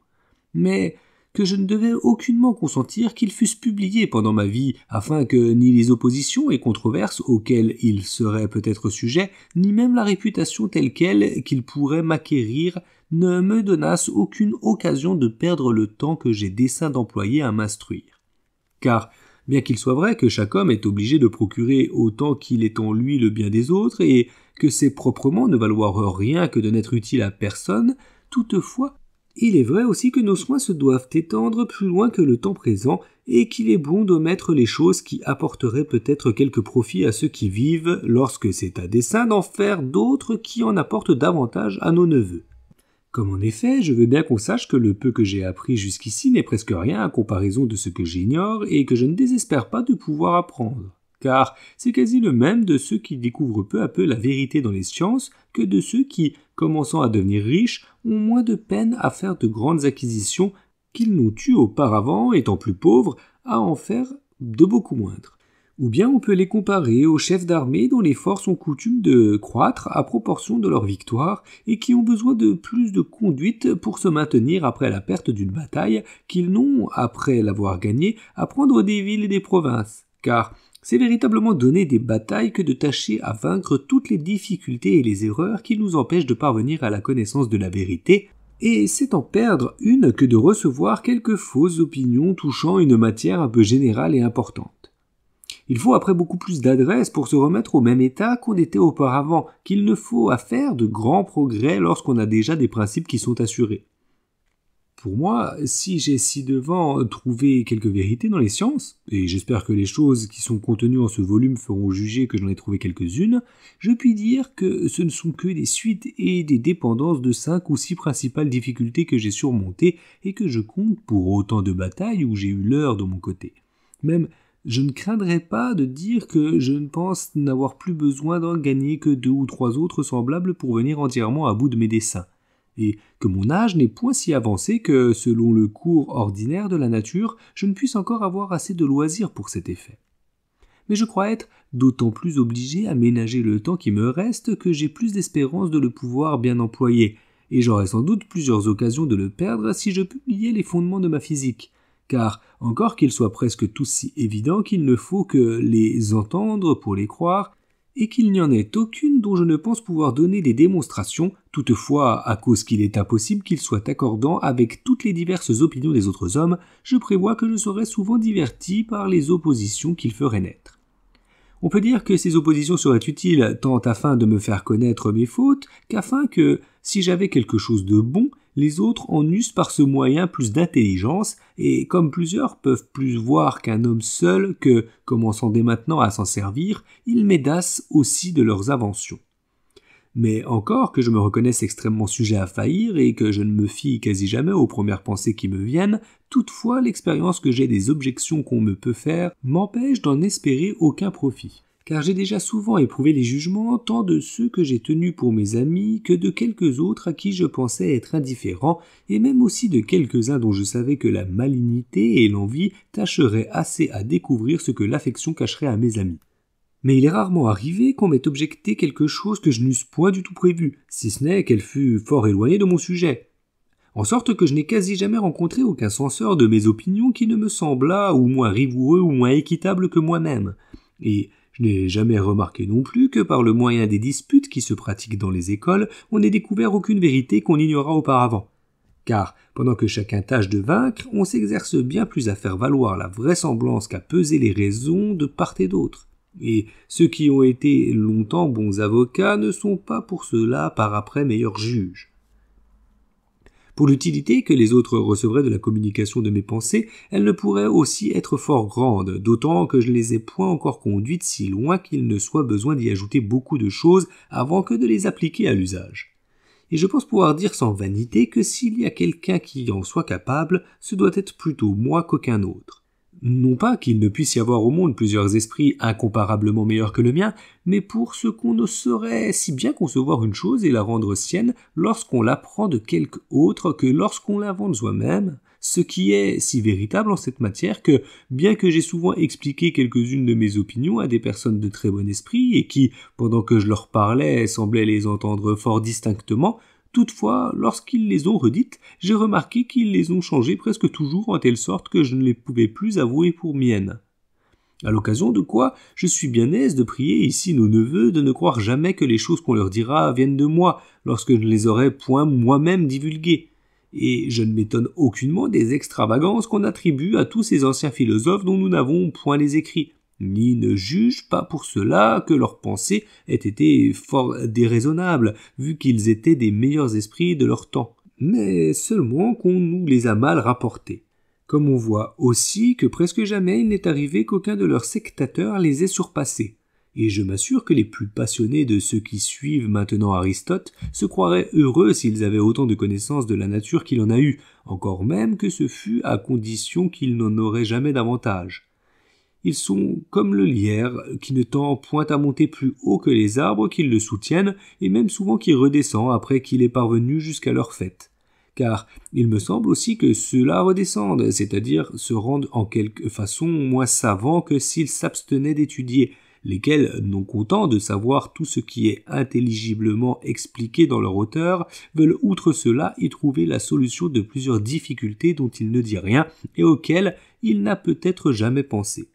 Mais que je ne devais aucunement consentir qu'ils fussent publiés pendant ma vie, afin que ni les oppositions et controverses auxquelles ils seraient peut-être sujets, ni même la réputation telle qu'elle qu'ils pourraient m'acquérir, ne me donnassent aucune occasion de perdre le temps que j'ai dessein d'employer à m'instruire. Car, bien qu'il soit vrai que chaque homme est obligé de procurer autant qu'il est en lui le bien des autres, et que c'est proprement ne valoir rien que de n'être utile à personne, toutefois il est vrai aussi que nos soins se doivent étendre plus loin que le temps présent, et qu'il est bon d'omettre les choses qui apporteraient peut-être quelque profit à ceux qui vivent, lorsque c'est à dessein d'en faire d'autres qui en apportent davantage à nos neveux. Comme en effet, je veux bien qu'on sache que le peu que j'ai appris jusqu'ici n'est presque rien à comparaison de ce que j'ignore, et que je ne désespère pas de pouvoir apprendre car c'est quasi le même de ceux qui découvrent peu à peu la vérité dans les sciences que de ceux qui, commençant à devenir riches, ont moins de peine à faire de grandes acquisitions qu'ils n'ont eu auparavant, étant plus pauvres, à en faire de beaucoup moindres. Ou bien on peut les comparer aux chefs d'armée dont les forces ont coutume de croître à proportion de leur victoire et qui ont besoin de plus de conduite pour se maintenir après la perte d'une bataille qu'ils n'ont, après l'avoir gagnée, à prendre des villes et des provinces. Car c'est véritablement donner des batailles que de tâcher à vaincre toutes les difficultés et les erreurs qui nous empêchent de parvenir à la connaissance de la vérité, et c'est en perdre une que de recevoir quelques fausses opinions touchant une matière un peu générale et importante. Il faut après beaucoup plus d'adresse pour se remettre au même état qu'on était auparavant, qu'il ne faut à faire de grands progrès lorsqu'on a déjà des principes qui sont assurés. Pour moi, si j'ai ci-devant trouvé quelques vérités dans les sciences, et j'espère que les choses qui sont contenues en ce volume feront juger que j'en ai trouvé quelques-unes, je puis dire que ce ne sont que des suites et des dépendances de cinq ou six principales difficultés que j'ai surmontées et que je compte pour autant de batailles où j'ai eu l'heure de mon côté. Même, je ne craindrais pas de dire que je ne pense n'avoir plus besoin d'en gagner que deux ou trois autres semblables pour venir entièrement à bout de mes desseins et que mon âge n'est point si avancé que, selon le cours ordinaire de la nature, je ne puisse encore avoir assez de loisirs pour cet effet. Mais je crois être d'autant plus obligé à ménager le temps qui me reste que j'ai plus d'espérance de le pouvoir bien employer, et j'aurai sans doute plusieurs occasions de le perdre si je publiais les fondements de ma physique, car encore qu'ils soient presque tous si évidents qu'il ne faut que les entendre pour les croire, et qu'il n'y en ait aucune dont je ne pense pouvoir donner des démonstrations, toutefois, à cause qu'il est impossible qu'il soit accordant avec toutes les diverses opinions des autres hommes, je prévois que je serai souvent diverti par les oppositions qu'il ferait naître. On peut dire que ces oppositions seraient utiles tant afin de me faire connaître mes fautes qu'afin que, si j'avais quelque chose de bon, les autres en eussent par ce moyen plus d'intelligence, et comme plusieurs peuvent plus voir qu'un homme seul que, commençant dès maintenant à s'en servir, ils m'aidassent aussi de leurs inventions. Mais encore que je me reconnaisse extrêmement sujet à faillir et que je ne me fie quasi jamais aux premières pensées qui me viennent, toutefois l'expérience que j'ai des objections qu'on me peut faire m'empêche d'en espérer aucun profit car j'ai déjà souvent éprouvé les jugements tant de ceux que j'ai tenus pour mes amis que de quelques autres à qui je pensais être indifférent, et même aussi de quelques-uns dont je savais que la malignité et l'envie tâcheraient assez à découvrir ce que l'affection cacherait à mes amis. Mais il est rarement arrivé qu'on m'ait objecté quelque chose que je n'eusse point du tout prévu, si ce n'est qu'elle fût fort éloignée de mon sujet. En sorte que je n'ai quasi jamais rencontré aucun censeur de mes opinions qui ne me semblât ou moins rigoureux ou moins équitable que moi-même. Et je n'ai jamais remarqué non plus que par le moyen des disputes qui se pratiquent dans les écoles, on n'ait découvert aucune vérité qu'on ignora auparavant. Car, pendant que chacun tâche de vaincre, on s'exerce bien plus à faire valoir la vraisemblance qu'à peser les raisons de part et d'autre. Et ceux qui ont été longtemps bons avocats ne sont pas pour cela par après meilleurs juges. Pour l'utilité que les autres recevraient de la communication de mes pensées, elle ne pourrait aussi être fort grande, d'autant que je ne les ai point encore conduites si loin qu'il ne soit besoin d'y ajouter beaucoup de choses avant que de les appliquer à l'usage. Et je pense pouvoir dire sans vanité que s'il y a quelqu'un qui en soit capable, ce doit être plutôt moi qu'aucun autre. Non pas qu'il ne puisse y avoir au monde plusieurs esprits incomparablement meilleurs que le mien, mais pour ce qu'on ne saurait si bien concevoir une chose et la rendre sienne lorsqu'on l'apprend de quelque autre que lorsqu'on l'invente soi-même, ce qui est si véritable en cette matière que, bien que j'ai souvent expliqué quelques-unes de mes opinions à des personnes de très bon esprit et qui, pendant que je leur parlais, semblaient les entendre fort distinctement, Toutefois, lorsqu'ils les ont redites, j'ai remarqué qu'ils les ont changées presque toujours en telle sorte que je ne les pouvais plus avouer pour miennes. À l'occasion de quoi, je suis bien aise de prier ici nos neveux de ne croire jamais que les choses qu'on leur dira viennent de moi, lorsque je ne les aurais point moi-même divulguées. Et je ne m'étonne aucunement des extravagances qu'on attribue à tous ces anciens philosophes dont nous n'avons point les écrits ni ne juge pas pour cela que leurs pensées aient été fort déraisonnables, vu qu'ils étaient des meilleurs esprits de leur temps, mais seulement qu'on nous les a mal rapportés. Comme on voit aussi que presque jamais il n'est arrivé qu'aucun de leurs sectateurs les ait surpassés. Et je m'assure que les plus passionnés de ceux qui suivent maintenant Aristote se croiraient heureux s'ils avaient autant de connaissances de la nature qu'il en a eu, encore même que ce fût à condition qu'ils n'en auraient jamais davantage. Ils sont comme le lierre, qui ne tend point à monter plus haut que les arbres qui le soutiennent, et même souvent qui redescend après qu'il est parvenu jusqu'à leur fête. Car il me semble aussi que ceux-là redescendent, c'est-à-dire se rendent en quelque façon moins savants que s'ils s'abstenaient d'étudier, lesquels, non contents de savoir tout ce qui est intelligiblement expliqué dans leur auteur, veulent outre cela y trouver la solution de plusieurs difficultés dont il ne dit rien et auxquelles il n'a peut-être jamais pensé.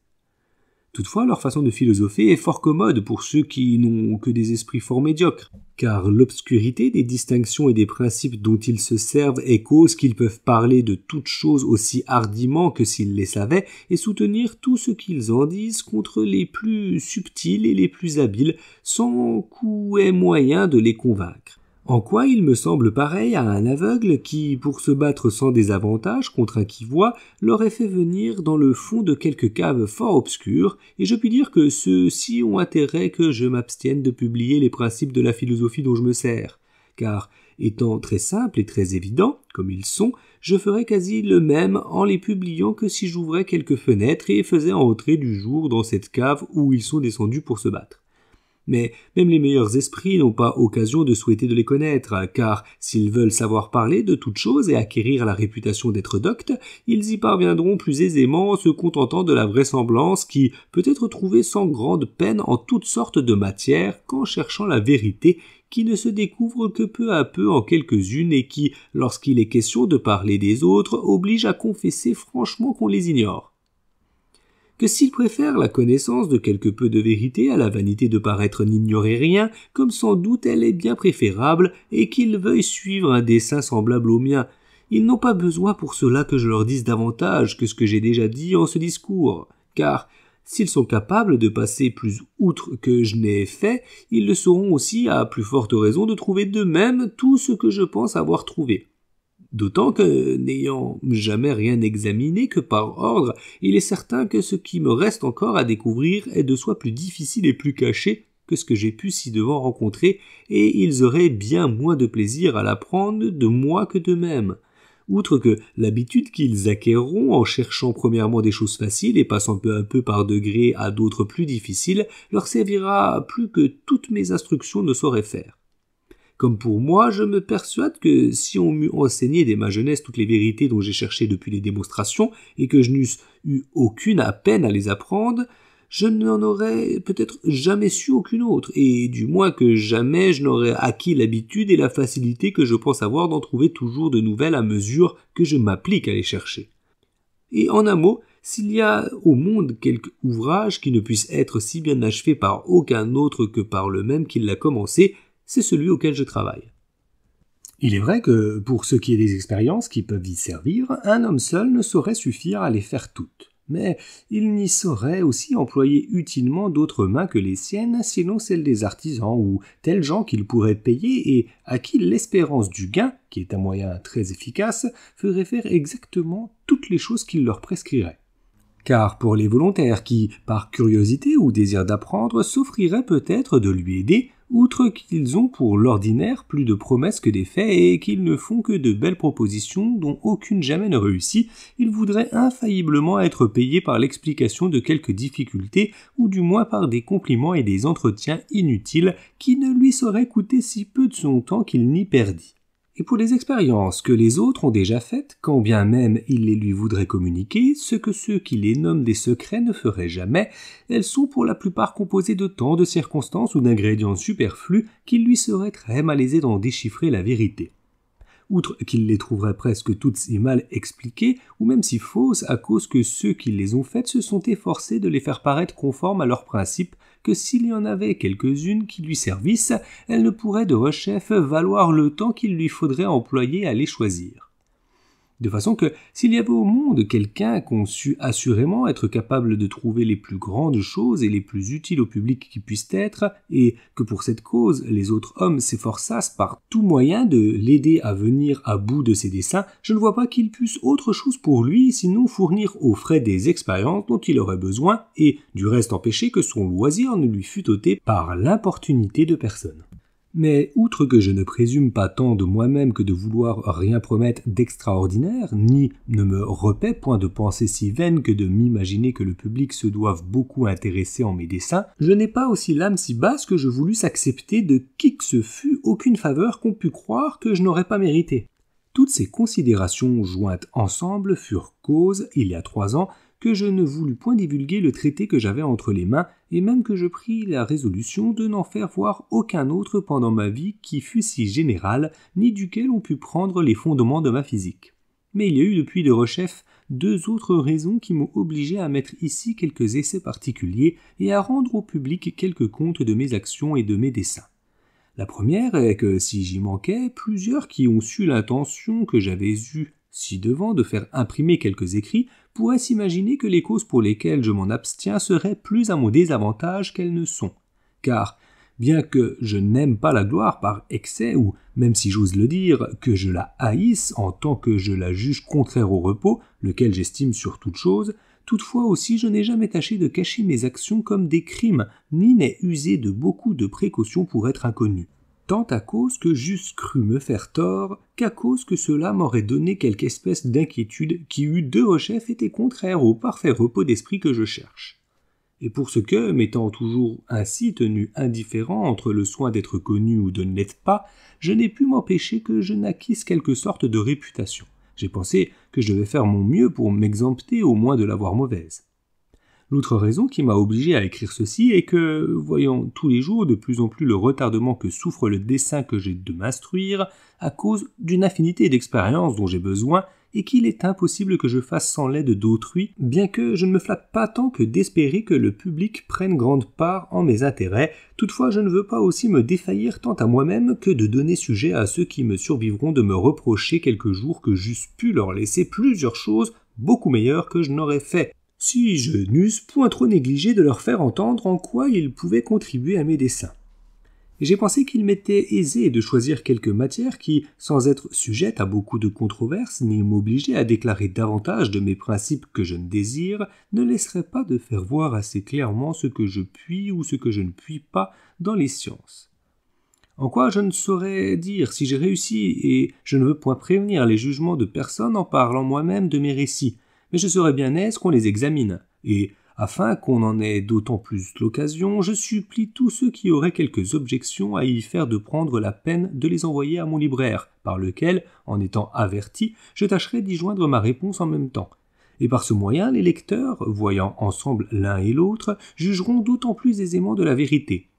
Toutefois, leur façon de philosopher est fort commode pour ceux qui n'ont que des esprits fort médiocres, car l'obscurité des distinctions et des principes dont ils se servent est cause qu'ils peuvent parler de toutes choses aussi hardiment que s'ils les savaient, et soutenir tout ce qu'ils en disent contre les plus subtils et les plus habiles, sans coup et moyen de les convaincre. En quoi il me semble pareil à un aveugle qui, pour se battre sans désavantage contre un qui voit, l'aurait fait venir dans le fond de quelque cave fort obscure, et je puis dire que ceux-ci ont intérêt que je m'abstienne de publier les principes de la philosophie dont je me sers, car, étant très simples et très évidents, comme ils sont, je ferais quasi le même en les publiant que si j'ouvrais quelques fenêtres et faisais entrer du jour dans cette cave où ils sont descendus pour se battre. Mais même les meilleurs esprits n'ont pas occasion de souhaiter de les connaître, car s'ils veulent savoir parler de toutes choses et acquérir la réputation d'être doctes, ils y parviendront plus aisément en se contentant de la vraisemblance qui peut être trouvée sans grande peine en toutes sortes de matières qu'en cherchant la vérité qui ne se découvre que peu à peu en quelques-unes et qui, lorsqu'il est question de parler des autres, oblige à confesser franchement qu'on les ignore. Que s'il préfère la connaissance de quelque peu de vérité à la vanité de paraître n'ignorer rien, comme sans doute elle est bien préférable, et qu'ils veuillent suivre un dessein semblable au mien, ils n'ont pas besoin pour cela que je leur dise davantage que ce que j'ai déjà dit en ce discours, car s'ils sont capables de passer plus outre que je n'ai fait, ils le sauront aussi à plus forte raison de trouver d'eux-mêmes tout ce que je pense avoir trouvé. D'autant que, n'ayant jamais rien examiné que par ordre, il est certain que ce qui me reste encore à découvrir est de soi plus difficile et plus caché que ce que j'ai pu ci-devant rencontrer, et ils auraient bien moins de plaisir à l'apprendre de moi que d'eux-mêmes. Outre que l'habitude qu'ils acquerront en cherchant premièrement des choses faciles et passant peu à peu par degrés à d'autres plus difficiles, leur servira plus que toutes mes instructions ne sauraient faire. Comme pour moi, je me persuade que si on m'eût enseigné dès ma jeunesse toutes les vérités dont j'ai cherché depuis les démonstrations, et que je n'eusse eu aucune à peine à les apprendre, je n'en aurais peut-être jamais su aucune autre, et du moins que jamais je n'aurais acquis l'habitude et la facilité que je pense avoir d'en trouver toujours de nouvelles à mesure que je m'applique à les chercher. Et en un mot, s'il y a au monde quelque ouvrage qui ne puisse être si bien achevé par aucun autre que par le même qui l'a commencé, c'est celui auquel je travaille. Il est vrai que, pour ce qui est des expériences qui peuvent y servir, un homme seul ne saurait suffire à les faire toutes. Mais il n'y saurait aussi employer utilement d'autres mains que les siennes, sinon celles des artisans ou tels gens qu'il pourrait payer et à qui l'espérance du gain, qui est un moyen très efficace, ferait faire exactement toutes les choses qu'il leur prescrirait. Car pour les volontaires qui, par curiosité ou désir d'apprendre, s'offriraient peut-être de lui aider, outre qu'ils ont pour l'ordinaire plus de promesses que des faits et qu'ils ne font que de belles propositions dont aucune jamais ne réussit, ils voudraient infailliblement être payés par l'explication de quelques difficultés ou du moins par des compliments et des entretiens inutiles qui ne lui seraient coûtés si peu de son temps qu'il n'y perdit et pour les expériences que les autres ont déjà faites, quand bien même ils les lui voudraient communiquer, ce que ceux qui les nomment des secrets ne feraient jamais, elles sont pour la plupart composées de tant de circonstances ou d'ingrédients superflus qu'il lui serait très malaisé d'en déchiffrer la vérité. Outre qu'il les trouverait presque toutes si mal expliquées, ou même si fausses, à cause que ceux qui les ont faites se sont efforcés de les faire paraître conformes à leurs principes, que s'il y en avait quelques-unes qui lui servissent, elles ne pourraient de rechef valoir le temps qu'il lui faudrait employer à les choisir de façon que s'il y avait au monde quelqu'un qu'on sût assurément être capable de trouver les plus grandes choses et les plus utiles au public qui puissent être, et que pour cette cause les autres hommes s'efforçassent par tout moyen de l'aider à venir à bout de ses desseins, je ne vois pas qu'il puisse autre chose pour lui sinon fournir aux frais des expériences dont il aurait besoin, et du reste empêcher que son loisir ne lui fût ôté par l'importunité de personne. Mais outre que je ne présume pas tant de moi-même que de vouloir rien promettre d'extraordinaire, ni ne me repais point de pensée si vaine que de m'imaginer que le public se doive beaucoup intéresser en mes dessins, je n'ai pas aussi l'âme si basse que je voulusse accepter de qui que ce fût aucune faveur qu'on pût croire que je n'aurais pas mérité. Toutes ces considérations jointes ensemble furent cause, il y a trois ans, je ne voulus point divulguer le traité que j'avais entre les mains, et même que je pris la résolution de n'en faire voir aucun autre pendant ma vie qui fût si général, ni duquel on pût prendre les fondements de ma physique. Mais il y a eu depuis de rechef deux autres raisons qui m'ont obligé à mettre ici quelques essais particuliers et à rendre au public quelques comptes de mes actions et de mes dessins. La première est que si j'y manquais, plusieurs qui ont su l'intention que j'avais eue ci-devant de faire imprimer quelques écrits pourrait s'imaginer que les causes pour lesquelles je m'en abstiens seraient plus à mon désavantage qu'elles ne sont. Car, bien que je n'aime pas la gloire par excès, ou même si j'ose le dire, que je la haïsse en tant que je la juge contraire au repos, lequel j'estime sur toute chose, toutefois aussi je n'ai jamais tâché de cacher mes actions comme des crimes, ni n'ai usé de beaucoup de précautions pour être inconnu tant à cause que j'eusse cru me faire tort qu'à cause que cela m'aurait donné quelque espèce d'inquiétude qui eût de rechef été contraire au parfait repos d'esprit que je cherche. Et pour ce que, m'étant toujours ainsi tenu indifférent entre le soin d'être connu ou de ne l'être pas, je n'ai pu m'empêcher que je naquisse quelque sorte de réputation. J'ai pensé que je devais faire mon mieux pour m'exempter au moins de l'avoir mauvaise. L'autre raison qui m'a obligé à écrire ceci est que, voyant tous les jours de plus en plus le retardement que souffre le dessin que j'ai de m'instruire, à cause d'une infinité d'expériences dont j'ai besoin, et qu'il est impossible que je fasse sans l'aide d'autrui, bien que je ne me flatte pas tant que d'espérer que le public prenne grande part en mes intérêts, toutefois je ne veux pas aussi me défaillir tant à moi-même que de donner sujet à ceux qui me survivront de me reprocher quelques jours que j'eusse pu leur laisser plusieurs choses beaucoup meilleures que je n'aurais fait, si je n'eusse point trop négligé de leur faire entendre en quoi ils pouvaient contribuer à mes dessins j'ai pensé qu'il m'était aisé de choisir quelques matières qui, sans être sujettes à beaucoup de controverses, ni m'obliger à déclarer davantage de mes principes que je ne désire, ne laisseraient pas de faire voir assez clairement ce que je puis ou ce que je ne puis pas dans les sciences. En quoi je ne saurais dire si j'ai réussi, et je ne veux point prévenir les jugements de personne en parlant moi-même de mes récits, mais je serais bien aise qu'on les examine, et afin qu'on en ait d'autant plus l'occasion, je supplie tous ceux qui auraient quelques objections à y faire de prendre la peine de les envoyer à mon libraire, par lequel, en étant averti, je tâcherai d'y joindre ma réponse en même temps. Et par ce moyen, les lecteurs, voyant ensemble l'un et l'autre, jugeront d'autant plus aisément de la vérité,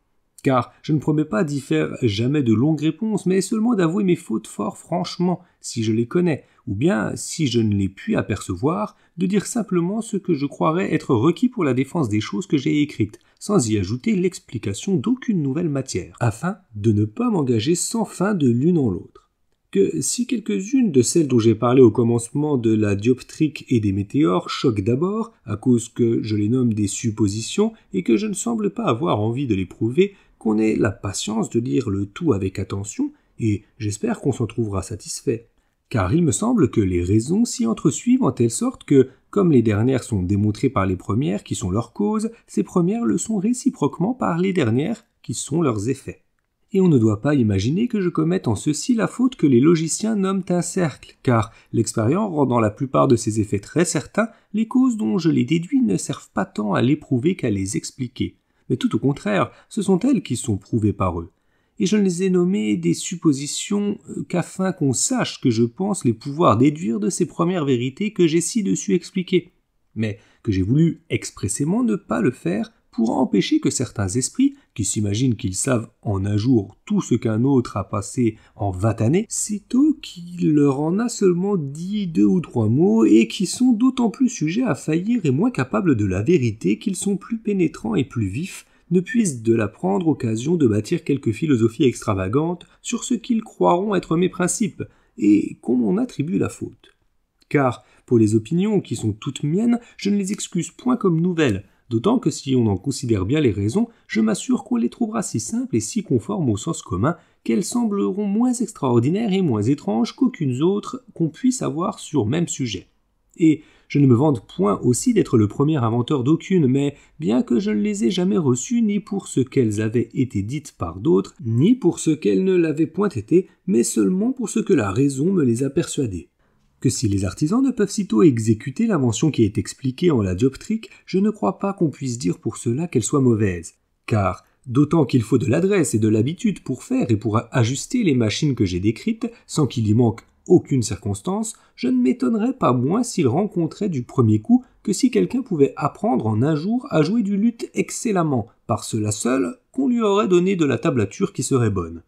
car je ne promets pas d'y faire jamais de longues réponses, mais seulement d'avouer mes fautes fort franchement, si je les connais, ou bien, si je ne les puis apercevoir, de dire simplement ce que je croirais être requis pour la défense des choses que j'ai écrites, sans y ajouter l'explication d'aucune nouvelle matière, afin de ne pas m'engager sans fin de l'une en l'autre. Que si quelques-unes de celles dont j'ai parlé au commencement de la dioptrique et des météores choquent d'abord, à cause que je les nomme des suppositions et que je ne semble pas avoir envie de les prouver, ait la patience de lire le tout avec attention, et j'espère qu'on s'en trouvera satisfait. Car il me semble que les raisons s'y entresuivent en telle sorte que, comme les dernières sont démontrées par les premières qui sont leurs causes, ces premières le sont réciproquement par les dernières qui sont leurs effets. Et on ne doit pas imaginer que je commette en ceci la faute que les logiciens nomment un cercle, car l'expérience rendant la plupart de ces effets très certains, les causes dont je les déduis ne servent pas tant à l'éprouver qu'à les expliquer mais tout au contraire, ce sont elles qui sont prouvées par eux. Et je ne les ai nommées des suppositions euh, qu'afin qu'on sache que je pense les pouvoir déduire de ces premières vérités que j'ai ci-dessus expliquées, mais que j'ai voulu expressément ne pas le faire pour empêcher que certains esprits, qui s'imaginent qu'ils savent en un jour tout ce qu'un autre a passé en vingt années, sitôt qu'il leur en a seulement dit deux ou trois mots, et qui sont d'autant plus sujets à faillir et moins capables de la vérité qu'ils sont plus pénétrants et plus vifs, ne puissent de la prendre occasion de bâtir quelques philosophies extravagantes sur ce qu'ils croiront être mes principes, et qu'on m'en attribue la faute. Car, pour les opinions qui sont toutes miennes, je ne les excuse point comme nouvelles, D'autant que si on en considère bien les raisons, je m'assure qu'on les trouvera si simples et si conformes au sens commun qu'elles sembleront moins extraordinaires et moins étranges qu'aucune autre qu'on puisse avoir sur même sujet. Et je ne me vante point aussi d'être le premier inventeur d'aucune, mais bien que je ne les ai jamais reçues ni pour ce qu'elles avaient été dites par d'autres, ni pour ce qu'elles ne l'avaient point été, mais seulement pour ce que la raison me les a persuadées que si les artisans ne peuvent sitôt exécuter l'invention qui est expliquée en la dioptrique, je ne crois pas qu'on puisse dire pour cela qu'elle soit mauvaise. Car, d'autant qu'il faut de l'adresse et de l'habitude pour faire et pour ajuster les machines que j'ai décrites, sans qu'il y manque aucune circonstance, je ne m'étonnerais pas moins s'il rencontrait du premier coup que si quelqu'un pouvait apprendre en un jour à jouer du luth excellemment, par cela seul qu'on lui aurait donné de la tablature qui serait bonne.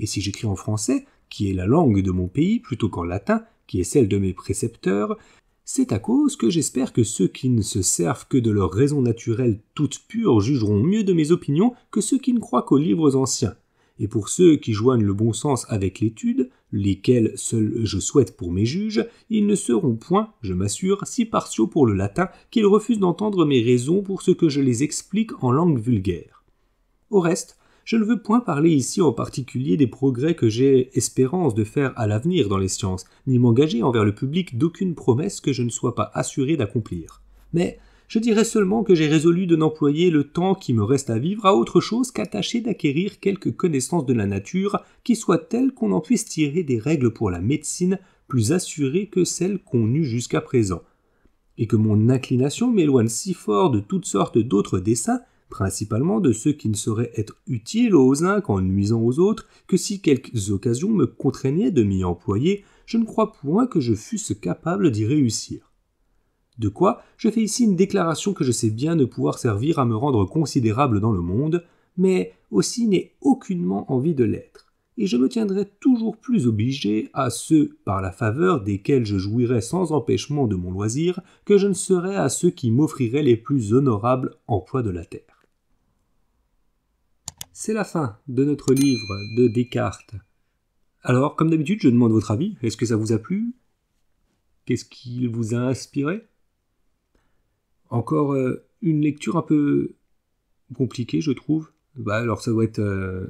Et si j'écris en français, qui est la langue de mon pays plutôt qu'en latin, qui est celle de mes précepteurs, c'est à cause que j'espère que ceux qui ne se servent que de leur raison naturelle toute pure jugeront mieux de mes opinions que ceux qui ne croient qu'aux livres anciens. Et pour ceux qui joignent le bon sens avec l'étude, lesquels seuls je souhaite pour mes juges, ils ne seront point, je m'assure, si partiaux pour le latin qu'ils refusent d'entendre mes raisons pour ce que je les explique en langue vulgaire. Au reste, je ne veux point parler ici en particulier des progrès que j'ai espérance de faire à l'avenir dans les sciences, ni m'engager envers le public d'aucune promesse que je ne sois pas assuré d'accomplir. Mais je dirais seulement que j'ai résolu de n'employer le temps qui me reste à vivre à autre chose qu'à tâcher d'acquérir quelques connaissances de la nature qui soient telles qu'on en puisse tirer des règles pour la médecine plus assurées que celles qu'on eut jusqu'à présent, et que mon inclination m'éloigne si fort de toutes sortes d'autres dessins principalement de ceux qui ne sauraient être utiles aux uns qu'en nuisant aux autres, que si quelques occasions me contraignaient de m'y employer, je ne crois point que je fusse capable d'y réussir. De quoi je fais ici une déclaration que je sais bien ne pouvoir servir à me rendre considérable dans le monde, mais aussi n'ai aucunement envie de l'être. et je me tiendrai toujours plus obligé à ceux par la faveur desquels je jouirai sans empêchement de mon loisir que je ne serai à ceux qui m'offriraient les plus honorables emplois de la terre. C'est la fin de notre livre de Descartes. Alors, comme d'habitude, je demande votre avis. Est-ce que ça vous a plu? Qu'est-ce qu'il vous a inspiré? Encore euh, une lecture un peu compliquée, je trouve. Bah, alors, ça doit être euh,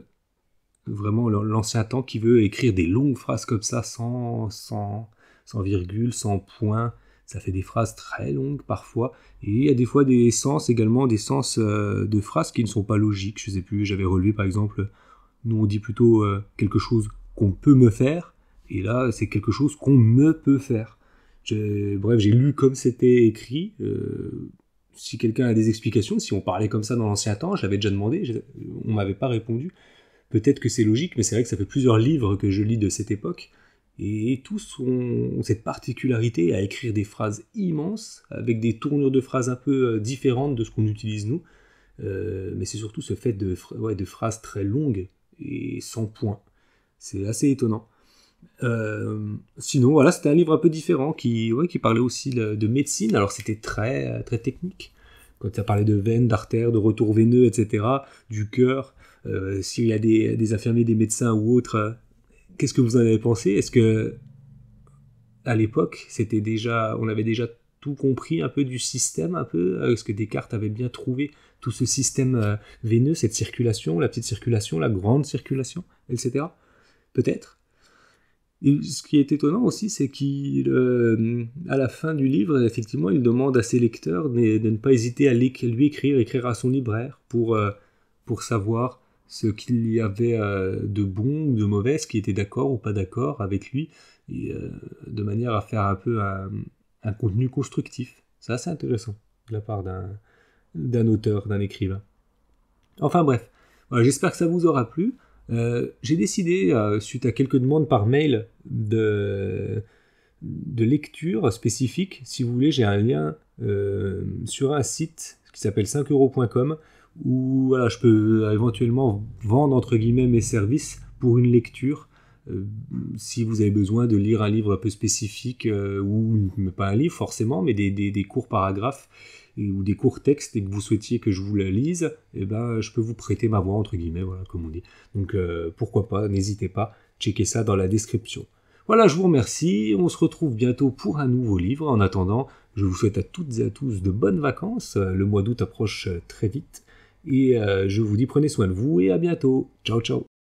vraiment l'ancien temps qui veut écrire des longues phrases comme ça, sans, sans, sans virgule, sans point. Ça fait des phrases très longues parfois. Et il y a des fois des sens également, des sens euh, de phrases qui ne sont pas logiques. Je sais plus, j'avais relevé par exemple, nous on dit plutôt quelque chose qu'on peut me faire, et là c'est quelque chose qu'on me peut faire. Bref, j'ai lu comme c'était écrit. Euh, si quelqu'un a des explications, si on parlait comme ça dans l'ancien temps, je l'avais déjà demandé, on m'avait pas répondu. Peut-être que c'est logique, mais c'est vrai que ça fait plusieurs livres que je lis de cette époque, et tous ont cette particularité à écrire des phrases immenses, avec des tournures de phrases un peu euh, différentes de ce qu'on utilise nous. Euh, mais c'est surtout ce fait de, de phrases très longues et sans point. C'est assez étonnant. Euh, sinon, voilà, c'était un livre un peu différent qui, qui parlait aussi de, médecine. Alors, c'était très, très technique. Quand ça parlait de veines, d'artères, de retour veineux, etc., du cœur, s'il y a des, infirmiers, des médecins ou autres, qu'est-ce que vous en avez pensé? Est-ce que, à l'époque, c'était déjà, on avait déjà tout compris un peu du système, un peu? Est-ce que Descartes avait bien trouvé tout ce système veineux, cette circulation, la petite circulation, la grande circulation, etc peut-être? ce qui est étonnant aussi, c'est qu'il, euh, à la fin du livre, effectivement, il demande à ses lecteurs de, ne pas hésiter à lui écrire, écrire à son libraire pour, euh, pour savoir ce qu'il y avait euh, de bon ou de mauvais, ce qui était d'accord ou pas d'accord avec lui, et, de manière à faire un peu un, contenu constructif. C'est assez intéressant de la part d'un auteur, d'un écrivain. Enfin bref, j'espère que ça vous aura plu. Euh, j'ai décidé, euh, suite à quelques demandes par mail de, de lecture spécifique, si vous voulez, j'ai un lien euh, sur un site qui s'appelle 5euros.com où voilà, je peux éventuellement vendre entre guillemets mes services pour une lecture. si vous avez besoin de lire un livre un peu spécifique, ou pas un livre forcément, mais des, courts paragraphes, ou des courts textes et que vous souhaitiez que je vous la lise, eh ben, je peux vous prêter ma voix, entre guillemets, voilà, comme on dit. Donc euh, pourquoi pas, n'hésitez pas, checkez ça dans la description. Voilà, je vous remercie, on se retrouve bientôt pour un nouveau livre. En attendant, je vous souhaite à toutes et à tous de bonnes vacances, le mois d'août approche très vite, et euh, je vous dis prenez soin de vous et à bientôt. Ciao ciao